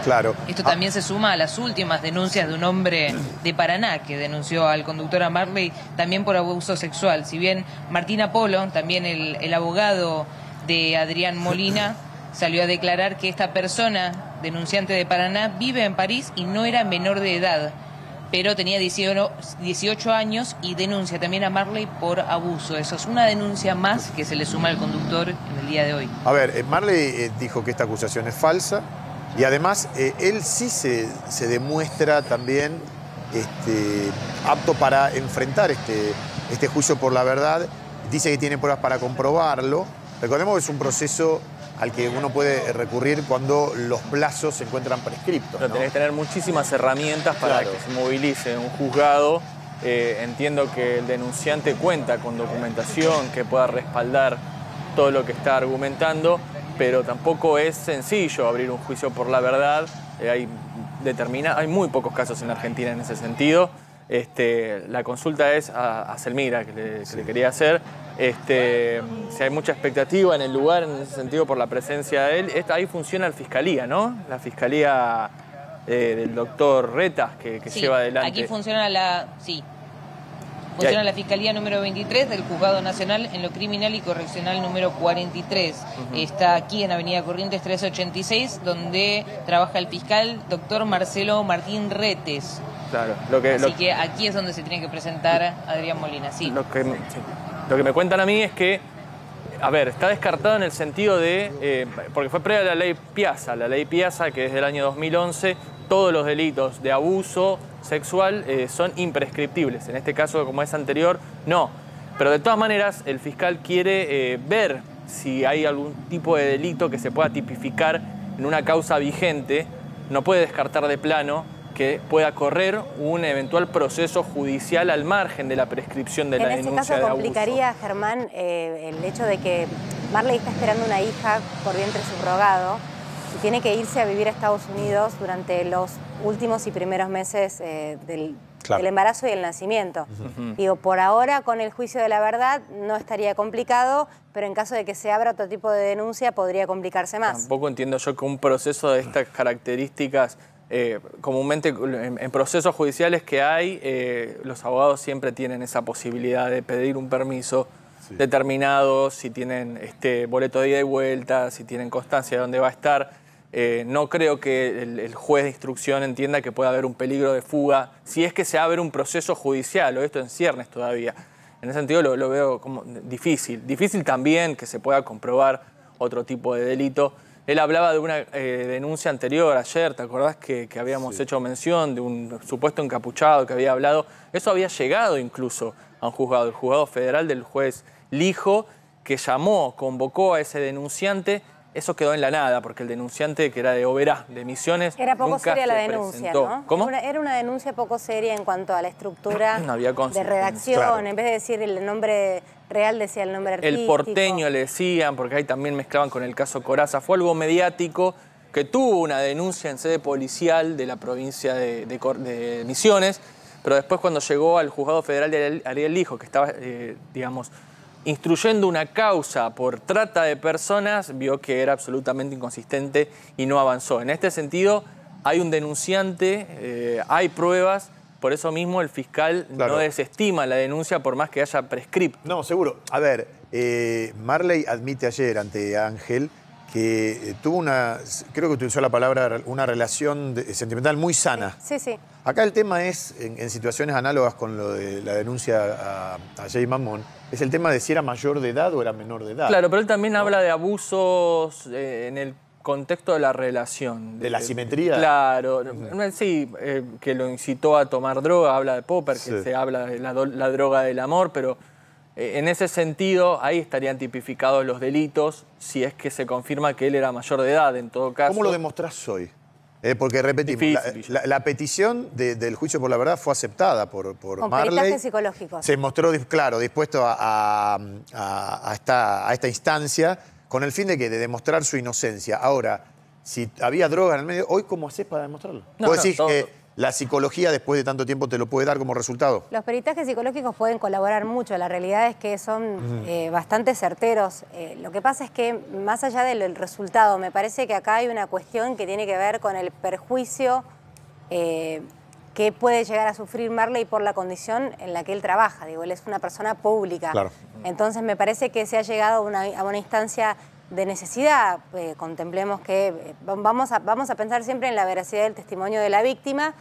[SPEAKER 1] Claro.
[SPEAKER 22] Esto también se suma a las últimas denuncias de un hombre de Paraná que denunció al conductor a Marley también por abuso sexual. Si bien Martín Apolo, también el, el abogado de Adrián Molina, salió a declarar que esta persona, denunciante de Paraná, vive en París y no era menor de edad, pero tenía 18, 18 años y denuncia también a Marley por abuso. Eso es una denuncia más que se le suma al conductor en el día de hoy.
[SPEAKER 1] A ver, eh, Marley eh, dijo que esta acusación es falsa y además eh, él sí se, se demuestra también este, apto para enfrentar este, este juicio por la verdad. Dice que tiene pruebas para comprobarlo. Recordemos que es un proceso al que uno puede recurrir cuando los plazos se encuentran prescriptos.
[SPEAKER 5] Pero
[SPEAKER 1] ¿no?
[SPEAKER 5] tenés que tener muchísimas herramientas para
[SPEAKER 1] Claro.
[SPEAKER 5] que se movilice un juzgado. Eh, entiendo que el denunciante cuenta con documentación que pueda respaldar todo lo que está argumentando, pero tampoco es sencillo abrir un juicio por la verdad. Eh, hay, determina, hay muy pocos casos en Argentina en ese sentido. Este, la consulta es a, a Selmira, que le, que le quería hacer. Este, si hay mucha expectativa en el lugar, en ese sentido, por la presencia de él, esta- ahí funciona la fiscalía, ¿no? La fiscalía eh, del doctor Retas que, que
[SPEAKER 22] Sí,
[SPEAKER 5] lleva adelante.
[SPEAKER 22] Aquí funciona la. Sí. Funciona la Fiscalía número 23 del Juzgado Nacional en lo Criminal y Correccional número 43. Está aquí en Avenida Corrientes 386, donde trabaja el fiscal doctor Marcelo Martín Retes.
[SPEAKER 5] Claro, lo que,
[SPEAKER 22] Así
[SPEAKER 5] lo-
[SPEAKER 22] que aquí es donde se tiene que presentar Adrián Molina, sí.
[SPEAKER 5] Lo que. Lo que me cuentan a mí es que, a ver, está descartado en el sentido de, eh, porque fue previa a la ley Piazza, la ley Piazza que es del año 2011, todos los delitos de abuso sexual eh, son imprescriptibles. En este caso, como es anterior, no. Pero de todas maneras, el fiscal quiere eh, ver si hay algún tipo de delito que se pueda tipificar en una causa vigente. No puede descartar de plano que pueda correr un eventual proceso judicial al margen de la prescripción de la
[SPEAKER 4] en ese
[SPEAKER 5] denuncia
[SPEAKER 4] caso
[SPEAKER 5] de abuso.
[SPEAKER 4] complicaría, Germán, eh, el hecho de que Marley está esperando una hija por vientre subrogado y tiene que irse a vivir a Estados Unidos durante los últimos y primeros meses eh, del,
[SPEAKER 1] Claro.
[SPEAKER 4] del embarazo y el nacimiento.
[SPEAKER 5] Ujú.
[SPEAKER 4] Digo, por ahora con el juicio de la verdad no estaría complicado, pero en caso de que se abra otro tipo de denuncia podría complicarse más.
[SPEAKER 5] Tampoco entiendo yo que un proceso de estas características, eh, comúnmente en, en procesos judiciales que hay, eh, los abogados siempre tienen esa posibilidad de pedir un permiso determinado, si tienen este boleto de ida y vuelta, si tienen constancia de dónde va a estar. Eh, no creo que el, el juez de instrucción entienda que pueda haber un peligro de fuga, si es que se abre un proceso judicial, o esto en ciernes todavía. En ese sentido lo, lo veo como difícil. Difícil también que se pueda comprobar otro tipo de delito. Él hablaba de una eh, denuncia anterior ayer, ¿te acordás que, que habíamos hecho mención de un supuesto encapuchado que había hablado? Eso había llegado incluso a un juzgado, el juzgado federal del juez Lijo, que llamó, convocó a ese denunciante. Eso quedó en la nada, porque el denunciante, que era de Oberá, de Misiones,
[SPEAKER 4] Era poco
[SPEAKER 5] nunca
[SPEAKER 4] seria la
[SPEAKER 5] se
[SPEAKER 4] denuncia,
[SPEAKER 5] presentó.
[SPEAKER 4] ¿no?
[SPEAKER 5] ¿Cómo?
[SPEAKER 4] Era una, denuncia poco seria en cuanto a la estructura
[SPEAKER 5] No había
[SPEAKER 4] de redacción.
[SPEAKER 5] Claro.
[SPEAKER 4] En vez de decir el nombre real, decía el nombre artístico.
[SPEAKER 5] El porteño le decían, porque ahí también mezclaban con el caso Coraza. Fue algo mediático que tuvo una denuncia en sede policial de la provincia de, de Cor- de Misiones, pero después cuando llegó al juzgado federal de Ariel- Ariel Lijo, que estaba, eh, digamos, instruyendo una causa por trata de personas, vio que era absolutamente inconsistente y no avanzó. En este sentido, hay un denunciante, eh, hay pruebas, por eso mismo el fiscal no desestima la denuncia por más que haya prescripto.
[SPEAKER 1] No, seguro. A ver, eh, Marley admite ayer ante Ángel que eh, tuvo una, creo que utilizó la palabra, una relación de- sentimental muy sana.
[SPEAKER 4] Sí, sí.
[SPEAKER 1] Acá el tema es, en, en situaciones análogas con lo de la denuncia a, a Jay Mamón, es el tema de si era mayor de edad o era menor de edad.
[SPEAKER 5] Claro, pero él también habla de abusos eh, en el contexto de la relación.
[SPEAKER 1] ¿De la simetría?
[SPEAKER 5] Claro, sí, eh, que lo incitó a tomar droga, habla de Popper, que
[SPEAKER 1] Sí.
[SPEAKER 5] se habla de la, do- la droga del amor, pero en ese sentido ahí estarían tipificados los delitos si es que se confirma que él era mayor de edad, en todo caso.
[SPEAKER 1] ¿Cómo lo demostrás hoy? Eh, porque repetimos, la, la- la petición de- del juicio por la verdad fue aceptada por, por
[SPEAKER 4] Con
[SPEAKER 1] Marley.
[SPEAKER 4] psicológicos.
[SPEAKER 1] Se mostró, claro, dispuesto a, a- a- a esta, a esta instancia con el fin de que de demostrar su inocencia. Ahora, si había droga en el medio, ¿hoy cómo haces para demostrarlo?
[SPEAKER 5] No,
[SPEAKER 1] ¿Vos
[SPEAKER 5] no,
[SPEAKER 1] decís
[SPEAKER 5] todo-
[SPEAKER 1] que la psicología después de tanto tiempo te lo puede dar como resultado?
[SPEAKER 4] Los peritajes psicológicos pueden colaborar mucho, la realidad es que son eh, bastante certeros. Eh, lo que pasa es que más allá del del resultado, me parece que acá hay una cuestión que tiene que ver con el perjuicio eh, que puede llegar a sufrir Marley por la condición en la que él trabaja. Digo, él es una persona pública.
[SPEAKER 1] Claro.
[SPEAKER 4] Entonces me parece que se ha llegado a una, a una instancia de necesidad. Eh, contemplemos que eh, vamos, a, vamos a pensar siempre en la veracidad del testimonio de la víctima.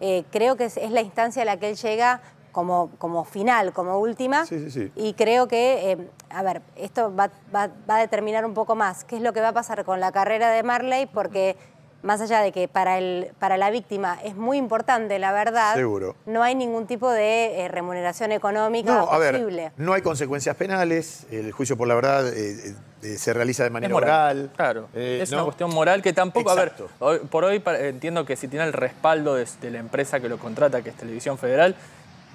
[SPEAKER 4] Eh, creo que es, es la instancia a la que él llega como, como final, como última.
[SPEAKER 1] Sí, sí, sí.
[SPEAKER 4] Y creo que, a ver, esto va, va- va a determinar un poco más qué es lo que va a pasar con la carrera de Marley, porque más allá de que para, el, para la víctima es muy importante la verdad,
[SPEAKER 1] Seguro.
[SPEAKER 4] no hay ningún tipo de eh, remuneración económica
[SPEAKER 1] No, a
[SPEAKER 4] posible.
[SPEAKER 1] ver, no hay consecuencias penales, el juicio por la verdad eh, eh, se realiza de manera
[SPEAKER 5] moral.
[SPEAKER 1] oral.
[SPEAKER 5] Claro.
[SPEAKER 1] Eh,
[SPEAKER 5] es
[SPEAKER 1] ¿no?
[SPEAKER 5] una cuestión moral que tampoco,
[SPEAKER 1] Exacto.
[SPEAKER 5] a ver, hoy- por hoy entiendo que si tiene el respaldo de, de la empresa que lo contrata, que es Televisión Federal,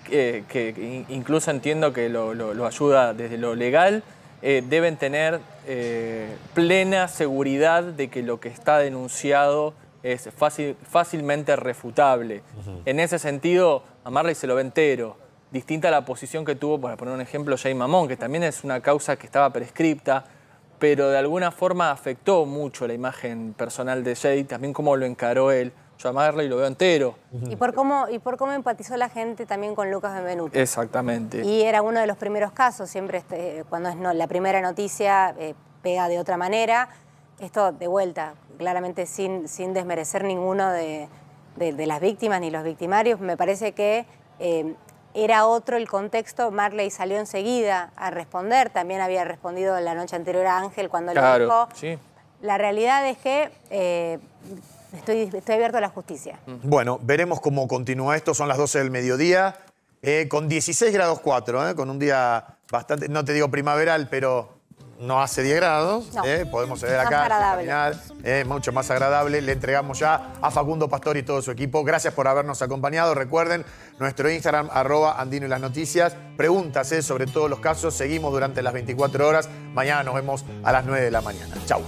[SPEAKER 5] que, que in- incluso entiendo que lo, lo- lo ayuda desde lo legal, eh, deben tener eh, plena seguridad de que lo que está denunciado es fácil, fácilmente refutable. En ese sentido, a Marley se lo ve entero. Distinta a la posición que tuvo, para poner un ejemplo, Jay Mamón, que también es una causa que estaba prescripta, pero de alguna forma afectó mucho la imagen personal de Jay, también cómo lo encaró él. Yo a Marley lo veo entero.
[SPEAKER 4] Y por cómo, y por cómo empatizó la gente también con Lucas Benvenuto.
[SPEAKER 5] Exactamente.
[SPEAKER 4] Y era uno de los primeros casos, siempre este, cuando es no- la primera noticia eh, pega de otra manera. Esto de vuelta, claramente sin, sin desmerecer ninguno de, de- de las víctimas ni los victimarios, me parece que eh, era otro el contexto. Marley salió enseguida a responder, también había respondido la noche anterior a Ángel cuando le dijo.
[SPEAKER 5] sí.
[SPEAKER 4] La realidad es que eh, estoy, estoy abierto a la justicia.
[SPEAKER 1] Bueno, veremos cómo continúa esto. Son las 12 del mediodía, eh, con 16 grados 4, eh, con un día bastante, no te digo primaveral, pero no hace 10 grados.
[SPEAKER 4] No.
[SPEAKER 1] eh, podemos
[SPEAKER 4] Más
[SPEAKER 1] acá, eh, mucho más agradable. Le entregamos ya a Facundo Pastor y todo su equipo. Gracias por habernos acompañado. Recuerden nuestro Instagram, arroba Andino y las Noticias. Preguntas eh, sobre todos los casos. Seguimos durante las 24 horas. Mañana nos vemos a las 9 de la mañana. Chau.